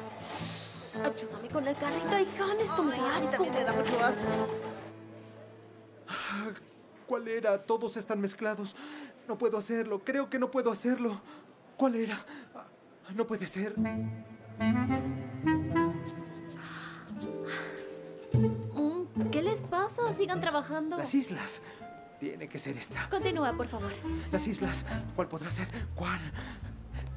Speaker 2: Ayúdame con el carrito, hija. Esto me asco.
Speaker 14: también me da mucho asco.
Speaker 15: ¿Cuál era? Todos están mezclados. No puedo hacerlo. Creo que no puedo hacerlo. ¿Cuál era? Ah, No puede ser.
Speaker 19: Mm, ¿Qué les pasa? Sigan trabajando.
Speaker 15: Las islas. Tiene que ser esta.
Speaker 19: Continúa, por favor.
Speaker 15: Las islas. ¿Cuál podrá ser? ¿Cuál?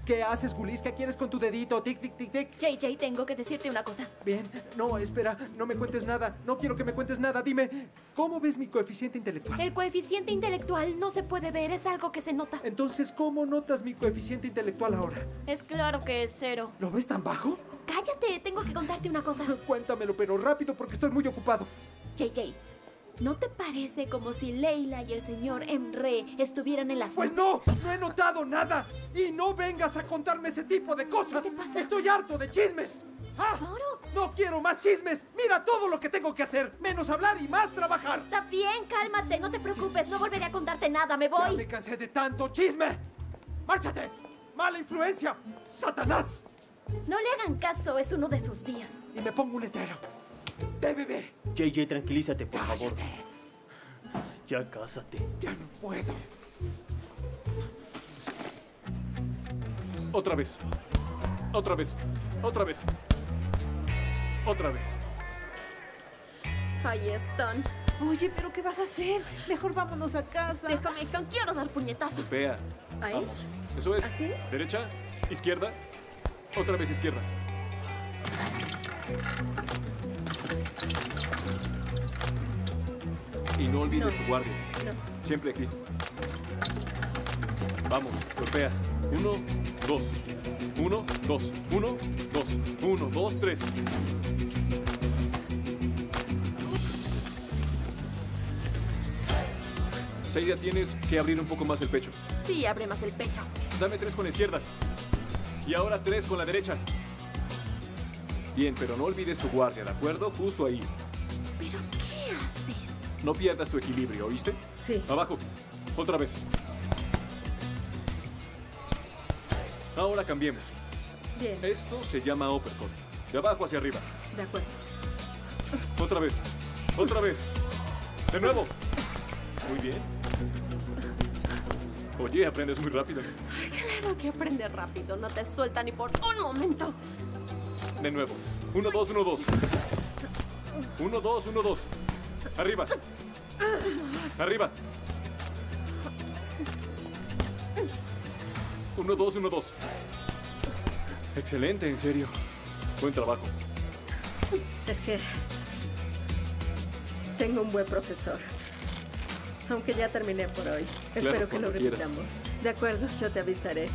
Speaker 15: ¿Qué haces, Gulis? ¿Qué quieres con tu dedito? Tic, tic, tic, tic.
Speaker 19: JJ, tengo que decirte una cosa.
Speaker 15: Bien. No, espera. No me cuentes nada. No quiero que me cuentes nada. Dime, ¿cómo ves mi coeficiente intelectual?
Speaker 19: El coeficiente intelectual no se puede ver, es algo que se nota.
Speaker 15: Entonces, ¿cómo notas mi coeficiente intelectual ahora?
Speaker 19: Es claro que es cero.
Speaker 15: ¿Lo ves tan bajo?
Speaker 19: Cállate, tengo que contarte una cosa.
Speaker 15: Cuéntamelo, pero rápido porque estoy muy ocupado.
Speaker 19: JJ, ¿no te parece como si Leila y el señor Emre estuvieran en la
Speaker 15: Pues no, no he notado nada. Y no vengas a contarme ese tipo de cosas. Estoy harto de chismes. ¡Ah! No quiero más chismes. Mira todo lo que tengo que hacer. Menos hablar y más trabajar.
Speaker 19: Está bien, cálmate, no te preocupes, no volveré a contarte nada, me
Speaker 15: Ya
Speaker 19: voy.
Speaker 15: me cansé de tanto chisme. ¡Márchate! ¡Mala influencia! ¡Satanás!
Speaker 19: No le hagan caso, es uno de sus días.
Speaker 15: Y me pongo un letrero. Bebé.
Speaker 28: JJ, tranquilízate, por favor. Ya cásate.
Speaker 15: Ya no puedo.
Speaker 5: Otra vez. Otra vez. Otra vez. Otra vez.
Speaker 2: Ahí están.
Speaker 14: Oye, ¿pero qué vas a hacer? Mejor vámonos a casa.
Speaker 2: Déjame, hija. Quiero dar puñetazos.
Speaker 5: Vea.
Speaker 2: ¿Ahí?
Speaker 5: Vamos. Eso es.
Speaker 2: ¿Así?
Speaker 5: Derecha, izquierda. Otra vez izquierda. Y no olvides tu guardia. Siempre aquí. Vamos, golpea. Uno, dos. Uno, dos, uno, dos, uno, dos, tres. Seiya, tienes que abrir un poco más el pecho.
Speaker 2: Sí, abre más el pecho.
Speaker 5: Dame tres con la izquierda. Y ahora tres con la derecha. Bien, pero no olvides tu guardia, ¿de acuerdo? Justo ahí. No pierdas tu equilibrio, ¿oíste?
Speaker 7: Sí.
Speaker 5: Abajo. Otra vez. Ahora cambiemos.
Speaker 7: Bien.
Speaker 5: Esto se llama uppercut. De abajo hacia arriba.
Speaker 7: De acuerdo.
Speaker 5: Otra vez. Otra vez. De nuevo. Muy bien. Oye, aprendes muy rápido.
Speaker 2: Claro que aprende rápido, no te suelta ni por un momento.
Speaker 5: De nuevo. Uno, dos, uno, dos. Uno, dos, uno, dos. Arriba. Arriba. Uno, dos, uno, dos. Excelente, en serio. Buen trabajo.
Speaker 7: Es que tengo un buen profesor. Aunque ya terminé por hoy.
Speaker 5: Claro,
Speaker 7: Espero que lo repitamos. De acuerdo, yo te avisaré.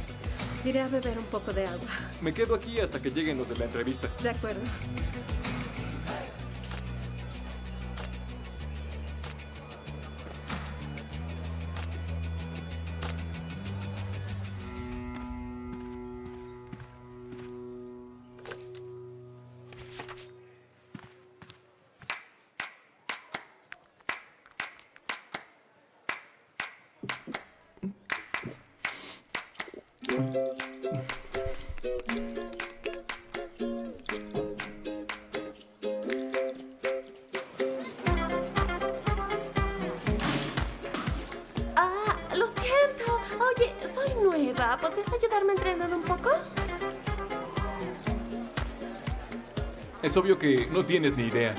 Speaker 7: Iré a beber un poco de agua.
Speaker 5: Me quedo aquí hasta que lleguen los de la entrevista.
Speaker 7: De acuerdo.
Speaker 5: Obvio que no tienes ni idea.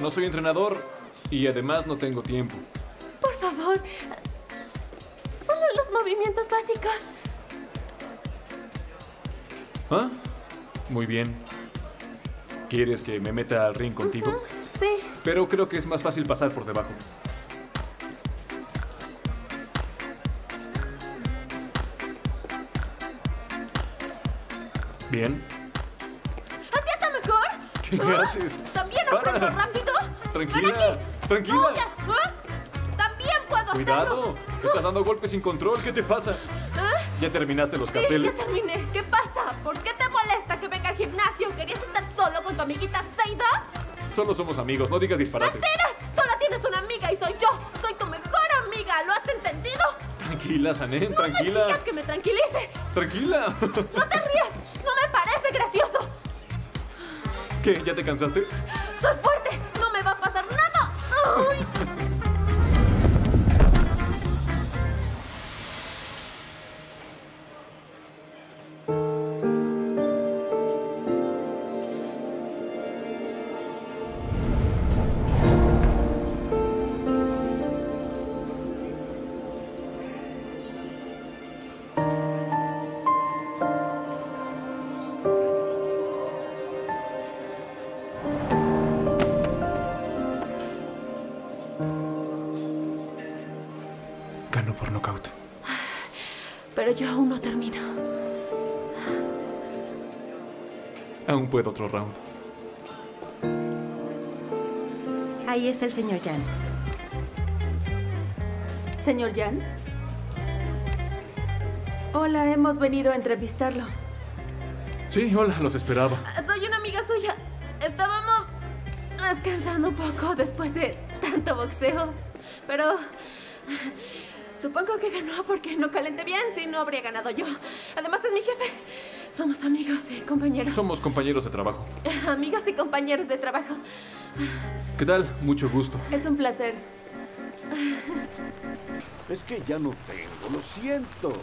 Speaker 5: No soy entrenador y además no tengo tiempo.
Speaker 2: Por favor. Solo los movimientos básicos.
Speaker 5: ¿Ah? Muy bien. ¿Quieres que me meta al ring contigo?
Speaker 2: Sí.
Speaker 5: Pero creo que es más fácil pasar por debajo. Bien. ¿Qué haces?
Speaker 2: ¿También aprendo rápido?
Speaker 5: Tranquila, tranquila.
Speaker 2: ¿Ah? También puedo hacerlo.
Speaker 5: Cuidado. Estás dando golpes sin control. ¿Qué te pasa?
Speaker 2: ¿Ah?
Speaker 5: ¿Ya terminaste los
Speaker 2: Sí, ya
Speaker 5: carteles?
Speaker 2: terminé. ¿Qué pasa? ¿Por qué te molesta que venga al gimnasio? ¿Querías estar solo con tu amiguita Seida?
Speaker 5: Solo somos amigos. No digas disparates.
Speaker 2: ¡Mentiras! Solo tienes una amiga y soy yo. Soy tu mejor amiga. ¿Lo has entendido?
Speaker 5: Tranquila, Sanen.
Speaker 2: No me
Speaker 5: Tranquila.
Speaker 2: digas que me tranquilice.
Speaker 5: Tranquila.
Speaker 2: Te. No
Speaker 5: ¿Qué? ¿Ya te cansaste?
Speaker 2: Soy fuerte.
Speaker 5: Otro round.
Speaker 7: Ahí está el señor Jan.
Speaker 18: Señor Jan. Hola, hemos venido a entrevistarlo.
Speaker 5: Sí, hola, los esperaba.
Speaker 2: Soy una amiga suya. Estábamos descansando un poco después de tanto boxeo. Pero supongo que ganó porque no calenté bien, si no habría ganado yo. Además es mi jefe. Somos amigos y compañeros.
Speaker 5: Somos compañeros de trabajo. (laughs)
Speaker 2: Amigos y compañeros de trabajo.
Speaker 5: ¿Qué tal? Mucho gusto.
Speaker 18: Es un placer.
Speaker 9: Es que ya no tengo, lo siento.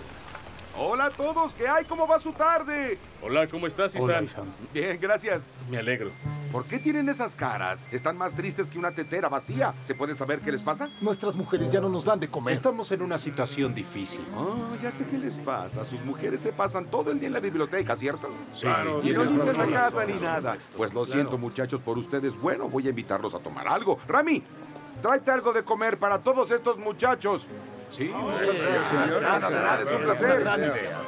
Speaker 9: Hola a todos, ¿qué hay? ¿Cómo va su tarde?
Speaker 29: Hola, ¿cómo estás,
Speaker 9: Hola,
Speaker 29: Isan?
Speaker 9: Bien, gracias.
Speaker 29: Me alegro.
Speaker 9: ¿Por qué tienen esas caras? Están más tristes que una tetera vacía. ¿Se puede saber qué les pasa?
Speaker 25: Nuestras mujeres ya no nos dan de comer.
Speaker 26: Estamos en una situación difícil.
Speaker 9: Oh, ya sé qué les pasa. Sus mujeres se pasan todo el día en la biblioteca, ¿cierto?
Speaker 26: Sí, Claro,
Speaker 9: y no limpian la casa ni nada. Pues lo siento, muchachos, por ustedes. Bueno, voy a invitarlos a tomar algo. Rami, tráete algo de comer para todos estos muchachos. Sí,
Speaker 30: Es
Speaker 9: un
Speaker 30: una
Speaker 9: placer.
Speaker 30: gran idea,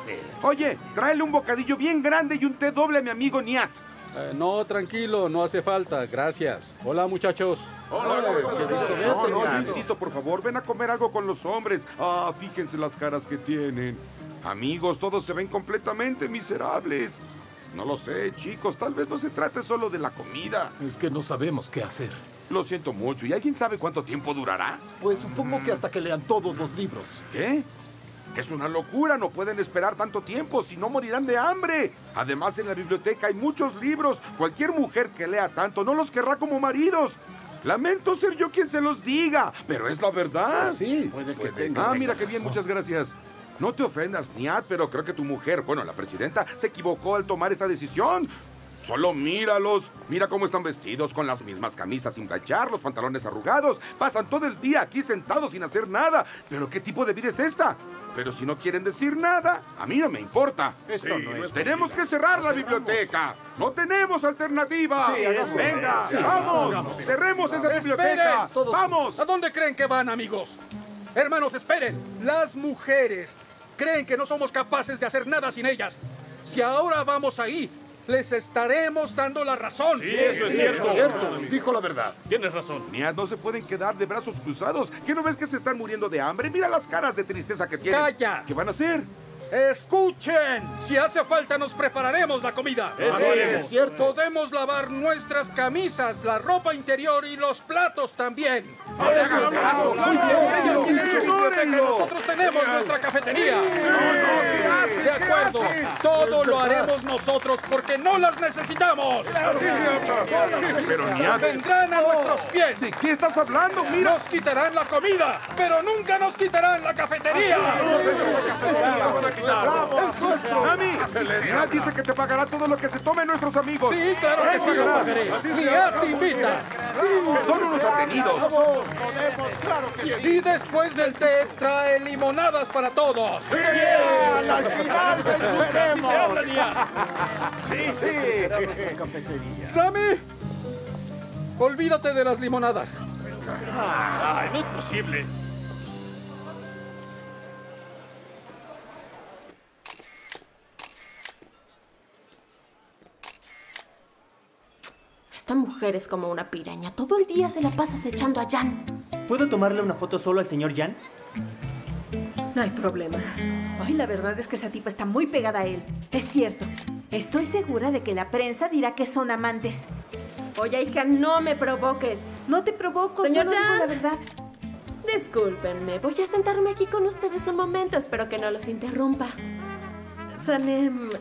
Speaker 9: Oye, tráele un bocadillo bien grande y un té doble a mi amigo Niat.
Speaker 31: Eh, no, tranquilo, no hace falta, gracias. Hola, muchachos.
Speaker 9: No, no, yo insisto, por favor, ven a comer algo con los hombres. Ah, fíjense las caras que tienen. Amigos, todos se ven completamente miserables. No lo sé, chicos, tal vez no se trate solo de la comida.
Speaker 23: Es que no sabemos qué hacer.
Speaker 9: Lo siento mucho. ¿Y alguien sabe cuánto tiempo durará?
Speaker 23: Pues supongo que hasta que lean todos los libros.
Speaker 9: ¿Qué? Es una locura, no pueden esperar tanto tiempo, si no morirán de hambre. Además, en la biblioteca hay muchos libros. Cualquier mujer que lea tanto no los querrá como maridos. Lamento ser yo quien se los diga, pero es la verdad.
Speaker 23: Sí, puede que tenga
Speaker 9: Ah, mira qué bien, muchas gracias. No te ofendas, Niat, pero creo que tu mujer, bueno, la presidenta, se equivocó al tomar esta decisión. Solo míralos. Mira cómo están vestidos con las mismas camisas sin planchar, los pantalones arrugados. Pasan todo el día aquí sentados sin hacer nada. ¿Pero qué tipo de vida es esta? Pero si no quieren decir nada, a mí no me importa.
Speaker 32: Esto no es
Speaker 9: Tenemos que cerrar la biblioteca. No tenemos alternativa.
Speaker 32: Sí.
Speaker 9: Venga,
Speaker 32: Sí,
Speaker 9: vamos. Cerremos esa
Speaker 31: ¡Esperen!
Speaker 9: biblioteca. Vamos.
Speaker 31: ¿A dónde creen que van, amigos? Hermanos, esperen. Las mujeres creen que no somos capaces de hacer nada sin ellas. Si ahora vamos ahí, les estaremos dando la razón.
Speaker 9: Sí, eso es cierto.
Speaker 23: Dijo la verdad.
Speaker 9: Tienes razón. Niad, no se pueden quedar de brazos cruzados. ¿Qué no ves que se están muriendo de hambre? Mira las caras de tristeza que tienen.
Speaker 31: ¡Calla!
Speaker 9: ¿Qué van a hacer?
Speaker 31: Escuchen, si hace falta nos prepararemos la comida.
Speaker 9: Eso
Speaker 31: es cierto. Podemos lavar nuestras camisas, la ropa interior y los platos también.
Speaker 9: Háganse caso. Muy bien.
Speaker 31: Ellos tienen biblioteca, nosotros tenemos nuestra cafetería. De acuerdo, todo lo haremos nosotros porque no las necesitamos.
Speaker 9: Pero.
Speaker 31: Vendrán a nuestros pies.
Speaker 9: ¿De qué estás hablando? Mira.
Speaker 31: Nos quitarán la comida, pero nunca nos quitarán la cafetería.
Speaker 9: Mami, Niad dice que te pagará todo lo que se tomen nuestros amigos.
Speaker 31: Sí, claro que sí lo pagaré. Te invita.
Speaker 9: Son unos atenidos.
Speaker 32: Podemos, claro que sí.
Speaker 31: Y después del té trae limonadas para todos.
Speaker 32: ¡Sí! ¡Al final venceremos! Sí, sí.
Speaker 31: Rami, olvídate de las limonadas.
Speaker 25: Ay, no es posible.
Speaker 2: Esta mujer es como una piraña. Todo el día se la pasas echando a Jan.
Speaker 33: ¿Puedo tomarle una foto solo al señor Jan?
Speaker 7: No hay problema.
Speaker 14: Ay, la verdad es que esa tipa está muy pegada a él. Es cierto. Estoy segura de que la prensa dirá que son amantes.
Speaker 2: Oye, hija, no me provoques.
Speaker 14: No te provoco,
Speaker 2: Señor
Speaker 14: solo digo
Speaker 2: Jan.
Speaker 14: la verdad.
Speaker 2: Discúlpenme, voy a sentarme aquí con ustedes un momento. Espero que no los interrumpa.
Speaker 7: Sanem,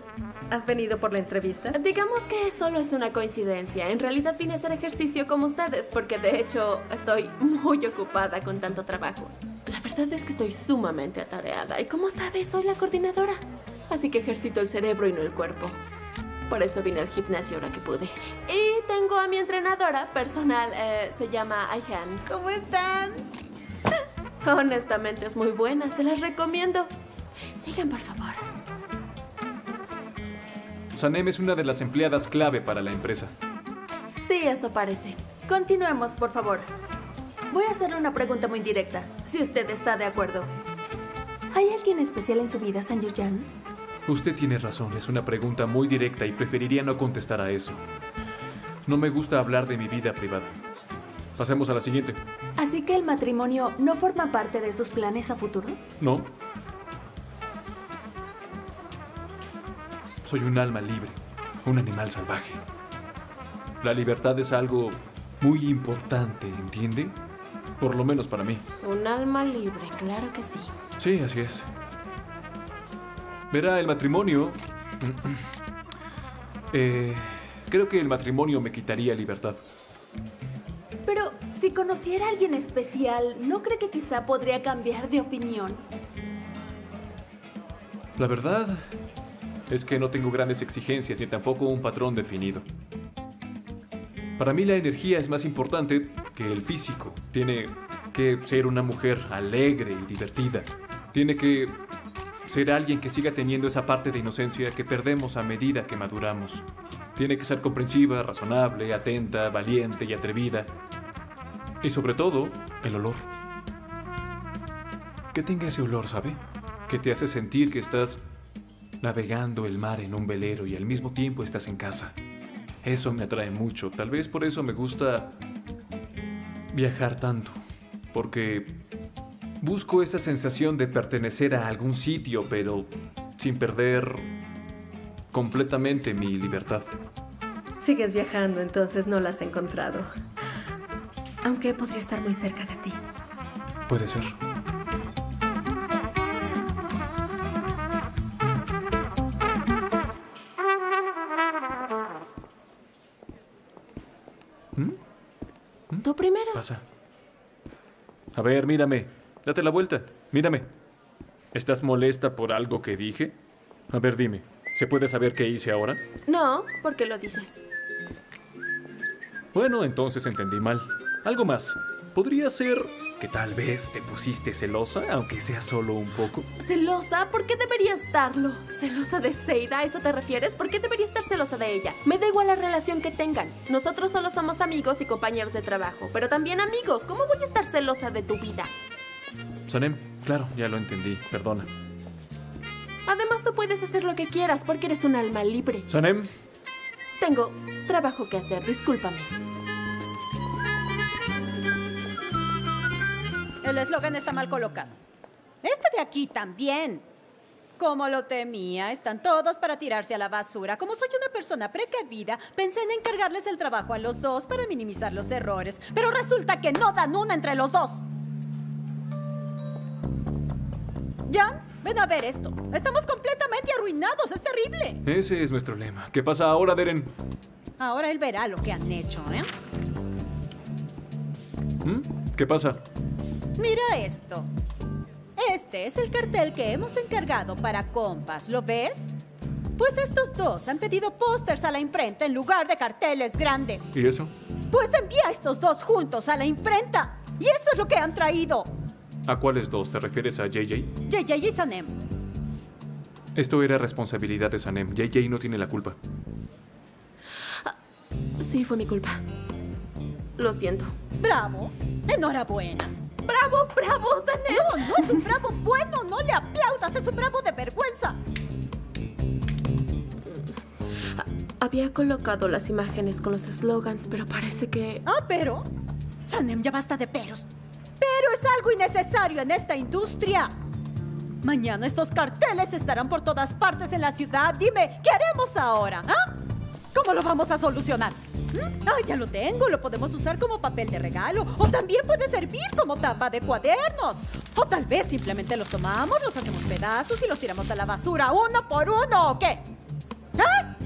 Speaker 7: ¿has venido por la entrevista?
Speaker 2: Digamos que solo es una coincidencia. En realidad vine a hacer ejercicio como ustedes, porque de hecho estoy muy ocupada con tanto trabajo. La verdad es que estoy sumamente atareada y como sabes, soy la coordinadora. Así que ejercito el cerebro y no el cuerpo. Por eso vine al gimnasio ahora que pude. Y tengo a mi entrenadora personal, eh, se llama Ayhan.
Speaker 14: ¿Cómo están?
Speaker 2: Honestamente es muy buena, se las recomiendo. Sigan, por favor.
Speaker 5: Sanem es una de las empleadas clave para la empresa.
Speaker 2: Sí, eso parece.
Speaker 34: Continuemos, por favor. Voy a hacerle una pregunta muy directa, si usted está de acuerdo. ¿Hay alguien especial en su vida, señor Jan?
Speaker 5: Usted tiene razón, es una pregunta muy directa y preferiría no contestar a eso. No me gusta hablar de mi vida privada. Pasemos a la siguiente.
Speaker 34: Así que el matrimonio no forma parte de sus planes a futuro.
Speaker 5: No. Soy un alma libre, un animal salvaje. La libertad es algo muy importante, ¿entiende? Por lo menos para mí.
Speaker 2: Un alma libre, claro que sí.
Speaker 5: Sí, así es. Verá, el matrimonio... (clears throat) Eh, creo que el matrimonio me quitaría libertad.
Speaker 34: Pero si conociera a alguien especial, ¿no cree que quizá podría cambiar de opinión?
Speaker 5: La verdad es que no tengo grandes exigencias ni tampoco un patrón definido. Para mí la energía es más importante que el físico. Tiene que ser una mujer alegre y divertida. Tiene que ser alguien que siga teniendo esa parte de inocencia que perdemos a medida que maduramos. Tiene que ser comprensiva, razonable, atenta, valiente y atrevida. Y sobre todo, el olor. que tenga ese olor, ¿sabe? Que te hace sentir que estás navegando el mar en un velero y al mismo tiempo estás en casa. Eso me atrae mucho. Tal vez por eso me gusta viajar tanto. Porque busco esa sensación de pertenecer a algún sitio, pero sin perder completamente mi libertad.
Speaker 7: Sigues viajando, entonces no la has encontrado. Aunque podría estar muy cerca de ti.
Speaker 5: Puede ser.
Speaker 2: Primero.
Speaker 5: Pasa. A ver, mírame. Date la vuelta. Mírame. ¿Estás molesta por algo que dije? A ver, dime. ¿Se puede saber qué hice ahora?
Speaker 2: No, ¿por qué lo dices?
Speaker 5: Bueno, entonces entendí mal. Algo más. ¿Podría ser que tal vez te pusiste celosa, aunque sea solo un poco?
Speaker 2: ¿Celosa? ¿Por qué debería estarlo? ¿Celosa de Seida? ¿A eso te refieres? ¿Por qué debería estar celosa de ella? Me da igual la relación que tengan. Nosotros solo somos amigos y compañeros de trabajo, pero también amigos. ¿Cómo voy a estar celosa de tu vida?
Speaker 5: Sanem, claro, ya lo entendí. Perdona.
Speaker 2: Además, tú puedes hacer lo que quieras porque eres un alma libre.
Speaker 5: Sanem,
Speaker 2: Tengo trabajo que hacer, discúlpame.
Speaker 17: El eslogan está mal colocado. Este de aquí también. Como lo temía, están todos para tirarse a la basura. Como soy una persona precavida, pensé en encargarles el trabajo a los dos para minimizar los errores. Pero resulta que no dan una entre los dos. Jan, ven a ver esto. Estamos completamente arruinados. Es terrible.
Speaker 5: ese es nuestro lema. ¿Qué pasa ahora, Deren?
Speaker 17: Ahora él verá lo que han hecho, ¿eh?
Speaker 5: ¿Mm? ¿Qué pasa?
Speaker 17: Mira esto. Este es el cartel que hemos encargado para Compass. ¿Lo ves? Pues estos dos han pedido pósters a la imprenta en lugar de carteles grandes.
Speaker 5: ¿Y eso?
Speaker 17: Pues envía a estos dos juntos a la imprenta. Y eso es lo que han traído.
Speaker 5: ¿A cuáles dos? ¿Te refieres a JJ?
Speaker 17: JJ y Sanem.
Speaker 5: Esto era responsabilidad de Sanem. JJ no tiene la culpa.
Speaker 2: Sí, fue mi culpa. Lo siento.
Speaker 17: Bravo. Enhorabuena.
Speaker 2: ¡Bravo, bravo, Sanem!
Speaker 17: No, no es un bravo bueno. No le aplaudas. Es un bravo de vergüenza.
Speaker 2: Había colocado las imágenes con los slogans, pero parece que...
Speaker 17: Ah, pero... Sanem, ya basta de peros. Pero es algo innecesario en esta industria. Mañana estos carteles estarán por todas partes en la ciudad. Dime, ¿qué haremos ahora? ¿Ah? ¿Cómo lo vamos a solucionar? ¿Mm? Ah, ya lo tengo. Lo podemos usar como papel de regalo. O también puede servir como tapa de cuadernos. O tal vez simplemente los tomamos, los hacemos pedazos y los tiramos a la basura uno por uno. ¿O qué? ¿Ah?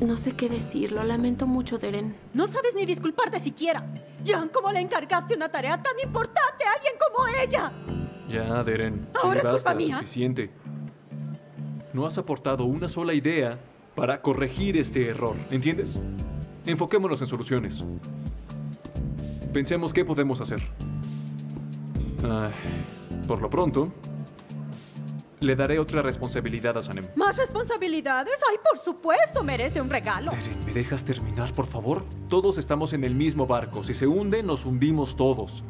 Speaker 2: No sé qué decir, lo lamento mucho, Deren.
Speaker 17: No sabes ni disculparte siquiera. Jan, ¿cómo le encargaste una tarea tan importante a alguien como ella?
Speaker 5: Ya, Deren.
Speaker 17: Ahora
Speaker 5: sí,
Speaker 17: es culpa mía.
Speaker 5: suficiente. No has aportado una sola idea para corregir este error, ¿entiendes? Enfoquémonos en soluciones. Pensemos qué podemos hacer. Ay, por lo pronto, le daré otra responsabilidad a Sanem.
Speaker 17: ¿Más responsabilidades? Ay, por supuesto, merece un regalo.
Speaker 5: Deren, ¿me dejas terminar, por favor? Todos estamos en el mismo barco. Si se hunde, nos hundimos todos.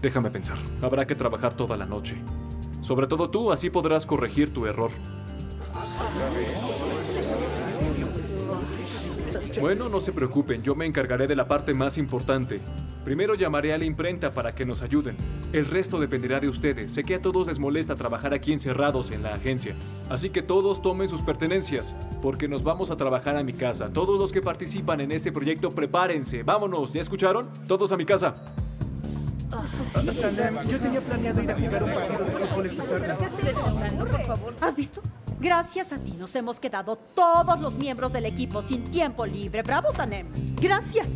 Speaker 5: Déjame pensar. Habrá que trabajar toda la noche. Sobre todo tú, así podrás corregir tu error. Bueno, no se preocupen, yo me encargaré de la parte más importante. Primero llamaré a la imprenta para que nos ayuden. El resto dependerá de ustedes. Sé que a todos les molesta trabajar aquí encerrados en la agencia. Así que todos tomen sus pertenencias, porque nos vamos a trabajar a mi casa. Todos los que participan en este proyecto, prepárense. Vámonos, ¿ya escucharon? Todos a mi casa.
Speaker 15: Yo tenía planeado ir a jugar un partido de fútbol esta tarde.
Speaker 17: Por favor. ¿Has visto? Gracias a ti nos hemos quedado todos los miembros del equipo sin tiempo libre. ¡Bravo, Sanem! ¡Gracias!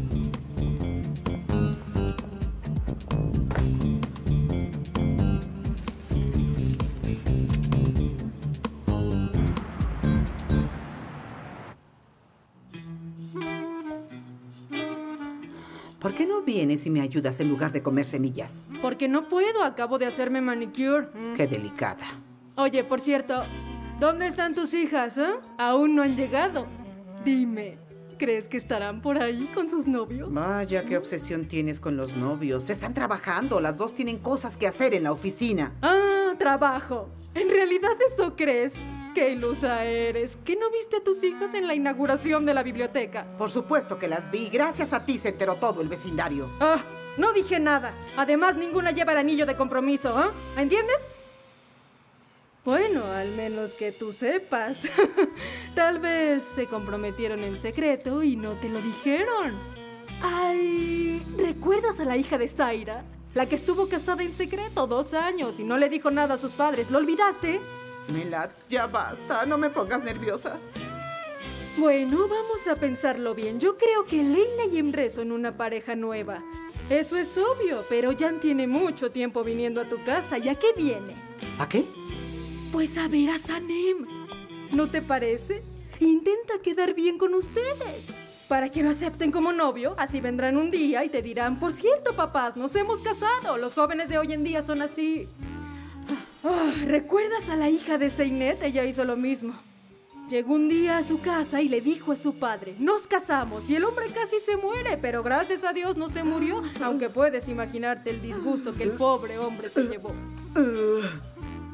Speaker 12: ¿Por qué no vienes y me ayudas en lugar de comer semillas?
Speaker 35: Porque no puedo, acabo de hacerme manicure. Mm.
Speaker 12: Qué delicada.
Speaker 35: Oye, por cierto, ¿dónde están tus hijas, eh? Aún no han llegado. Dime,
Speaker 7: ¿Crees que estarán por ahí con sus novios?
Speaker 12: Vaya, qué obsesión tienes con los novios. Están trabajando, las dos tienen cosas que hacer en la oficina.
Speaker 7: Ah, trabajo. ¿En realidad eso crees? Qué ilusa eres. ¿Que no viste a tus hijas en la inauguración de la biblioteca?
Speaker 12: Por supuesto que las vi. Gracias a ti se enteró todo el vecindario.
Speaker 7: Ah, no dije nada. Además, ninguna lleva el anillo de compromiso, ¿ah? ¿Entiendes? Bueno, al menos que tú sepas. (laughs) Tal vez se comprometieron en secreto y no te lo dijeron. Ay, ¿recuerdas a la hija de Zaira? La que estuvo casada en secreto dos años y no le dijo nada a sus padres. ¿Lo olvidaste?
Speaker 12: Melad, ya basta. No me pongas nerviosa.
Speaker 7: Bueno, vamos a pensarlo bien. Yo creo que Leila y Emre son una pareja nueva. Eso es obvio, pero Jan tiene mucho tiempo viniendo a tu casa. ¿Y a qué viene?
Speaker 8: ¿A qué?
Speaker 7: Pues a ver a Sanem. ¿No te parece? Intenta quedar bien con ustedes. Para que lo acepten como novio, así vendrán un día y te dirán, por cierto, papás, nos hemos casado. Los jóvenes de hoy en día son así. Ah, ¿Recuerdas a la hija de Seinet? Ella hizo lo mismo. Llegó un día a su casa y le dijo a su padre, nos casamos y el hombre casi se muere, pero gracias a Dios no se murió, aunque puedes imaginarte el disgusto que el pobre hombre se llevó.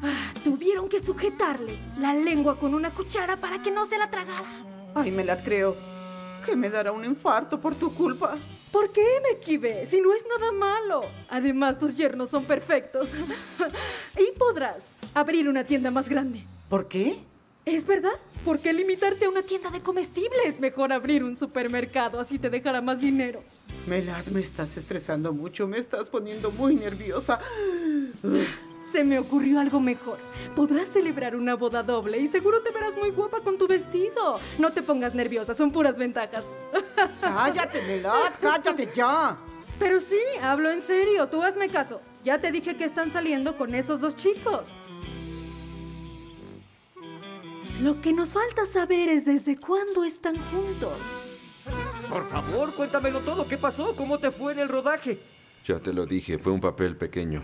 Speaker 7: Ah, tuvieron que sujetarle la lengua con una cuchara para que no se la tragara.
Speaker 12: Ay, Melad, creo que me dará un infarto por tu culpa.
Speaker 7: ¿Por qué me equivé? Si no es nada malo. Además, tus yernos son perfectos. (laughs) y podrás abrir una tienda más grande.
Speaker 12: ¿Por qué?
Speaker 7: ¿Es verdad? ¿Por qué limitarse a una tienda de comestibles? Mejor abrir un supermercado, así te dejará más dinero.
Speaker 12: Melad, me estás estresando mucho, me estás poniendo muy nerviosa.
Speaker 7: Se me ocurrió algo mejor. Podrás celebrar una boda doble y seguro te verás muy guapa con tu vestido. No te pongas nerviosa, son puras ventajas. (laughs)
Speaker 12: Cállate, Melad, cállate ya.
Speaker 7: Pero sí, hablo en serio, tú hazme caso. Ya te dije que están saliendo con esos dos chicos. Lo que nos falta saber es desde cuándo están juntos.
Speaker 8: Por favor, cuéntamelo todo. ¿Qué pasó? ¿Cómo te fue en el rodaje?
Speaker 24: Ya te lo dije, fue un papel pequeño.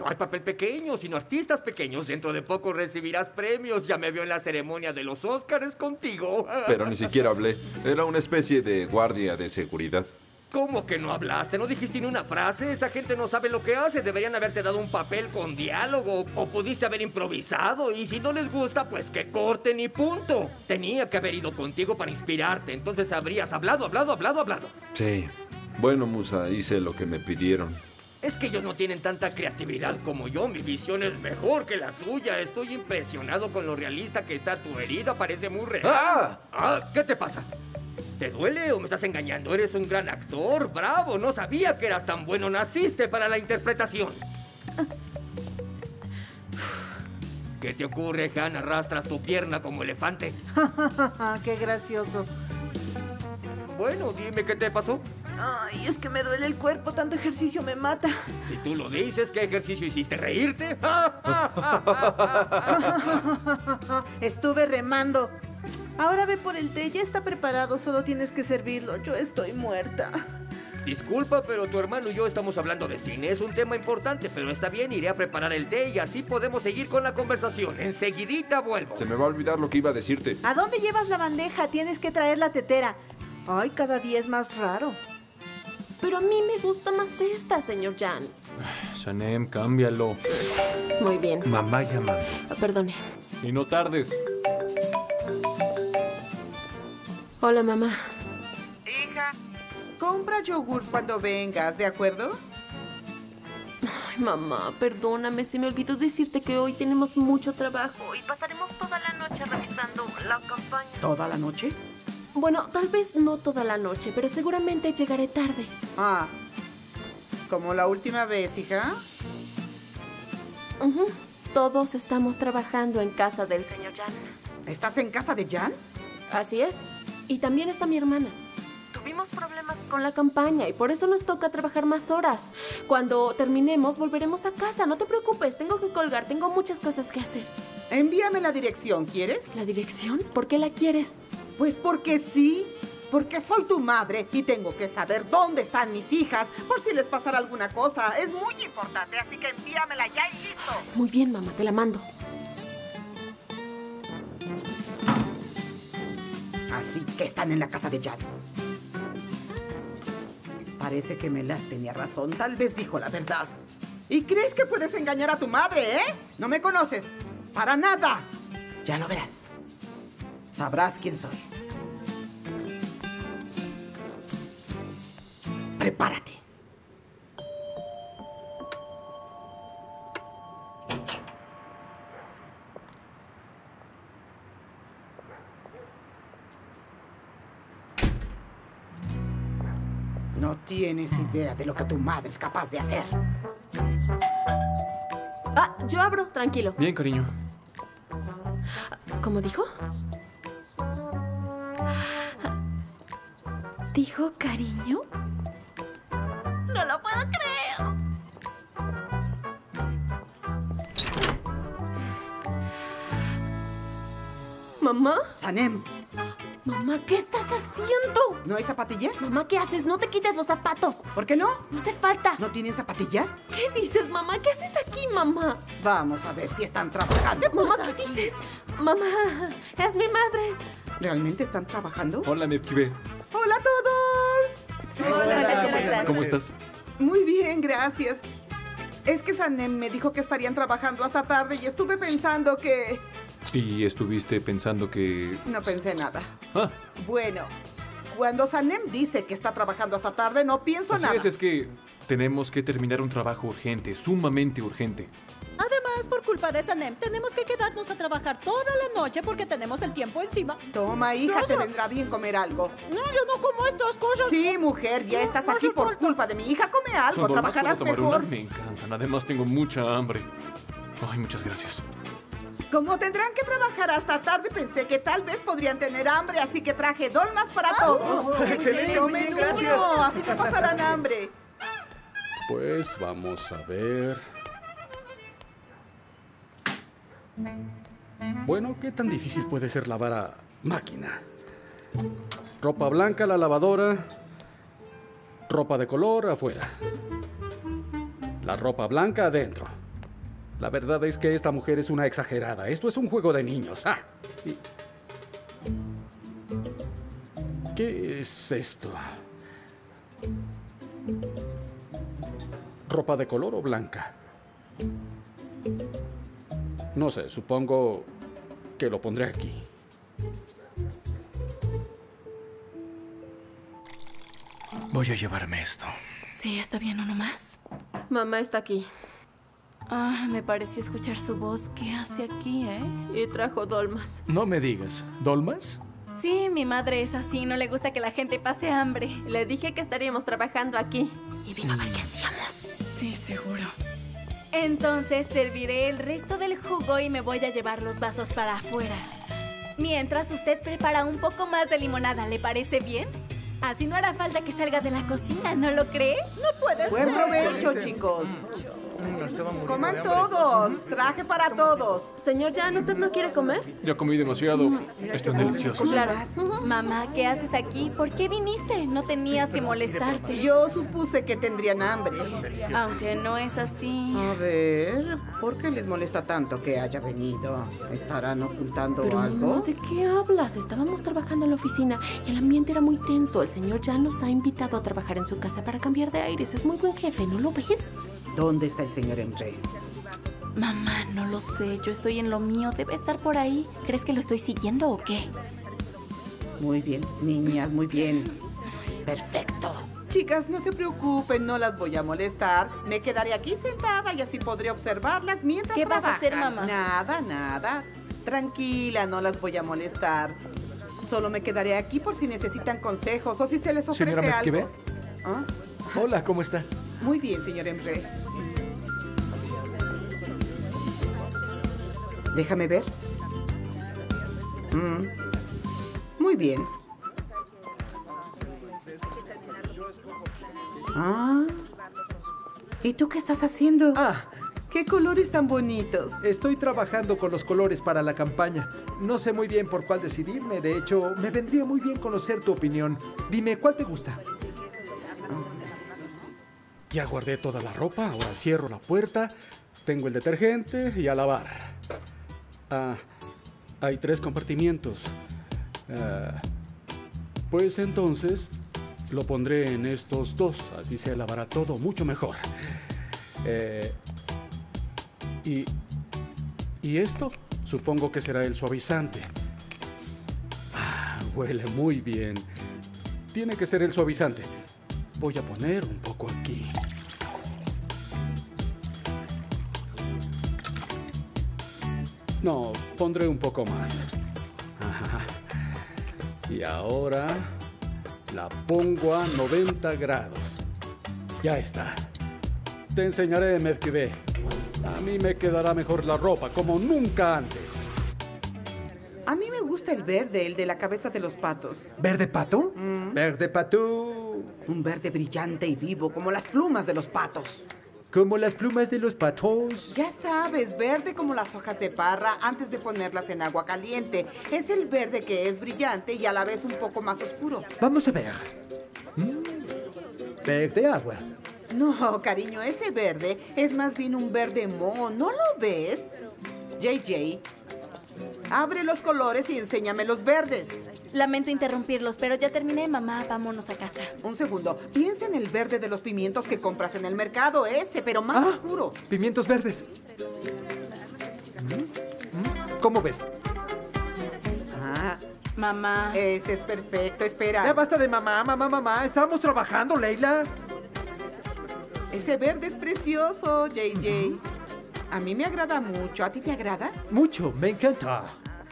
Speaker 8: No hay papel pequeño, sino artistas pequeños. Dentro de poco recibirás premios. Ya me veo en la ceremonia de los Óscares contigo. (laughs)
Speaker 24: Pero ni siquiera hablé. Era una especie de guardia de seguridad.
Speaker 8: ¿Cómo que no hablaste? ¿No dijiste ni una frase? Esa gente no sabe lo que hace. Deberían haberte dado un papel con diálogo. O pudiste haber improvisado. Y si no les gusta, pues que corten y punto. Tenía que haber ido contigo para inspirarte. Entonces habrías hablado, hablado, hablado, hablado.
Speaker 24: Sí. Bueno, Musa, hice lo que me pidieron.
Speaker 8: Es que ellos no tienen tanta creatividad como yo. Mi visión es mejor que la suya. Estoy impresionado con lo realista que está tu herida. Parece muy real. ¡Ah! ah ¿Qué te pasa? ¿Te duele o me estás engañando? Eres un gran actor. Bravo. No sabía que eras tan bueno. Naciste para la interpretación. ¿Qué te ocurre, Han? Arrastras tu pierna como elefante. (laughs)
Speaker 12: ¡Qué gracioso!
Speaker 8: Bueno, dime qué te pasó.
Speaker 14: Ay, es que me duele el cuerpo, tanto ejercicio me mata.
Speaker 8: Si tú lo dices, ¿qué ejercicio hiciste? ¿Reírte? (laughs)
Speaker 14: Estuve remando. Ahora ve por el té, ya está preparado, solo tienes que servirlo. Yo estoy muerta.
Speaker 8: Disculpa, pero tu hermano y yo estamos hablando de cine. Es un tema importante, pero está bien, iré a preparar el té y así podemos seguir con la conversación. Enseguidita vuelvo.
Speaker 24: Se me va a olvidar lo que iba a decirte.
Speaker 14: ¿A dónde llevas la bandeja? Tienes que traer la tetera. Ay, cada día es más raro.
Speaker 2: Pero a mí me gusta más esta, señor Jan.
Speaker 5: Sanem, cámbialo.
Speaker 2: Muy bien.
Speaker 24: Mamá llamando.
Speaker 2: Perdone.
Speaker 5: Y no tardes.
Speaker 2: Hola, mamá.
Speaker 12: Hija, compra yogur cuando vengas, ¿de acuerdo?
Speaker 2: Ay, mamá, perdóname, se me olvidó decirte que hoy tenemos mucho trabajo y pasaremos toda la noche revisando la campaña.
Speaker 12: ¿Toda la noche?
Speaker 2: Bueno, tal vez no toda la noche, pero seguramente llegaré tarde.
Speaker 12: Ah, como la última vez, hija.
Speaker 2: Todos estamos trabajando en casa del señor Jan.
Speaker 12: ¿Estás en casa de Jan?
Speaker 2: Así es. Y también está mi hermana. Tuvimos problemas con la campaña y por eso nos toca trabajar más horas. Cuando terminemos, volveremos a casa. No te preocupes, tengo que colgar, tengo muchas cosas que hacer.
Speaker 12: Envíame la dirección, ¿quieres?
Speaker 2: ¿La dirección? ¿Por qué la quieres?
Speaker 12: Pues porque sí. Porque soy tu madre y tengo que saber dónde están mis hijas por si les pasara alguna cosa. Es muy importante, así que envíamela ya y listo.
Speaker 2: Muy bien, mamá, te la mando.
Speaker 12: sí, que están en la casa de Jan. Parece que Mela tenía razón. Tal vez dijo la verdad. ¿Y crees que puedes engañar a tu madre, eh? No me conoces. Para nada. Ya lo verás. Sabrás quién soy. Prepárate. No tienes idea de lo que tu madre es capaz de hacer.
Speaker 2: Ah, yo abro, tranquilo.
Speaker 5: Bien, cariño.
Speaker 2: ¿Cómo dijo?
Speaker 17: ¿Dijo cariño?
Speaker 19: No lo puedo creer.
Speaker 2: ¿Mamá?
Speaker 12: Sanem.
Speaker 2: Mamá, ¿qué estás haciendo?
Speaker 12: ¿No hay zapatillas?
Speaker 2: Mamá, ¿qué haces? No te quites los zapatos.
Speaker 12: ¿Por qué no?
Speaker 2: No hace falta.
Speaker 12: ¿No tienen zapatillas?
Speaker 2: ¿Qué dices, mamá? ¿Qué haces aquí, mamá?
Speaker 12: Vamos a ver si están trabajando.
Speaker 2: Mamá, ¿qué dices? Mamá, es mi madre.
Speaker 12: ¿Realmente están trabajando?
Speaker 5: Hola, Nepkibe.
Speaker 12: ¡Hola a todos!
Speaker 2: Hola,
Speaker 5: ¿Cómo estás?
Speaker 12: Muy bien, gracias. Es que Sanem me dijo que estarían trabajando hasta tarde y estuve pensando que...
Speaker 5: ¿Y estuviste pensando que...
Speaker 12: No pensé nada.
Speaker 5: Ah,
Speaker 12: Bueno, cuando Sanem dice que está trabajando hasta tarde, no pienso
Speaker 5: así
Speaker 12: nada.
Speaker 5: es, es que tenemos que terminar un trabajo urgente, sumamente urgente.
Speaker 17: Además, por culpa de Sanem, tenemos que quedarnos a trabajar toda la noche porque tenemos el tiempo encima.
Speaker 12: Toma, hija, te vendrá bien comer algo.
Speaker 17: No, yo no como estas cosas.
Speaker 12: Sí, mujer, ya estás aquí por culpa de mi hija. Come algo,
Speaker 5: Son
Speaker 12: trabajarás
Speaker 5: ¿puedo tomar
Speaker 12: mejor.
Speaker 5: una? Me encantan. Además, tengo mucha hambre. Ay, muchas gracias.
Speaker 12: Como tendrán que trabajar hasta tarde, pensé que tal vez podrían tener hambre, así que traje dolmas para todos.
Speaker 29: excelente, muy
Speaker 12: Tomen
Speaker 29: bien, gracias.
Speaker 12: uno, así no pasarán hambre.
Speaker 31: Pues vamos a ver. Bueno, ¿qué tan difícil puede ser lavar a máquina? Ropa blanca la lavadora, ropa de color afuera. La ropa blanca adentro. La verdad es que esta mujer es una exagerada. Esto es un juego de niños. Ah, y- ¿Qué es esto? ¿Ropa de color o blanca? No sé, supongo que lo pondré aquí.
Speaker 3: Voy a llevarme esto.
Speaker 2: Sí, está bien, uno más. Mamá está aquí.
Speaker 19: Ah, me pareció escuchar su voz. ¿Qué hace aquí, eh?
Speaker 2: Y trajo dolmas.
Speaker 3: No me digas. ¿Dolmas?
Speaker 19: Sí, mi madre es así. No le gusta que la gente pase hambre.
Speaker 2: Le dije que estaríamos trabajando aquí.
Speaker 19: Y vino a ver qué hacíamos.
Speaker 35: Sí, seguro.
Speaker 19: Entonces serviré el resto del jugo y me voy a llevar los vasos para afuera. Mientras usted prepara un poco más de limonada, ¿le parece bien? Así no hará falta que salga de la cocina, ¿no lo cree?
Speaker 17: No puede
Speaker 12: Buen
Speaker 17: ser.
Speaker 12: provecho, chicos. Coman todos. Traje para todos.
Speaker 2: Señor Jan, ¿usted no quiere comer?
Speaker 5: Ya comí demasiado. Están deliciosos.
Speaker 19: Claro. Mamá, ¿qué haces aquí? ¿Por qué viniste? No tenías que molestarte.
Speaker 12: Yo supuse que tendrían hambre.
Speaker 19: Aunque no es así.
Speaker 12: A ver, ¿por qué les molesta tanto que haya venido? ¿Estarán ocultando
Speaker 2: Pero
Speaker 12: algo?
Speaker 2: mamá, ¿de qué hablas? Estábamos trabajando en la oficina y el ambiente era muy tenso. El señor Jan nos ha invitado a trabajar en su casa para cambiar de aires. Es muy buen jefe, ¿no lo ves?
Speaker 12: ¿Dónde está el señor Emre?
Speaker 19: Mamá, no lo sé. Yo estoy en lo mío. Debe estar por ahí. ¿Crees que lo estoy siguiendo o qué?
Speaker 12: Muy bien, niñas, muy bien. Perfecto. Chicas, no se preocupen, no las voy a molestar. Me quedaré aquí sentada y así podré observarlas mientras
Speaker 19: ¿Qué vas a hacer, mamá?
Speaker 12: Nada, nada. Tranquila, no las voy a molestar. Solo me quedaré aquí por si necesitan consejos o si se les ofrece
Speaker 3: Señora
Speaker 12: algo. ¿Ah?
Speaker 3: Hola, ¿cómo está?
Speaker 12: Muy bien, señor Emre. Déjame ver. Mm. Muy bien. Ah. ¿Y tú qué estás haciendo?
Speaker 15: Ah.
Speaker 12: ¡Qué colores tan bonitos!
Speaker 15: Estoy trabajando con los colores para la campaña. No sé muy bien por cuál decidirme. De hecho, me vendría muy bien conocer tu opinión. Dime, ¿cuál te gusta?
Speaker 31: Ya guardé toda la ropa, ahora cierro la puerta, tengo el detergente y a lavar. Ah, hay tres compartimientos. Ah, Pues entonces lo pondré en estos dos, así se lavará todo mucho mejor. Eh, y, y esto supongo que será el suavizante. Ah, huele muy bien. Tiene que ser el suavizante. Voy a poner un poco aquí. No, pondré un poco más. Ajá. Y ahora la pongo a 90 grados. Ya está. Te enseñaré, Mefkibe. A mí me quedará mejor la ropa, como nunca antes.
Speaker 12: A mí me gusta el verde, el de la cabeza de los patos.
Speaker 15: ¿Verde pato?
Speaker 12: Verde pato. Un verde brillante y vivo, como las plumas de los patos.
Speaker 15: Como las plumas de los patos.
Speaker 12: Ya sabes, verde como las hojas de parra antes de ponerlas en agua caliente. Es el verde que es brillante y a la vez un poco más oscuro.
Speaker 15: Vamos a ver. Mm. Verde agua.
Speaker 12: No, cariño, ese verde es más bien un verde moho, ¿no lo ves? JJ, abre los colores y enséñame los verdes.
Speaker 6: Lamento interrumpirlos, pero ya terminé, mamá. Vámonos a casa.
Speaker 12: Un segundo, piensa en el verde de los pimientos que compras en el mercado, ese, pero más
Speaker 15: Ah.
Speaker 12: oscuro.
Speaker 15: Pimientos verdes. ¿Cómo ves?
Speaker 12: Ah,
Speaker 6: Mamá.
Speaker 12: ese es perfecto, espera.
Speaker 15: Ya basta de mamá, mamá, mamá. Estamos trabajando, Leila.
Speaker 12: Ese verde es precioso, JJ. A mí me agrada mucho. ¿A ti te agrada?
Speaker 15: Mucho, me encanta.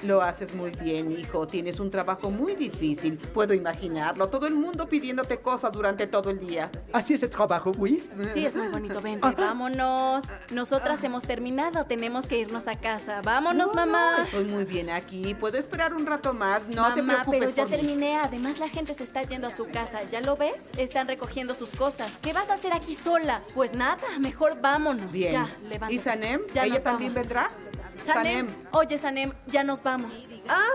Speaker 12: Lo haces muy bien, hijo. Tienes un trabajo muy difícil. Puedo imaginarlo. Todo el mundo pidiéndote cosas durante todo el día.
Speaker 15: Así es el trabajo, ¿oui?
Speaker 6: Sí, es muy bonito. Vente, vámonos. Nosotras hemos terminado. Tenemos que irnos a casa. Vámonos,
Speaker 12: No,
Speaker 6: mamá.
Speaker 12: no, estoy muy bien aquí. Puedo esperar un rato más. No te
Speaker 6: Mamá,
Speaker 12: preocupes
Speaker 6: pero ya
Speaker 12: por mí.
Speaker 6: terminé. Además, la gente se está yendo a su casa. ¿Ya lo ves? Están recogiendo sus cosas. ¿Qué vas a hacer aquí sola? Pues nada, mejor vámonos.
Speaker 12: Bien.
Speaker 6: Ya, levántate.
Speaker 12: ¿Y Sanem?
Speaker 6: Ya
Speaker 12: ¿Ella también
Speaker 6: vamos.
Speaker 12: vendrá?
Speaker 6: Sanem. Oye, Sanem, ya nos vamos.
Speaker 2: Ah,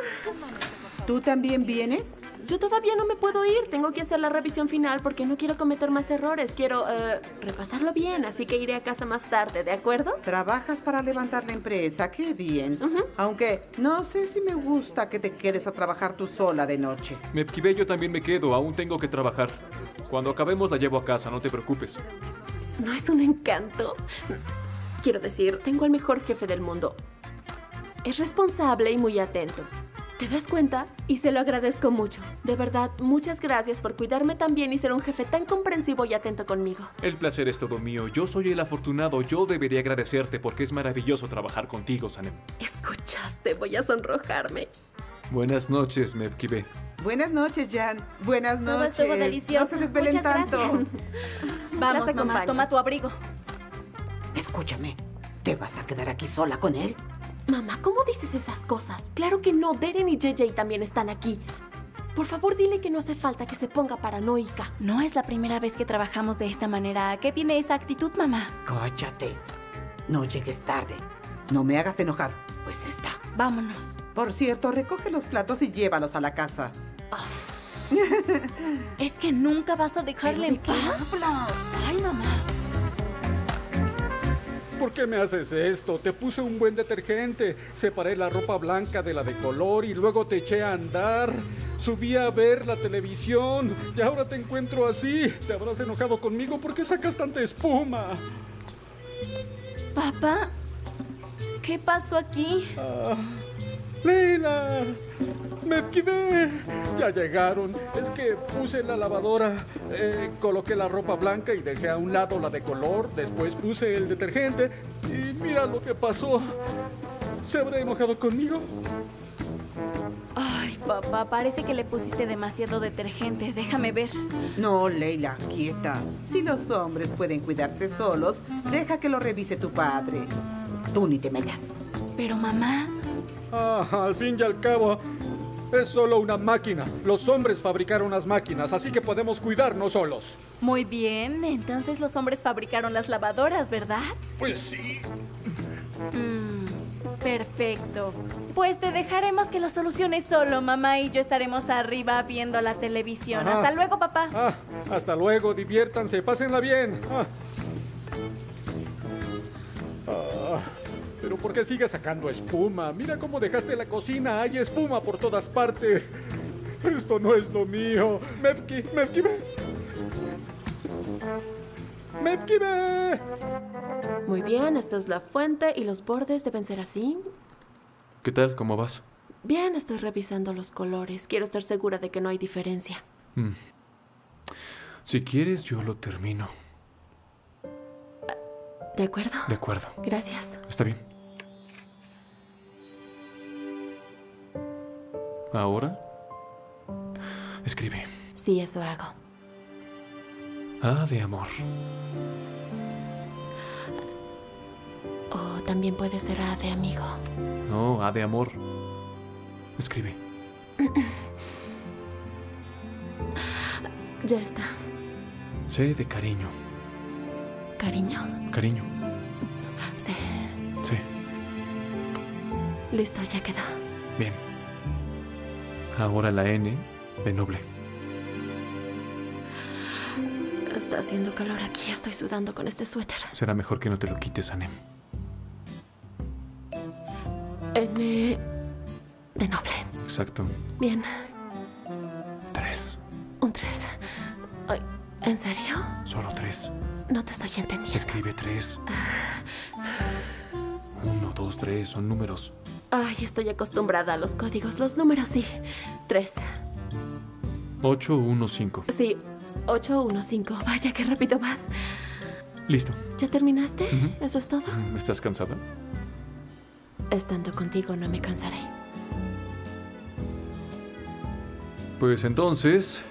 Speaker 12: ¿Tú también vienes?
Speaker 2: yo todavía no me puedo ir. Tengo que hacer la revisión final porque no quiero cometer más errores. Quiero eh, repasarlo bien, así que iré a casa más tarde, ¿de acuerdo?
Speaker 12: Trabajas para levantar la empresa, qué bien. Aunque no sé si me gusta que te quedes a trabajar tú sola de noche.
Speaker 5: Mepkibe, yo también me quedo, aún tengo que trabajar. Cuando acabemos la llevo a casa, no te preocupes.
Speaker 2: ¿No es un encanto? Quiero decir, tengo al mejor jefe del mundo. Es responsable y muy atento. ¿Te das cuenta? Y se lo agradezco mucho. De verdad, muchas gracias por cuidarme tan bien y ser un jefe tan comprensivo y atento conmigo.
Speaker 5: El placer es todo mío. Yo soy el afortunado. Yo debería agradecerte porque es maravilloso trabajar contigo, Sanem.
Speaker 2: Escuchaste, voy a sonrojarme.
Speaker 5: Buenas noches, Mepkibe.
Speaker 12: Buenas noches, Jan. Buenas
Speaker 6: Todo
Speaker 12: noches.
Speaker 6: estuvo delicioso.
Speaker 12: No se desvelen
Speaker 6: Muchas
Speaker 12: tanto.
Speaker 6: gracias. (laughs) Vamos, mamá, toma tu abrigo.
Speaker 12: Escúchame, ¿te vas a quedar aquí sola con él?
Speaker 2: Mamá, ¿cómo dices esas cosas? Claro que no, Deren y JJ también están aquí. Por favor, dile que no hace falta que se ponga paranoica.
Speaker 6: No es la primera vez que trabajamos de esta manera. ¿A qué viene esa actitud, mamá?
Speaker 12: Cállate. No llegues tarde. No me hagas enojar. Pues está.
Speaker 6: Vámonos.
Speaker 12: Por cierto, recoge los platos y llévalos a la casa. (laughs)
Speaker 6: ¿Es que nunca vas a dejarle en
Speaker 12: ¿Pero de qué
Speaker 6: paz?
Speaker 12: hablas?
Speaker 6: Ay, mamá.
Speaker 31: ¿Por qué me haces esto? Te puse un buen detergente, separé la ropa blanca de la de color y luego te eché a andar. Subí a ver la televisión y ahora te encuentro así. ¿Te habrás enojado conmigo? ¿Por qué sacas tanta espuma?
Speaker 6: Papá, ¿qué pasó aquí?
Speaker 31: Ah, ¡Leila! ¡Me esquivé! Ya llegaron. Es que puse la lavadora, eh, coloqué la ropa blanca y dejé a un lado la de color. Después puse el detergente y mira lo que pasó. ¿Se habrá enojado conmigo?
Speaker 6: Ay, papá, parece que le pusiste demasiado detergente. Déjame ver.
Speaker 12: No, Leila, quieta. Si los hombres pueden cuidarse solos, deja que lo revise tu padre. Tú ni te metas.
Speaker 6: Pero mamá,
Speaker 31: Ah, al fin y al cabo, es solo una máquina. Los hombres fabricaron las máquinas, así que podemos cuidarnos solos.
Speaker 6: muy bien. Entonces los hombres fabricaron las lavadoras, ¿verdad?
Speaker 31: Pues sí.
Speaker 6: Mm, perfecto. Pues te dejaremos que lo soluciones solo. Mamá y yo estaremos arriba viendo la televisión.
Speaker 31: Ajá.
Speaker 6: Hasta luego, papá.
Speaker 31: Ah, hasta luego, diviértanse, pásenla bien. Ah. Ah, pero ¿por qué sigues sacando espuma? Mira cómo dejaste la cocina, hay espuma por todas partes.
Speaker 29: Esto no es lo mío. Mefki, Mefki, ve. Mefki, ve.
Speaker 2: Muy bien, esta es la fuente y los bordes deben ser así.
Speaker 5: ¿Qué tal? ¿Cómo vas?
Speaker 2: Bien, estoy revisando los colores. Quiero estar segura de que no hay diferencia.
Speaker 5: Mm. Si quieres, yo lo termino.
Speaker 2: ¿De acuerdo?
Speaker 5: De acuerdo.
Speaker 2: Gracias.
Speaker 5: Está bien. Ahora, escribe.
Speaker 2: Sí, eso hago.
Speaker 5: A de amor.
Speaker 2: O también puede ser A de amigo.
Speaker 5: No, A de amor. Escribe. (laughs)
Speaker 2: Ya está.
Speaker 5: C de cariño.
Speaker 2: Cariño.
Speaker 5: Cariño.
Speaker 2: Sí.
Speaker 5: Sí.
Speaker 2: Listo, ya quedó.
Speaker 5: Bien. Ahora la N de noble.
Speaker 2: Está haciendo calor aquí. Estoy sudando con este suéter.
Speaker 5: Será mejor que no te lo quites, Anem.
Speaker 2: N de noble.
Speaker 5: Exacto.
Speaker 2: Bien.
Speaker 5: Tres.
Speaker 2: Un tres. Ay, ¿En serio?
Speaker 5: Solo tres.
Speaker 2: No te estoy entendiendo.
Speaker 5: Escribe tres. Uno, dos, tres. Son números.
Speaker 2: Ay, estoy acostumbrada a los códigos. Los números sí. Tres.
Speaker 5: Ocho, uno, cinco.
Speaker 2: Sí. Ocho, uno, cinco. Vaya, qué rápido vas.
Speaker 5: Listo.
Speaker 2: ¿Ya terminaste? ¿Eso es todo?
Speaker 5: ¿Estás cansada?
Speaker 2: Estando contigo no me cansaré.
Speaker 5: Pues entonces,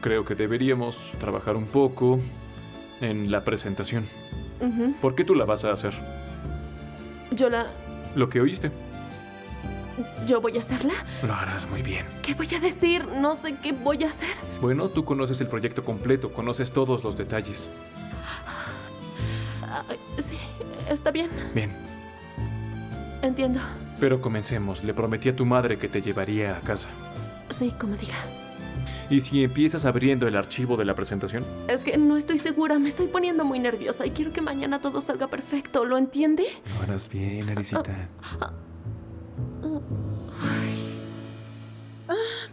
Speaker 5: creo que deberíamos trabajar un poco en la presentación. ¿Por qué tú la vas a hacer?
Speaker 2: Yo la...
Speaker 5: Lo que oíste.
Speaker 2: ¿Yo voy a hacerla?
Speaker 5: Lo harás muy bien.
Speaker 2: ¿Qué voy a decir? No sé qué voy a hacer.
Speaker 5: Bueno, tú conoces el proyecto completo, conoces todos los detalles.
Speaker 2: Ay, sí, está bien.
Speaker 5: Bien,
Speaker 2: Entiendo.
Speaker 5: pero comencemos. Le prometí a tu madre que te llevaría a casa.
Speaker 2: Sí, como diga.
Speaker 5: ¿Y si empiezas abriendo el archivo de la presentación?
Speaker 2: Es que no estoy segura, me estoy poniendo muy nerviosa y quiero que mañana todo salga perfecto, ¿lo entiende?
Speaker 5: Lo harás bien, Arisita.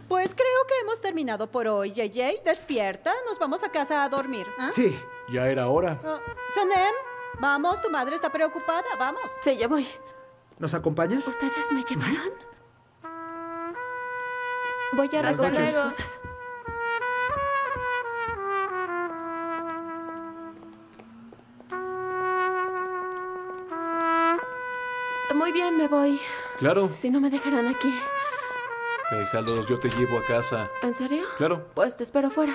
Speaker 17: Pues creo que hemos terminado por hoy. JJ, despierta. Nos vamos a casa a dormir. ¿ah?
Speaker 3: Sí, ya era hora.
Speaker 17: Ah, Sanem, vamos, tu madre está preocupada. Vamos.
Speaker 2: Sí, ya voy.
Speaker 3: ¿Nos acompañas?
Speaker 2: ¿Ustedes me llevaron? Voy a recoger las cosas. Muy bien, me voy.
Speaker 5: Claro,
Speaker 2: Si no me dejarán aquí.
Speaker 5: déjalos, yo te llevo a casa.
Speaker 2: ¿En serio?
Speaker 5: Claro.
Speaker 2: Pues te espero fuera.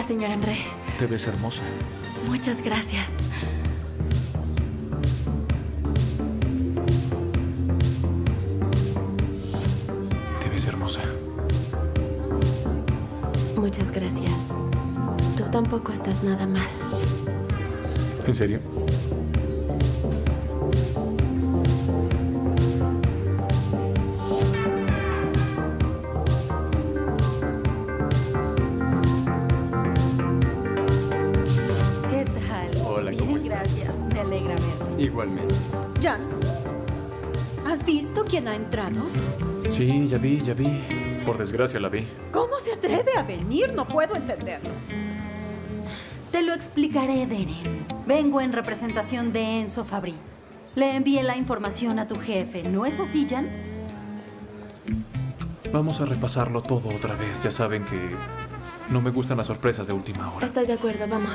Speaker 2: Hola, señor André.
Speaker 3: te ves hermosa.
Speaker 2: Muchas gracias.
Speaker 5: Te ves hermosa.
Speaker 2: Muchas gracias. Tú tampoco estás nada mal.
Speaker 5: ¿En serio? Igualmente.
Speaker 17: Jan, ¿has visto quién ha entrado?
Speaker 5: Sí, ya vi, ya vi. Por desgracia la vi.
Speaker 17: ¿Cómo se atreve a venir? No puedo entenderlo.
Speaker 18: Te lo explicaré, Deren. Vengo en representación de Enzo Fabri. Le envié la información a tu jefe, ¿no es así, Jan?
Speaker 5: Vamos a repasarlo todo otra vez. Ya saben que no me gustan las sorpresas de última hora.
Speaker 2: Estoy de acuerdo, vamos.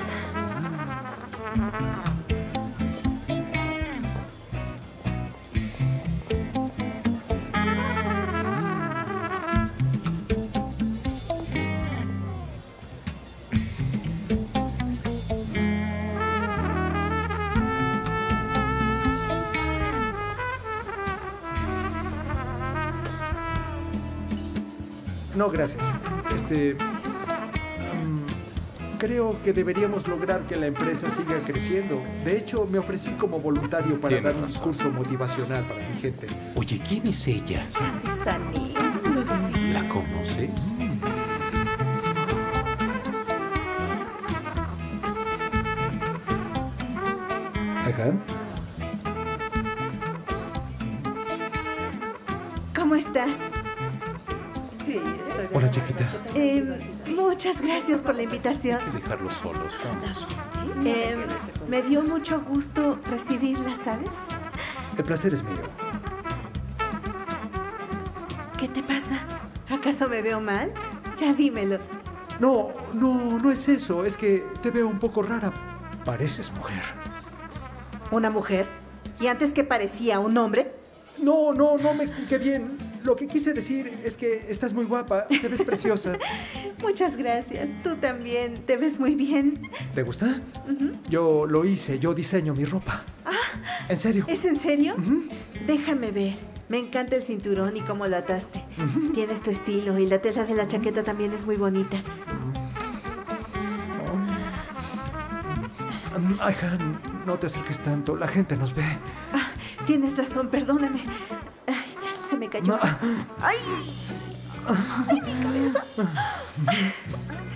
Speaker 15: Gracias. Este. creo que deberíamos lograr que la empresa siga creciendo. De hecho, me ofrecí como voluntario para
Speaker 7: Tienes
Speaker 15: dar un discurso motivacional para mi gente.
Speaker 7: Oye, ¿quién es ella?
Speaker 14: Sanim, lo sé.
Speaker 7: ¿La conoces?
Speaker 15: Ajá.
Speaker 14: Muchas gracias por la invitación.
Speaker 7: Hay que dejarlos solos, vamos.
Speaker 14: Eh, me dio mucho gusto recibirla, ¿sabes?
Speaker 15: El placer es mío.
Speaker 14: ¿Qué te pasa? ¿Acaso me veo mal? Ya dímelo.
Speaker 15: No, no, no es eso. Es que te veo un poco rara. Pareces mujer.
Speaker 14: ¿Una mujer? ¿Y antes que parecía un hombre?
Speaker 15: No, no, no me expliqué bien. Lo que quise decir es que estás muy guapa, te ves preciosa. (laughs)
Speaker 14: Muchas gracias. Tú también te ves muy bien.
Speaker 15: ¿Te gusta? Yo lo hice, yo diseño mi ropa. ¿En serio?
Speaker 14: ¿Es en serio? Déjame ver. Me encanta el cinturón y cómo lo ataste. Tienes tu estilo y la tela de la chaqueta también es muy bonita.
Speaker 15: Ay, Han, no te acerques tanto. La gente nos ve.
Speaker 14: Ah, tienes razón, perdóname. Ay, se me cayó. ¡Ay! ¡Ay, mi cabeza!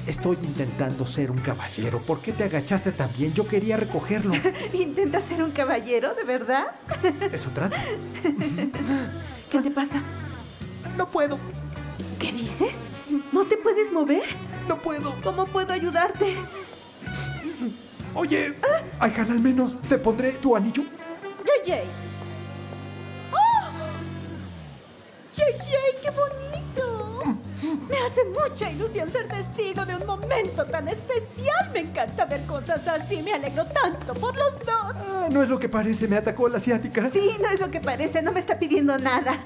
Speaker 15: Estoy intentando ser un caballero. ¿Por qué te agachaste tan bien? Yo quería recogerlo. (laughs)
Speaker 14: ¿Intenta ser un caballero, de verdad?
Speaker 15: Eso trata. (laughs)
Speaker 14: ¿Qué te pasa?
Speaker 15: No puedo.
Speaker 14: ¿Qué dices? ¿No te puedes mover?
Speaker 15: No puedo.
Speaker 14: ¿Cómo puedo ayudarte?
Speaker 15: Oye, Han, al menos te pondré tu anillo.
Speaker 36: JJ. JJ, qué bonito. Me hace mucha ilusión ser testigo de un momento tan especial. Me encanta ver cosas así. Me alegro tanto por los dos.
Speaker 15: Ah, no es lo que parece, me atacó la asiática.
Speaker 14: Sí, no es lo que parece, no me está pidiendo nada.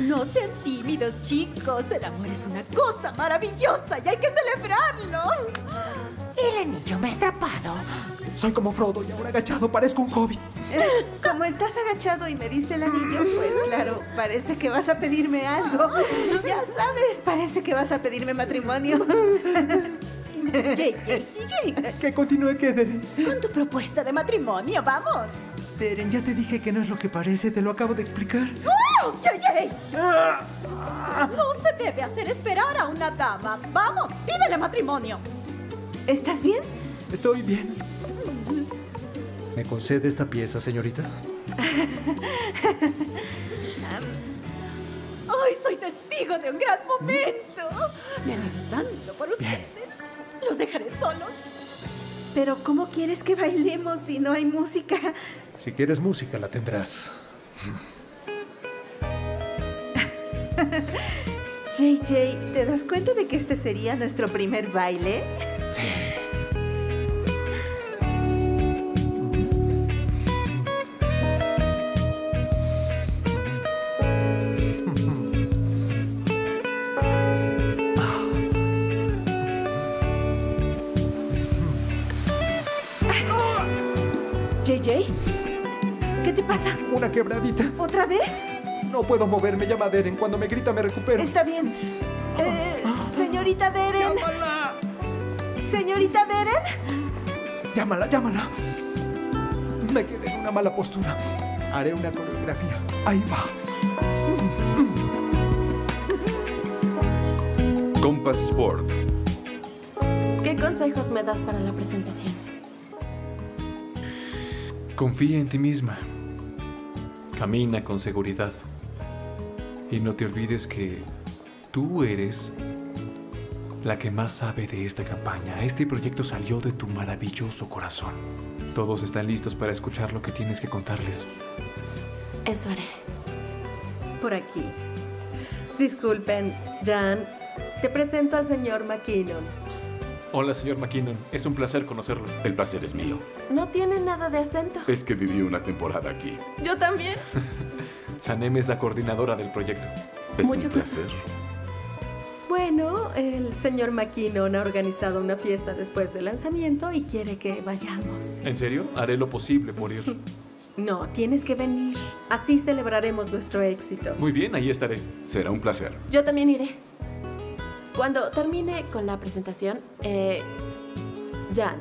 Speaker 36: No sean tímidos, chicos. El amor es una cosa maravillosa y hay que celebrarlo.
Speaker 14: El anillo me ha atrapado.
Speaker 15: Soy como Frodo y ahora agachado parezco un hobbit.
Speaker 14: Eh, (laughs) Como estás agachado y me diste el anillo, pues claro, parece que vas a pedirme algo. (laughs) Ya sabes, parece que vas a pedirme matrimonio. (laughs)
Speaker 36: JJ, sigue.
Speaker 15: Que continúe que Deren.
Speaker 36: Con tu propuesta de matrimonio, vamos.
Speaker 15: Deren, ya te dije que no es lo que parece, te lo acabo de explicar.
Speaker 36: ¡Oh, JJ! No se debe hacer esperar a una dama. Vamos, pídele matrimonio.
Speaker 14: ¿Estás bien?
Speaker 15: Estoy bien. ¿Me concede esta pieza, señorita? (laughs)
Speaker 36: Hoy soy testigo de un gran momento. Me alegro tanto por ustedes. Los dejaré solos.
Speaker 14: Pero ¿cómo quieres que bailemos si no hay música?
Speaker 15: Si quieres música, la tendrás. (laughs)
Speaker 14: JJ, ¿te das cuenta de que este sería nuestro primer baile?
Speaker 15: Sí. Quebradita.
Speaker 14: ¿Otra vez?
Speaker 15: No puedo moverme, llama a Deren. Cuando me grita me recupero.
Speaker 14: Está bien. Eh, señorita Deren. Señorita Deren.
Speaker 15: Llámala, llámala. Me quedé en una mala postura. Haré una coreografía. Ahí va.
Speaker 24: Compass Sport.
Speaker 2: ¿Qué consejos me das para la presentación?
Speaker 5: Confía en ti misma. Camina con seguridad. Y no te olvides que tú eres La que más sabe de esta campaña. Este proyecto salió de tu maravilloso corazón. Todos están listos para escuchar lo que tienes que contarles.
Speaker 2: Eso haré.
Speaker 7: Por aquí. Disculpen, Jan. Te presento al señor McKinnon.
Speaker 5: Hola, señor McKinnon. Es un placer conocerlo.
Speaker 37: El placer es mío.
Speaker 2: No tiene nada de acento.
Speaker 37: Es que viví una temporada aquí.
Speaker 2: Yo también. (laughs)
Speaker 5: Sanem es la coordinadora del proyecto.
Speaker 37: Es
Speaker 2: Mucho
Speaker 37: un placer.
Speaker 7: Bueno, el señor McKinnon ha organizado una fiesta después del lanzamiento y quiere que vayamos.
Speaker 5: ¿En serio? Haré lo posible por ir. (laughs)
Speaker 7: No, tienes que venir. Así celebraremos nuestro éxito.
Speaker 5: Muy bien, ahí estaré.
Speaker 37: Será un placer.
Speaker 2: Yo también iré. Cuando termine con la presentación, eh, Jan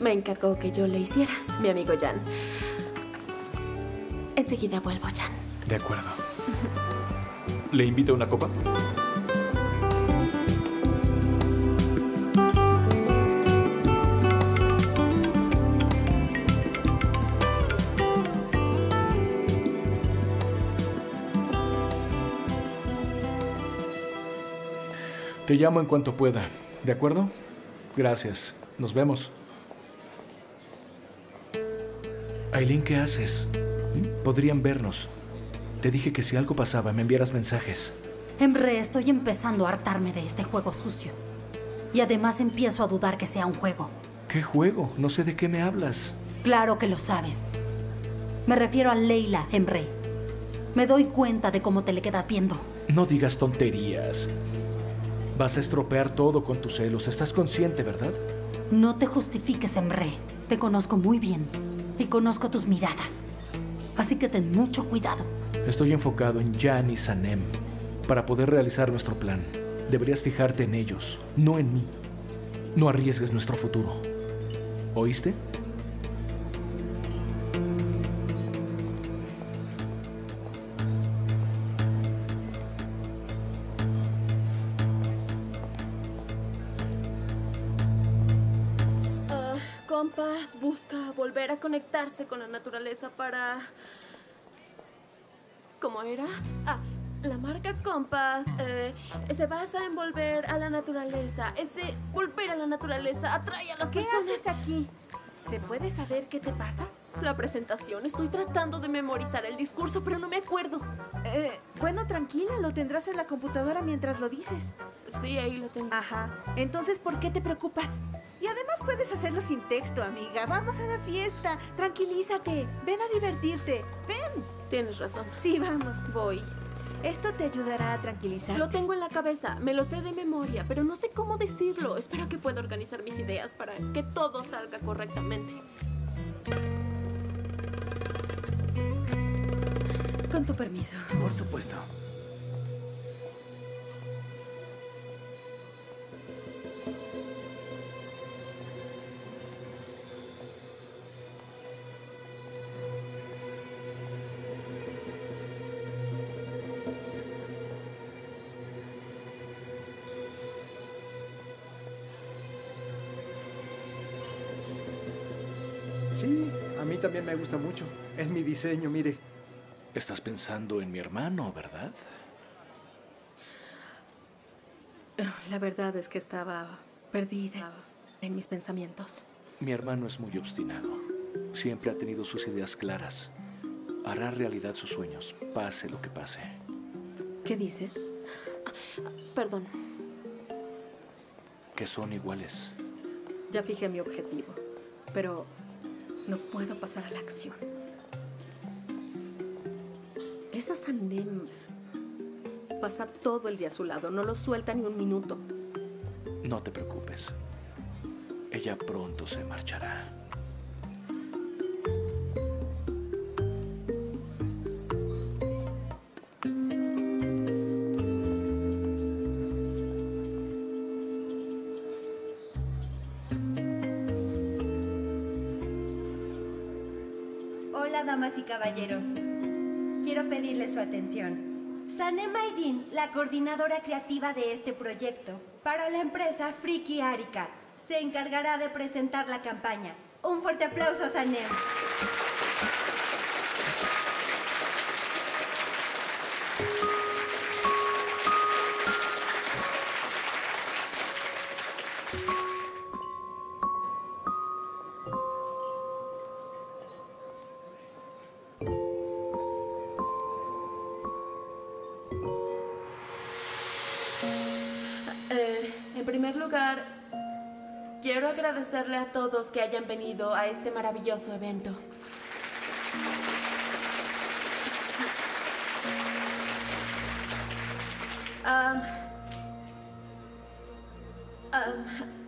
Speaker 2: me encargó que yo le hiciera, mi amigo Jan. Enseguida vuelvo, Jan.
Speaker 5: De acuerdo. ¿Le invito a una copa?
Speaker 3: Te llamo en cuanto pueda. ¿De acuerdo? Gracias. Nos vemos. Aileen, ¿qué haces? Podrían vernos. Te dije que si algo pasaba, me enviaras mensajes.
Speaker 18: Emre, estoy empezando a hartarme de este juego sucio. Y además empiezo a dudar que sea un juego.
Speaker 3: ¿Qué juego? No sé de qué me hablas.
Speaker 18: Claro que lo sabes. Me refiero a Leila, Emre. Me doy cuenta de cómo te le quedas viendo.
Speaker 3: No digas tonterías. Vas a estropear todo con tus celos. Estás consciente, ¿verdad?
Speaker 18: No te justifiques, Emre. Te conozco muy bien. Y conozco tus miradas. Así que ten mucho cuidado.
Speaker 3: Estoy enfocado en Jan y Sanem. Para poder realizar nuestro plan, deberías fijarte en ellos, no en mí. No arriesgues nuestro futuro. ¿Oíste?
Speaker 2: Conectarse con la naturaleza para... ¿Cómo era? Ah, la marca Compass eh, se basa en volver a la naturaleza. Ese volver a la naturaleza atrae a las
Speaker 14: ¿Qué
Speaker 2: personas.
Speaker 14: haces aquí? ¿Se puede saber qué te pasa?
Speaker 2: La presentación. Estoy tratando de memorizar el discurso, pero no me acuerdo.
Speaker 14: Eh, bueno, tranquila, lo tendrás en la computadora mientras lo dices.
Speaker 2: Sí, ahí lo tengo.
Speaker 14: Ajá. Entonces, ¿por qué te preocupas? Y además puedes hacerlo sin texto, amiga. Vamos a la fiesta. Tranquilízate. Ven a divertirte. Ven.
Speaker 2: Tienes razón.
Speaker 14: Sí, vamos.
Speaker 2: Voy.
Speaker 14: Esto te ayudará a tranquilizarte.
Speaker 2: Lo tengo en la cabeza, me lo sé de memoria, pero no sé cómo decirlo. Espero que pueda organizar mis ideas para que todo salga correctamente.
Speaker 7: Con tu permiso.
Speaker 25: Por supuesto.
Speaker 15: Gusta mucho. Es mi diseño, mire.
Speaker 3: Estás pensando en mi hermano, ¿verdad?
Speaker 7: La verdad es que estaba perdida en mis pensamientos.
Speaker 3: Mi hermano es muy obstinado. Siempre ha tenido sus ideas claras. Hará realidad sus sueños, pase lo que pase.
Speaker 7: ¿Qué dices?
Speaker 2: Perdón.
Speaker 3: Que son iguales.
Speaker 7: Ya fijé mi objetivo, pero no puedo pasar a la acción. Esa Sanem pasa todo el día a su lado, no lo suelta ni un minuto.
Speaker 3: No te preocupes. Ella pronto se marchará.
Speaker 38: Quiero pedirles su atención. Sanem Aydin, la coordinadora creativa de este proyecto, para la empresa Friki Arica, se encargará de presentar la campaña. Un fuerte aplauso a Sanem.
Speaker 2: Agradecerle a todos que hayan venido a este maravilloso evento.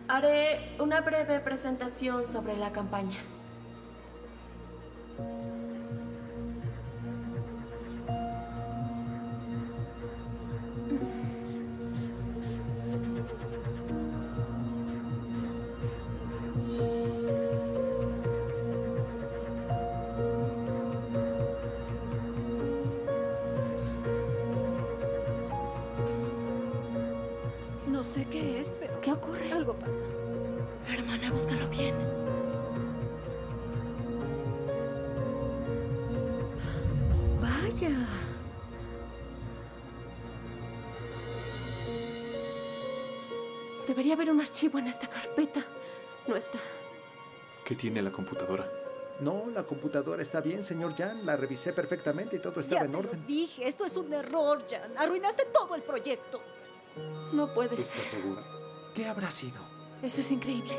Speaker 2: Haré una breve presentación sobre la campaña.
Speaker 4: ¿Qué
Speaker 5: tiene la computadora?
Speaker 15: No, la computadora está bien, señor Jan. La revisé perfectamente y todo estaba
Speaker 3: Ya
Speaker 15: en
Speaker 3: te lo
Speaker 15: orden.
Speaker 3: dije, esto es un error, Jan. Arruinaste todo el proyecto.
Speaker 2: No puede
Speaker 15: ¿Estás segura? ¿Qué habrá sido?
Speaker 3: Eso es increíble.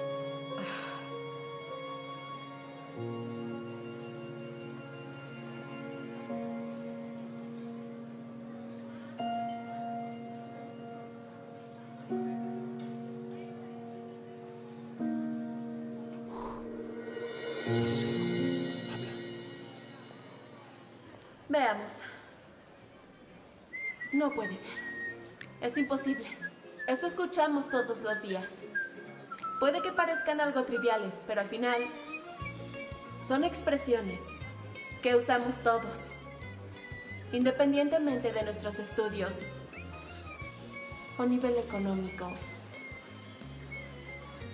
Speaker 2: Todos los días. Puede que parezcan algo triviales, pero al final son expresiones que usamos todos, independientemente de nuestros estudios o nivel económico.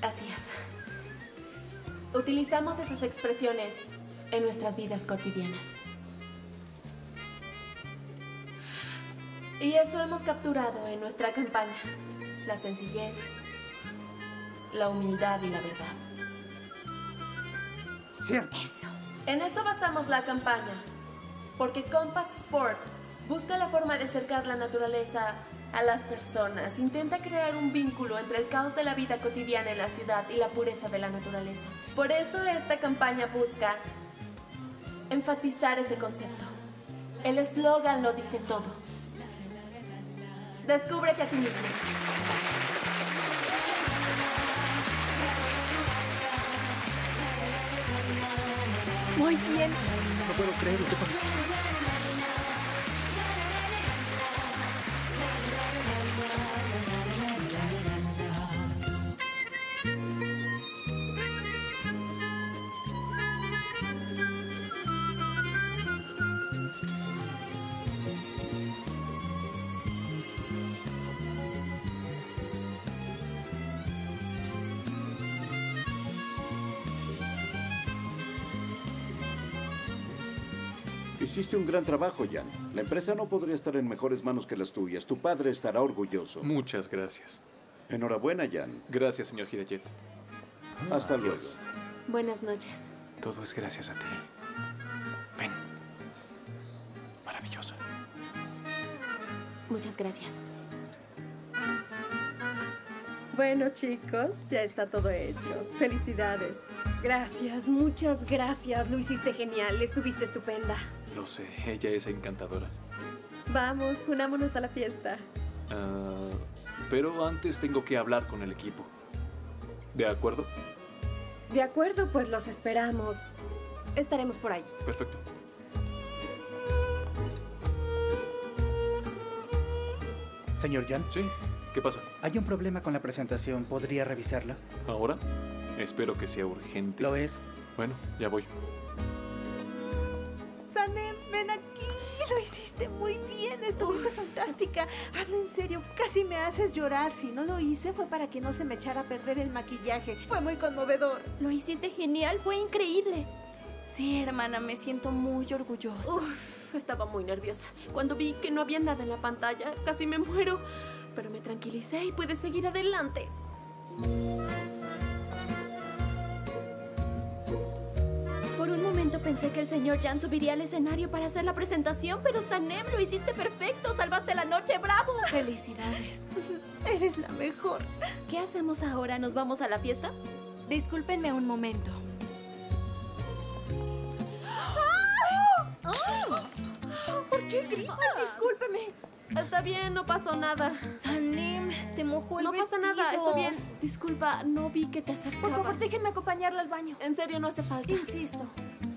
Speaker 2: Así es. Utilizamos esas expresiones en nuestras vidas cotidianas. Y eso hemos capturado en nuestra campaña. La sencillez, la humildad y la verdad.
Speaker 15: Cierto.
Speaker 2: En eso basamos la campaña. Porque Compass Sport busca la forma de acercar la naturaleza a las personas. Intenta crear un vínculo entre el caos de la vida cotidiana en la ciudad y la pureza de la naturaleza. Por eso esta campaña busca enfatizar ese concepto. El eslogan lo dice todo. Descúbrete a ti mismo.
Speaker 3: Muy bien.
Speaker 15: No puedo creer lo que pasó.
Speaker 32: Hiciste un gran trabajo, Jan. La empresa no podría estar en mejores manos que las tuyas. Tu padre estará orgulloso.
Speaker 5: Muchas gracias.
Speaker 32: Enhorabuena, Jan.
Speaker 5: Gracias, señor Hidayet.
Speaker 32: Hasta luego.
Speaker 2: Buenas noches.
Speaker 5: Todo es gracias a ti. Ven. Maravillosa.
Speaker 2: Muchas gracias.
Speaker 7: Bueno, chicos, ya está todo hecho. Felicidades.
Speaker 4: Gracias, muchas gracias. Lo hiciste genial. Estuviste estupenda.
Speaker 5: Lo sé, ella es encantadora.
Speaker 7: Vamos, unámonos a la fiesta.
Speaker 5: Ah, pero antes tengo que hablar con el equipo. ¿De acuerdo?
Speaker 4: De acuerdo, pues los esperamos. Estaremos por ahí.
Speaker 5: Perfecto.
Speaker 39: Señor Jan.
Speaker 5: Sí, ¿qué pasa?
Speaker 39: Hay un problema con la presentación. ¿Podría revisarla?
Speaker 5: ¿Ahora? Espero que sea urgente.
Speaker 39: Lo es.
Speaker 5: Bueno, ya voy.
Speaker 14: Sanem, ven aquí. Lo hiciste muy bien. Estuviste fantástica. Hablo en serio. Casi me haces llorar. Si no lo hice fue para que no se me echara a perder el maquillaje. Fue muy conmovedor.
Speaker 6: Lo hiciste genial, fue increíble. Sí, hermana, me siento muy orgullosa.
Speaker 2: Uf, estaba muy nerviosa. Cuando vi que no había nada en la pantalla, casi me muero. Pero me tranquilicé y pude seguir adelante.
Speaker 6: Por un momento pensé que el señor Jan subiría al escenario para hacer la presentación, pero Sanem, lo hiciste perfecto. Salvaste la noche, bravo.
Speaker 2: Felicidades.
Speaker 14: Eres la mejor.
Speaker 2: ¿Qué hacemos ahora? ¿Nos vamos a la fiesta?
Speaker 6: Discúlpenme un momento.
Speaker 14: ¿Por qué gritas?
Speaker 2: Discúlpeme. Está bien, no pasó nada.
Speaker 6: Sanim, te mojó el
Speaker 2: No pasa nada,
Speaker 6: vestido.
Speaker 2: está bien. Disculpa, no vi que te acercabas.
Speaker 6: Por favor, déjenme acompañarla al baño.
Speaker 2: En serio, no hace falta.
Speaker 6: Insisto.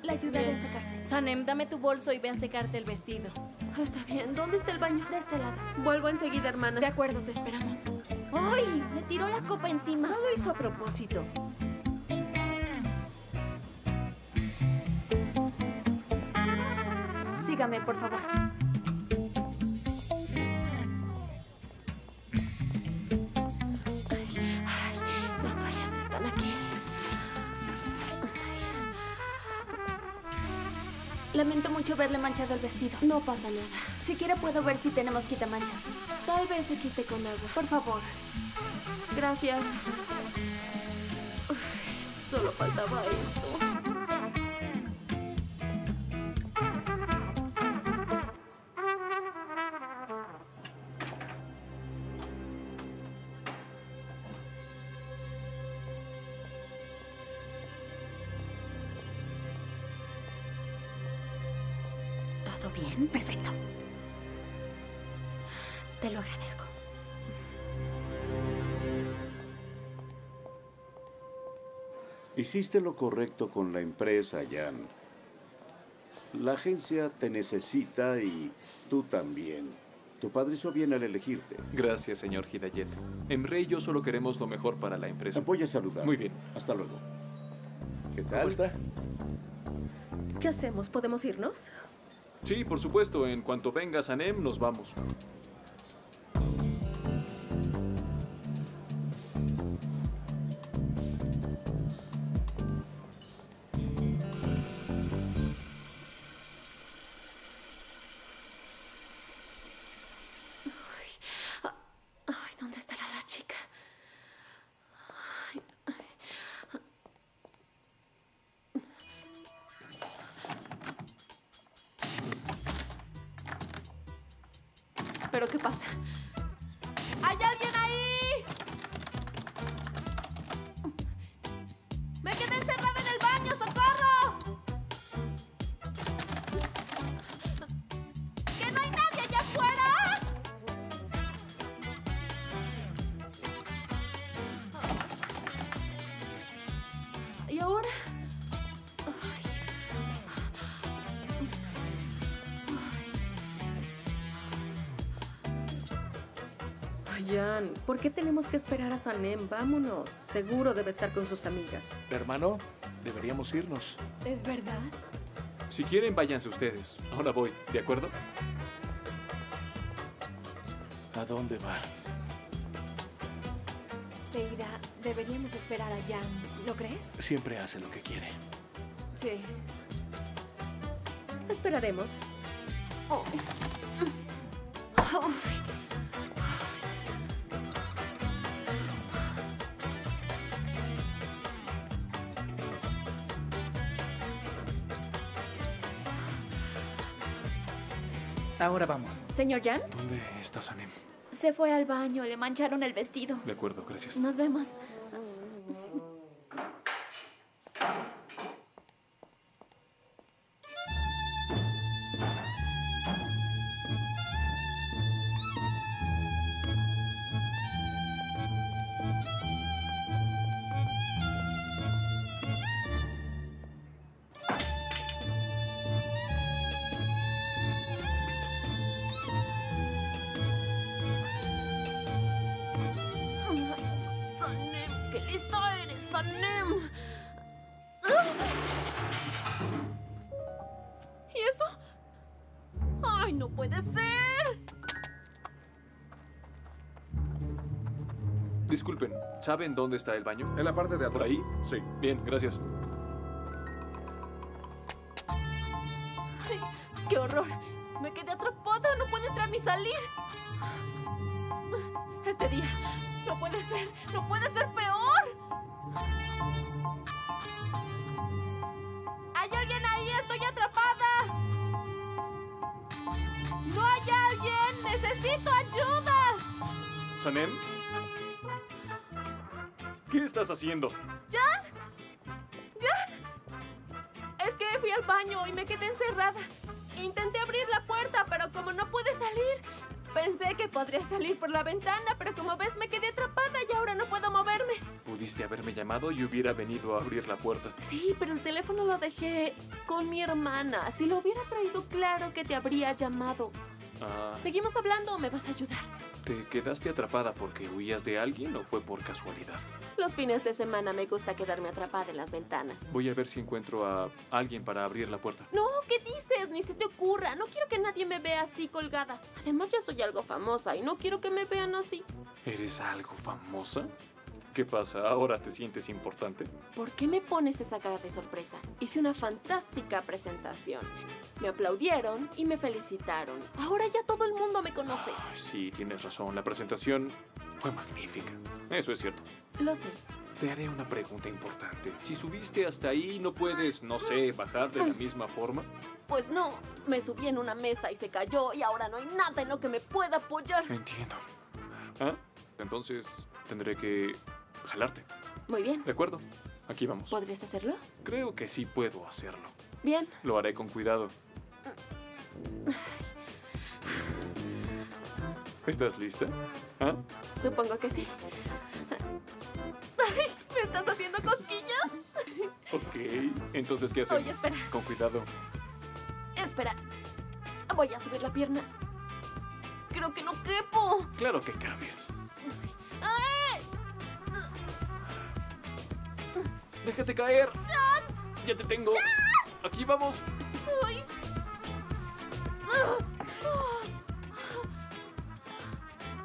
Speaker 6: La ayudaré
Speaker 2: Bien.
Speaker 6: a secarse.
Speaker 2: Sanem, dame tu bolso y ve a secarte el vestido. Está bien. ¿Dónde está el baño?
Speaker 6: De este lado.
Speaker 2: Vuelvo enseguida, hermana. De acuerdo, te esperamos.
Speaker 6: ¡Ay! Le tiró la copa encima.
Speaker 14: No lo hizo a propósito.
Speaker 6: Sígame, por favor. Lamento mucho verle manchado el vestido.
Speaker 2: No pasa nada.
Speaker 6: Siquiera puedo ver si tenemos quitamanchas.
Speaker 2: Tal vez se quite con agua.
Speaker 6: Por favor.
Speaker 2: Gracias. Uf, solo faltaba esto.
Speaker 40: ¿Todo bien? Perfecto. Te lo agradezco.
Speaker 32: Hiciste lo correcto con la empresa, Jan. La agencia te necesita y tú también. Tu padre hizo bien al elegirte.
Speaker 5: Gracias, señor Hidayet. Emre y yo solo queremos lo mejor para la empresa.
Speaker 32: Voy a saludar.
Speaker 5: Muy bien.
Speaker 32: Hasta luego. ¿Qué tal?
Speaker 3: ¿Cómo está?
Speaker 7: ¿Qué hacemos? ¿Podemos irnos?
Speaker 5: Sí, por supuesto. En cuanto venga Sanem, nos vamos.
Speaker 7: Tenemos que esperar a Sanem? Vámonos. Seguro debe estar con sus amigas.
Speaker 3: Hermano, deberíamos irnos.
Speaker 2: ¿Es verdad?
Speaker 5: Si quieren, váyanse ustedes. Ahora voy, ¿de acuerdo?
Speaker 3: ¿A dónde va?
Speaker 2: Seida, deberíamos esperar a Jan, ¿lo crees?
Speaker 3: Siempre hace lo que quiere.
Speaker 2: Sí.
Speaker 7: Esperaremos.
Speaker 41: Ahora vamos.
Speaker 6: Señor Jan,
Speaker 5: ¿Dónde está Sanem?
Speaker 6: se fue al baño, le mancharon el vestido.
Speaker 5: De acuerdo, gracias.
Speaker 6: Nos vemos.
Speaker 5: ¿Saben dónde está el baño?
Speaker 42: En la parte de atrás.
Speaker 5: ¿Por ahí?
Speaker 42: Sí.
Speaker 5: Bien, gracias.
Speaker 2: La puerta. Sí, pero el teléfono lo dejé con mi hermana. Si lo hubiera traído, claro que te habría llamado.
Speaker 5: Ah,
Speaker 2: ¿Seguimos hablando o me vas a ayudar?
Speaker 5: ¿Te quedaste atrapada porque huías de alguien o fue por casualidad?
Speaker 2: Los fines de semana me gusta quedarme atrapada en las ventanas.
Speaker 5: Voy a ver si encuentro a alguien para abrir la puerta.
Speaker 2: No, ¿qué dices? Ni se te ocurra. No quiero que nadie me vea así colgada. Además, ya soy algo famosa y no quiero que me vean así.
Speaker 5: ¿Eres algo famosa? ¿Qué pasa? ¿Ahora te sientes importante?
Speaker 2: ¿Por qué me pones esa cara de sorpresa? Hice una fantástica presentación. Me aplaudieron y me felicitaron. Ahora ya todo el mundo me conoce.
Speaker 5: Ay, sí, tienes razón. La presentación fue magnífica. Eso es cierto.
Speaker 2: Lo sé.
Speaker 5: Te haré una pregunta importante. Si subiste hasta ahí, ¿no puedes, no sé, bajar de la misma forma?
Speaker 2: Pues no, me subí en una mesa y se cayó y ahora no hay nada en lo que me pueda apoyar.
Speaker 5: Entiendo. ¿Ah? Entonces tendré que jalarte.
Speaker 2: Muy bien.
Speaker 5: ¿De acuerdo? Aquí vamos.
Speaker 2: ¿Podrías hacerlo?
Speaker 5: Creo que sí puedo hacerlo.
Speaker 2: Bien.
Speaker 5: Lo haré con cuidado. ¿Estás lista? ¿Ah?
Speaker 2: Supongo que sí. Ay, ¿Me estás haciendo cosquillas?
Speaker 5: Ok. Entonces, ¿qué hacemos?
Speaker 2: Oye, espera.
Speaker 5: Con cuidado.
Speaker 2: Espera. Voy a subir la pierna. Creo que no quepo.
Speaker 5: Claro que cabes. Déjate caer.
Speaker 2: ¡Jan!
Speaker 5: Ya te tengo. Aquí vamos.
Speaker 2: Ah.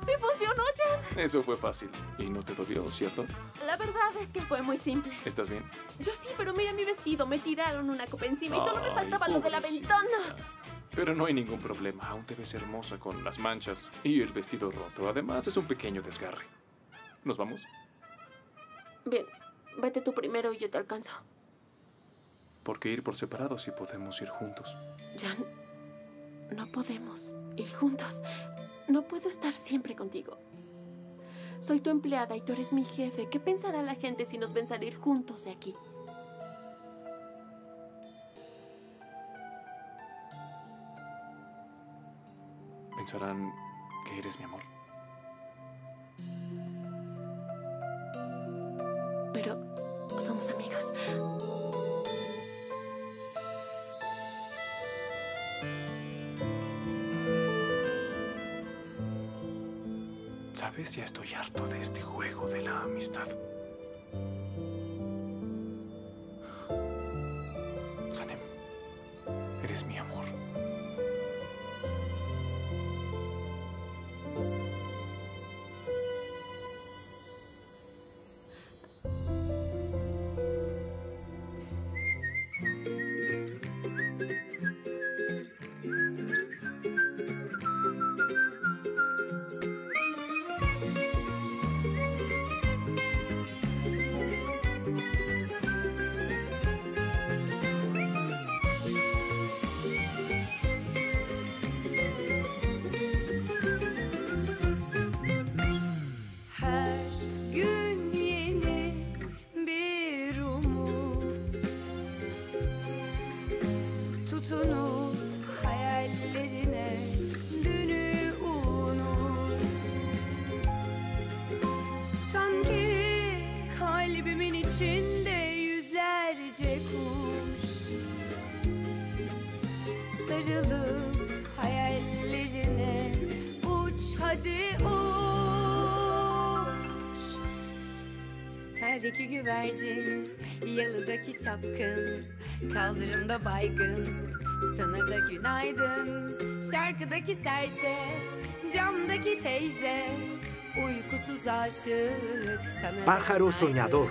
Speaker 2: ¡Sí funcionó, Jan!
Speaker 5: Eso fue fácil. Y no te dolió, ¿cierto?
Speaker 2: La verdad es que fue muy simple.
Speaker 5: ¿Estás bien?
Speaker 2: Yo sí, pero mira mi vestido. Me tiraron una copa encima y solo me faltaba lo de la ventana.
Speaker 5: Pero no hay ningún problema. Aún te ves hermosa con las manchas y el vestido roto. Además, es un pequeño desgarre. ¿Nos vamos?
Speaker 2: Bien, vete tú primero y yo te alcanzo.
Speaker 5: ¿Por qué ir por separado si podemos ir juntos?
Speaker 2: Jan, no podemos ir juntos. No puedo estar siempre contigo. Soy tu empleada y tú eres mi jefe. ¿Qué pensará la gente si nos ven salir juntos de aquí?
Speaker 5: Pensarán que eres mi amor.
Speaker 2: Pero somos amigos.
Speaker 5: ¿Sabes? Ya estoy harto de este juego de la amistad. Sanem, eres mi amor.
Speaker 43: Güvercin, yalıdaki çapkın Kaldırımda baygın, sana da günaydın Şarkıdaki serçe, camdaki teyze Uykusuz aşık sana da
Speaker 44: Pájaro
Speaker 43: günaydın.
Speaker 44: soñador.